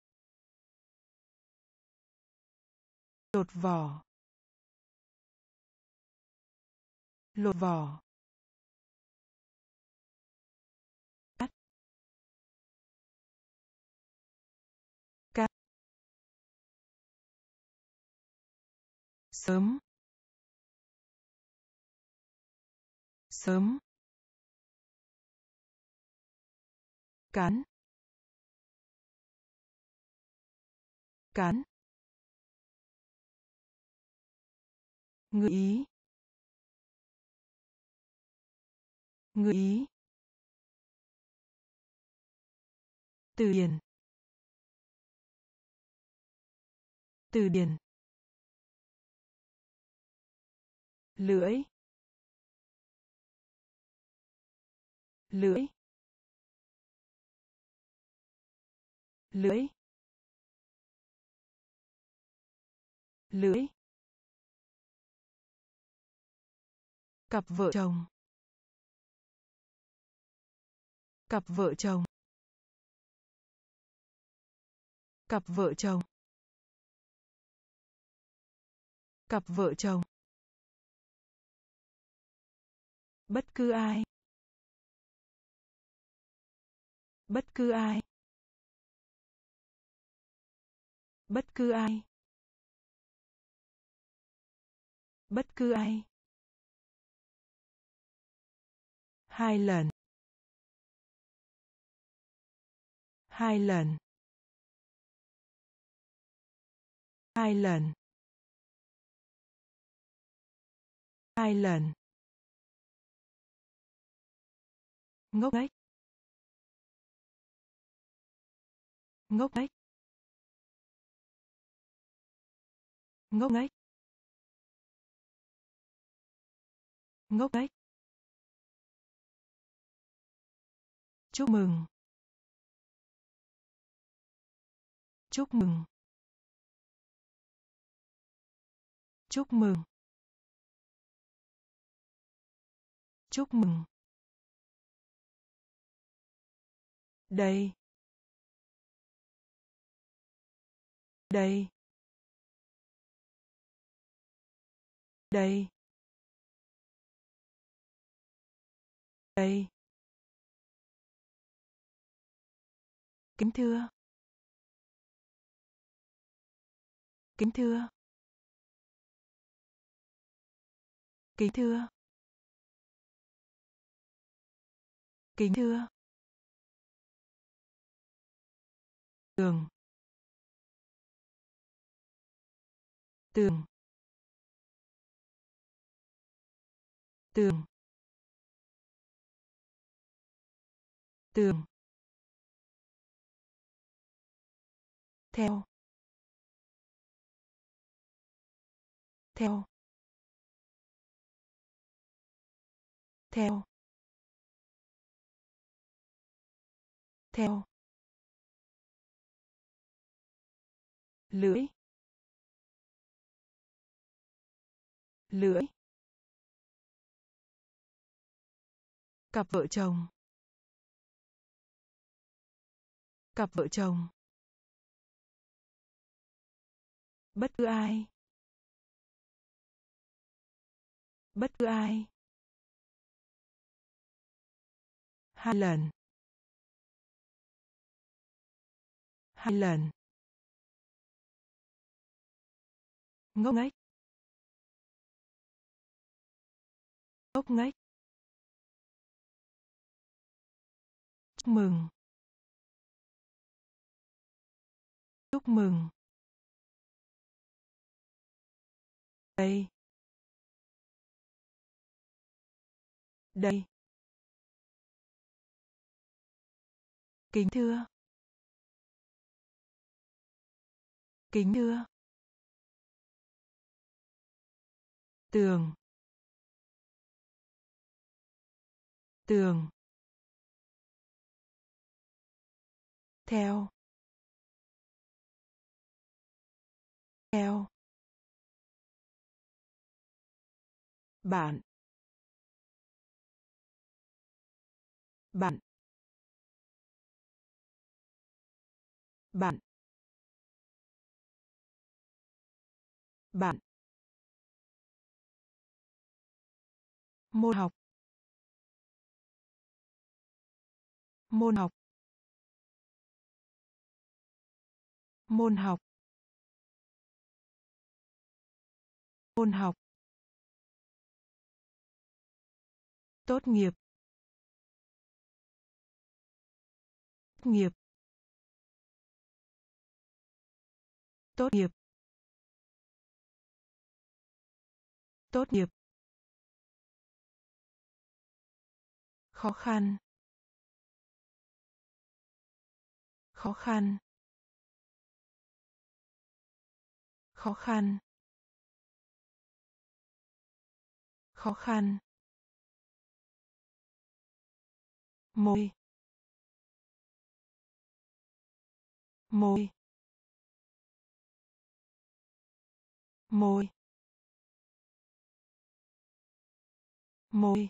Lột vỏ. Lột vỏ. Cắt. Cắt. Sớm. Sớm. Cán. Cán. Người ý. Người ý. Từ điển. Từ điển. Lưỡi. Lưỡi. Lưới, lưới, cặp vợ chồng. Cặp vợ chồng. Cặp vợ chồng. Cặp vợ chồng. Bất cứ ai. Bất cứ ai. Bất cứ ai. Bất cứ ai. Hai lần. Hai lần. Hai lần. Hai lần. Ngốc nghếch. Ngốc nghếch. Ngốc nghếch. Ngốc nghếch. Chúc mừng. Chúc mừng. Chúc mừng. Chúc mừng. Đây. Đây. Đây. Đây. Kính thưa. Kính thưa. Kính thưa. Kính thưa. Tường. Tường. Tường tường theo theo theo theo lưỡi lưỡi cặp vợ chồng. Cặp vợ chồng. Bất cứ ai. Bất cứ ai. Hai lần. Hai lần. Ngốc nghếch. Ngốc nghếch. Chúc mừng. Chúc mừng. Đây. Đây. Kính thưa. Kính thưa. Tường. Tường. Theo. Theo. Bạn. Bạn. Bạn. Bạn. Môn học. Môn học. Môn học. Môn học. Tốt nghiệp. Tốt nghiệp. Tốt nghiệp. Tốt nghiệp. Khó khăn. Khó khăn. Khó khăn. Khó khăn. Môi. Môi. Môi. Môi.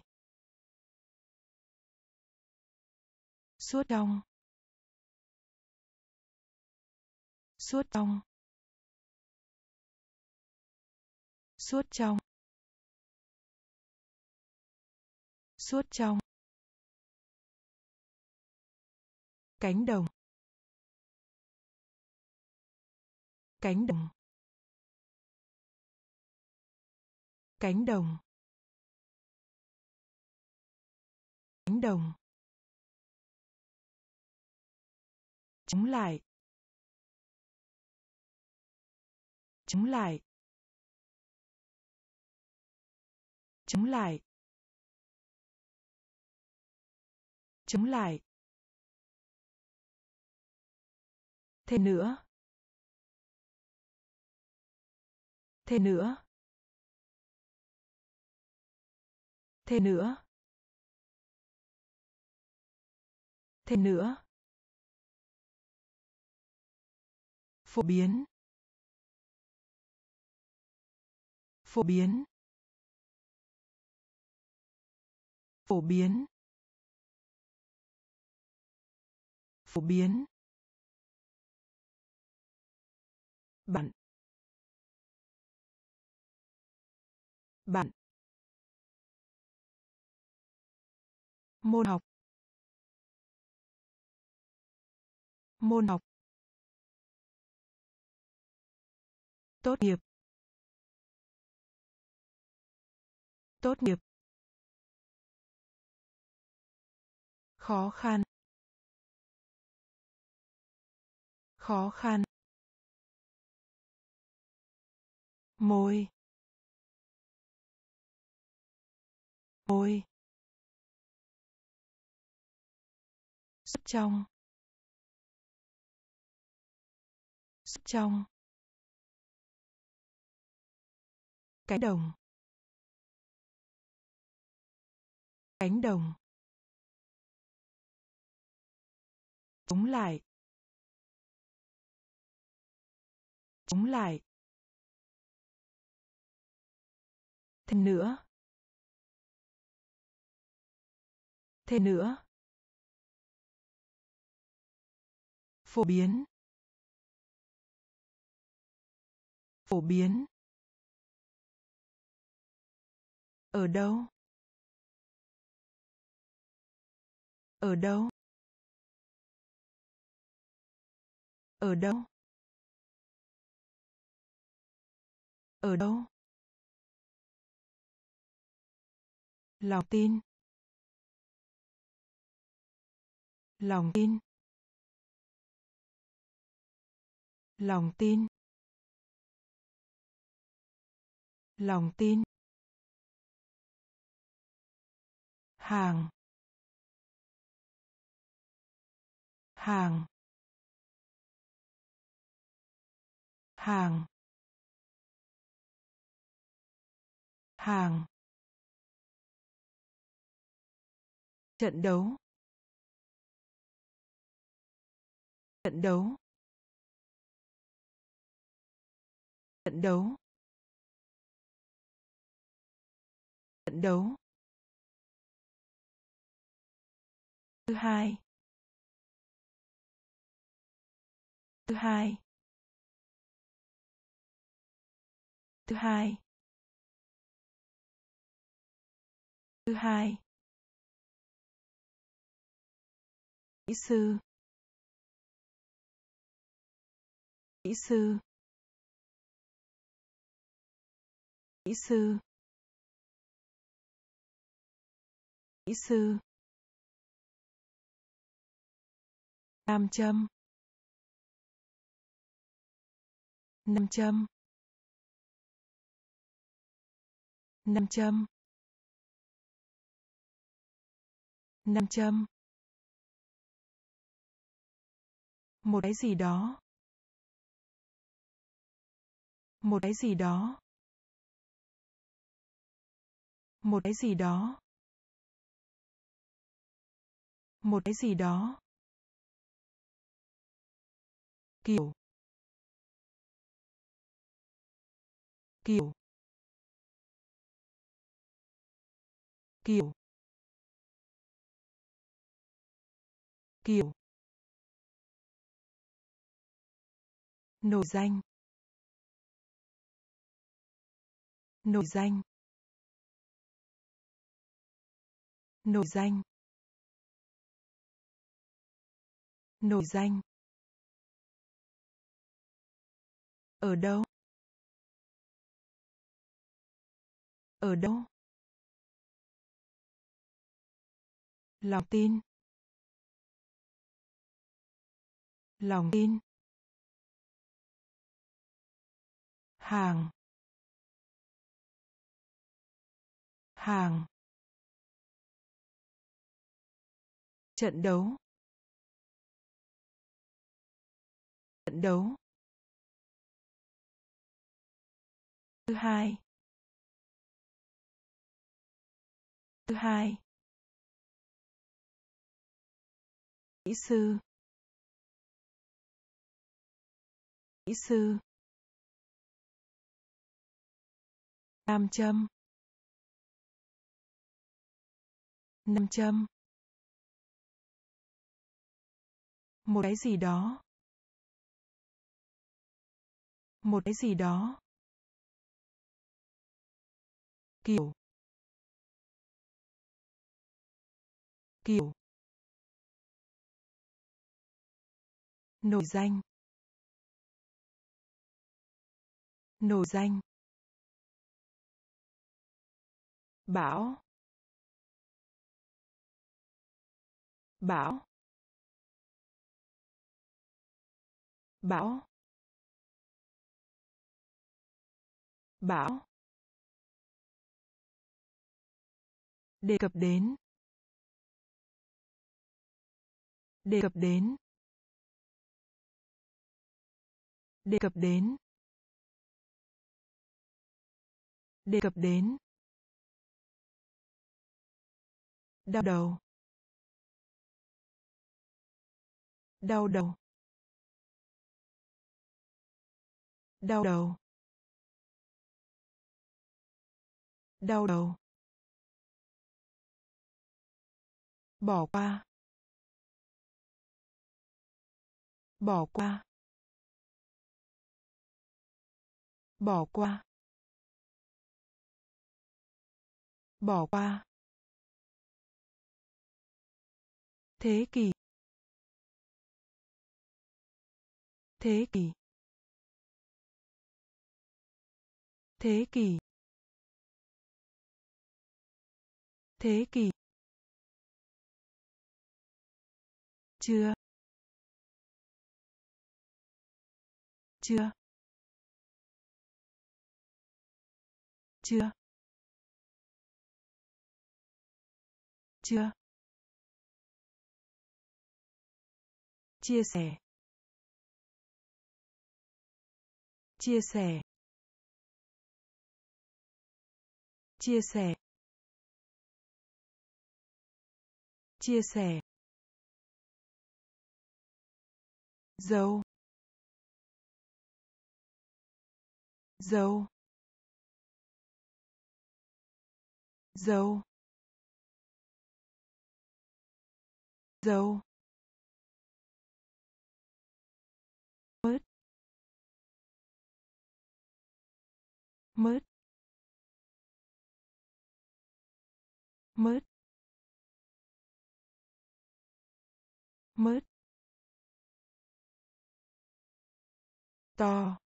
Suốt trong suốt trong suốt trong. Suốt trong. Cánh đồng. Cánh đồng. Cánh đồng. Cánh đồng. Chống lại. Chống lại. Chống lại. Chống lại. Thêm nữa. Thêm nữa. Thêm nữa. Thêm nữa. Phổ biến. Phổ biến. Phổ biến. Phổ biến. Bạn. Bạn. Môn học. Môn học. Tốt nghiệp. Tốt nghiệp. Khó khăn. Khó khăn. Môi. Môi. Sức trong sức trong cánh đồng. Cánh đồng. Chống lại. Chống lại. Thêm nữa. Thêm nữa. Phổ biến. Phổ biến. Ở đâu? Ở đâu? Ở đâu? Ở đâu? Lòng tin. Lòng tin. Lòng tin. Lòng tin. Hàng. Hàng. Hàng. Hàng. Trận đấu. Trận đấu. Trận đấu. Trận đấu. Thứ hai. Thứ hai. Thứ hai. Thứ hai. Kỹ sư. Kỹ sư. Kỹ sư. Kỹ sư. Nam châm. Nam châm. Nam châm nam châm một cái gì đó. Một cái gì đó. Một cái gì đó. Một cái gì đó. Kiểu kiểu kiểu kiểu nổi danh. Nổi danh. Nổi danh. Nổi danh. Ở đâu? Ở đâu? Lòng tin. Lòng tin. Hàng. Hàng. Trận đấu. Trận đấu. Thứ hai. Thứ hai. Kỹ sư. Kỹ sư. Nam châm. Nam châm. Một cái gì đó. Một cái gì đó. Kiểu. Kiểu. Nổi danh. Nổi danh. Bão bão bão bão đề cập đến. Đề cập đến. Đề cập đến. Đề cập đến. Đau đầu. Đau đầu. Đau đầu. Đau đầu. Bỏ qua. Bỏ qua. Bỏ qua. Bỏ qua. Thế kỷ. Thế kỷ. Thế kỷ. Thế kỷ. Chưa. Chưa. Chưa? Chưa. Chia sẻ. Chia sẻ. Chia sẻ. Chia sẻ. Dấu. Dấu. Dầu. Dầu. Mứt. Mứt. Mứt. Mứt. To.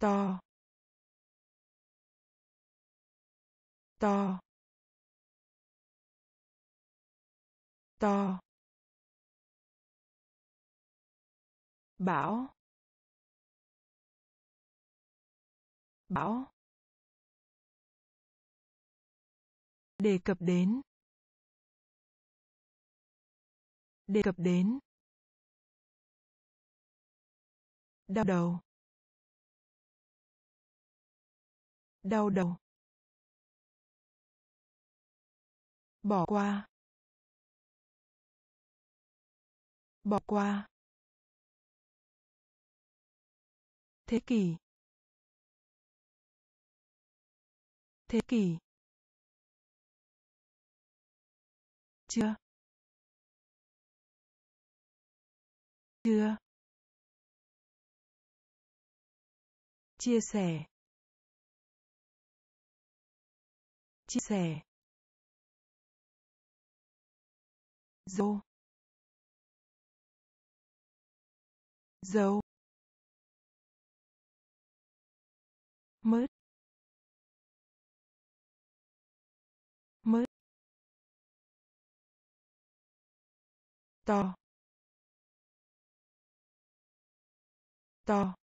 To. To to bão bão đề cập đến đề cập đến đau đầu đau đầu. Bỏ qua. Bỏ qua. Thế kỷ. Thế kỷ. Chưa. Chưa. Chia sẻ. Chia sẻ. Dấu dấu mứt. Mứt. To. To.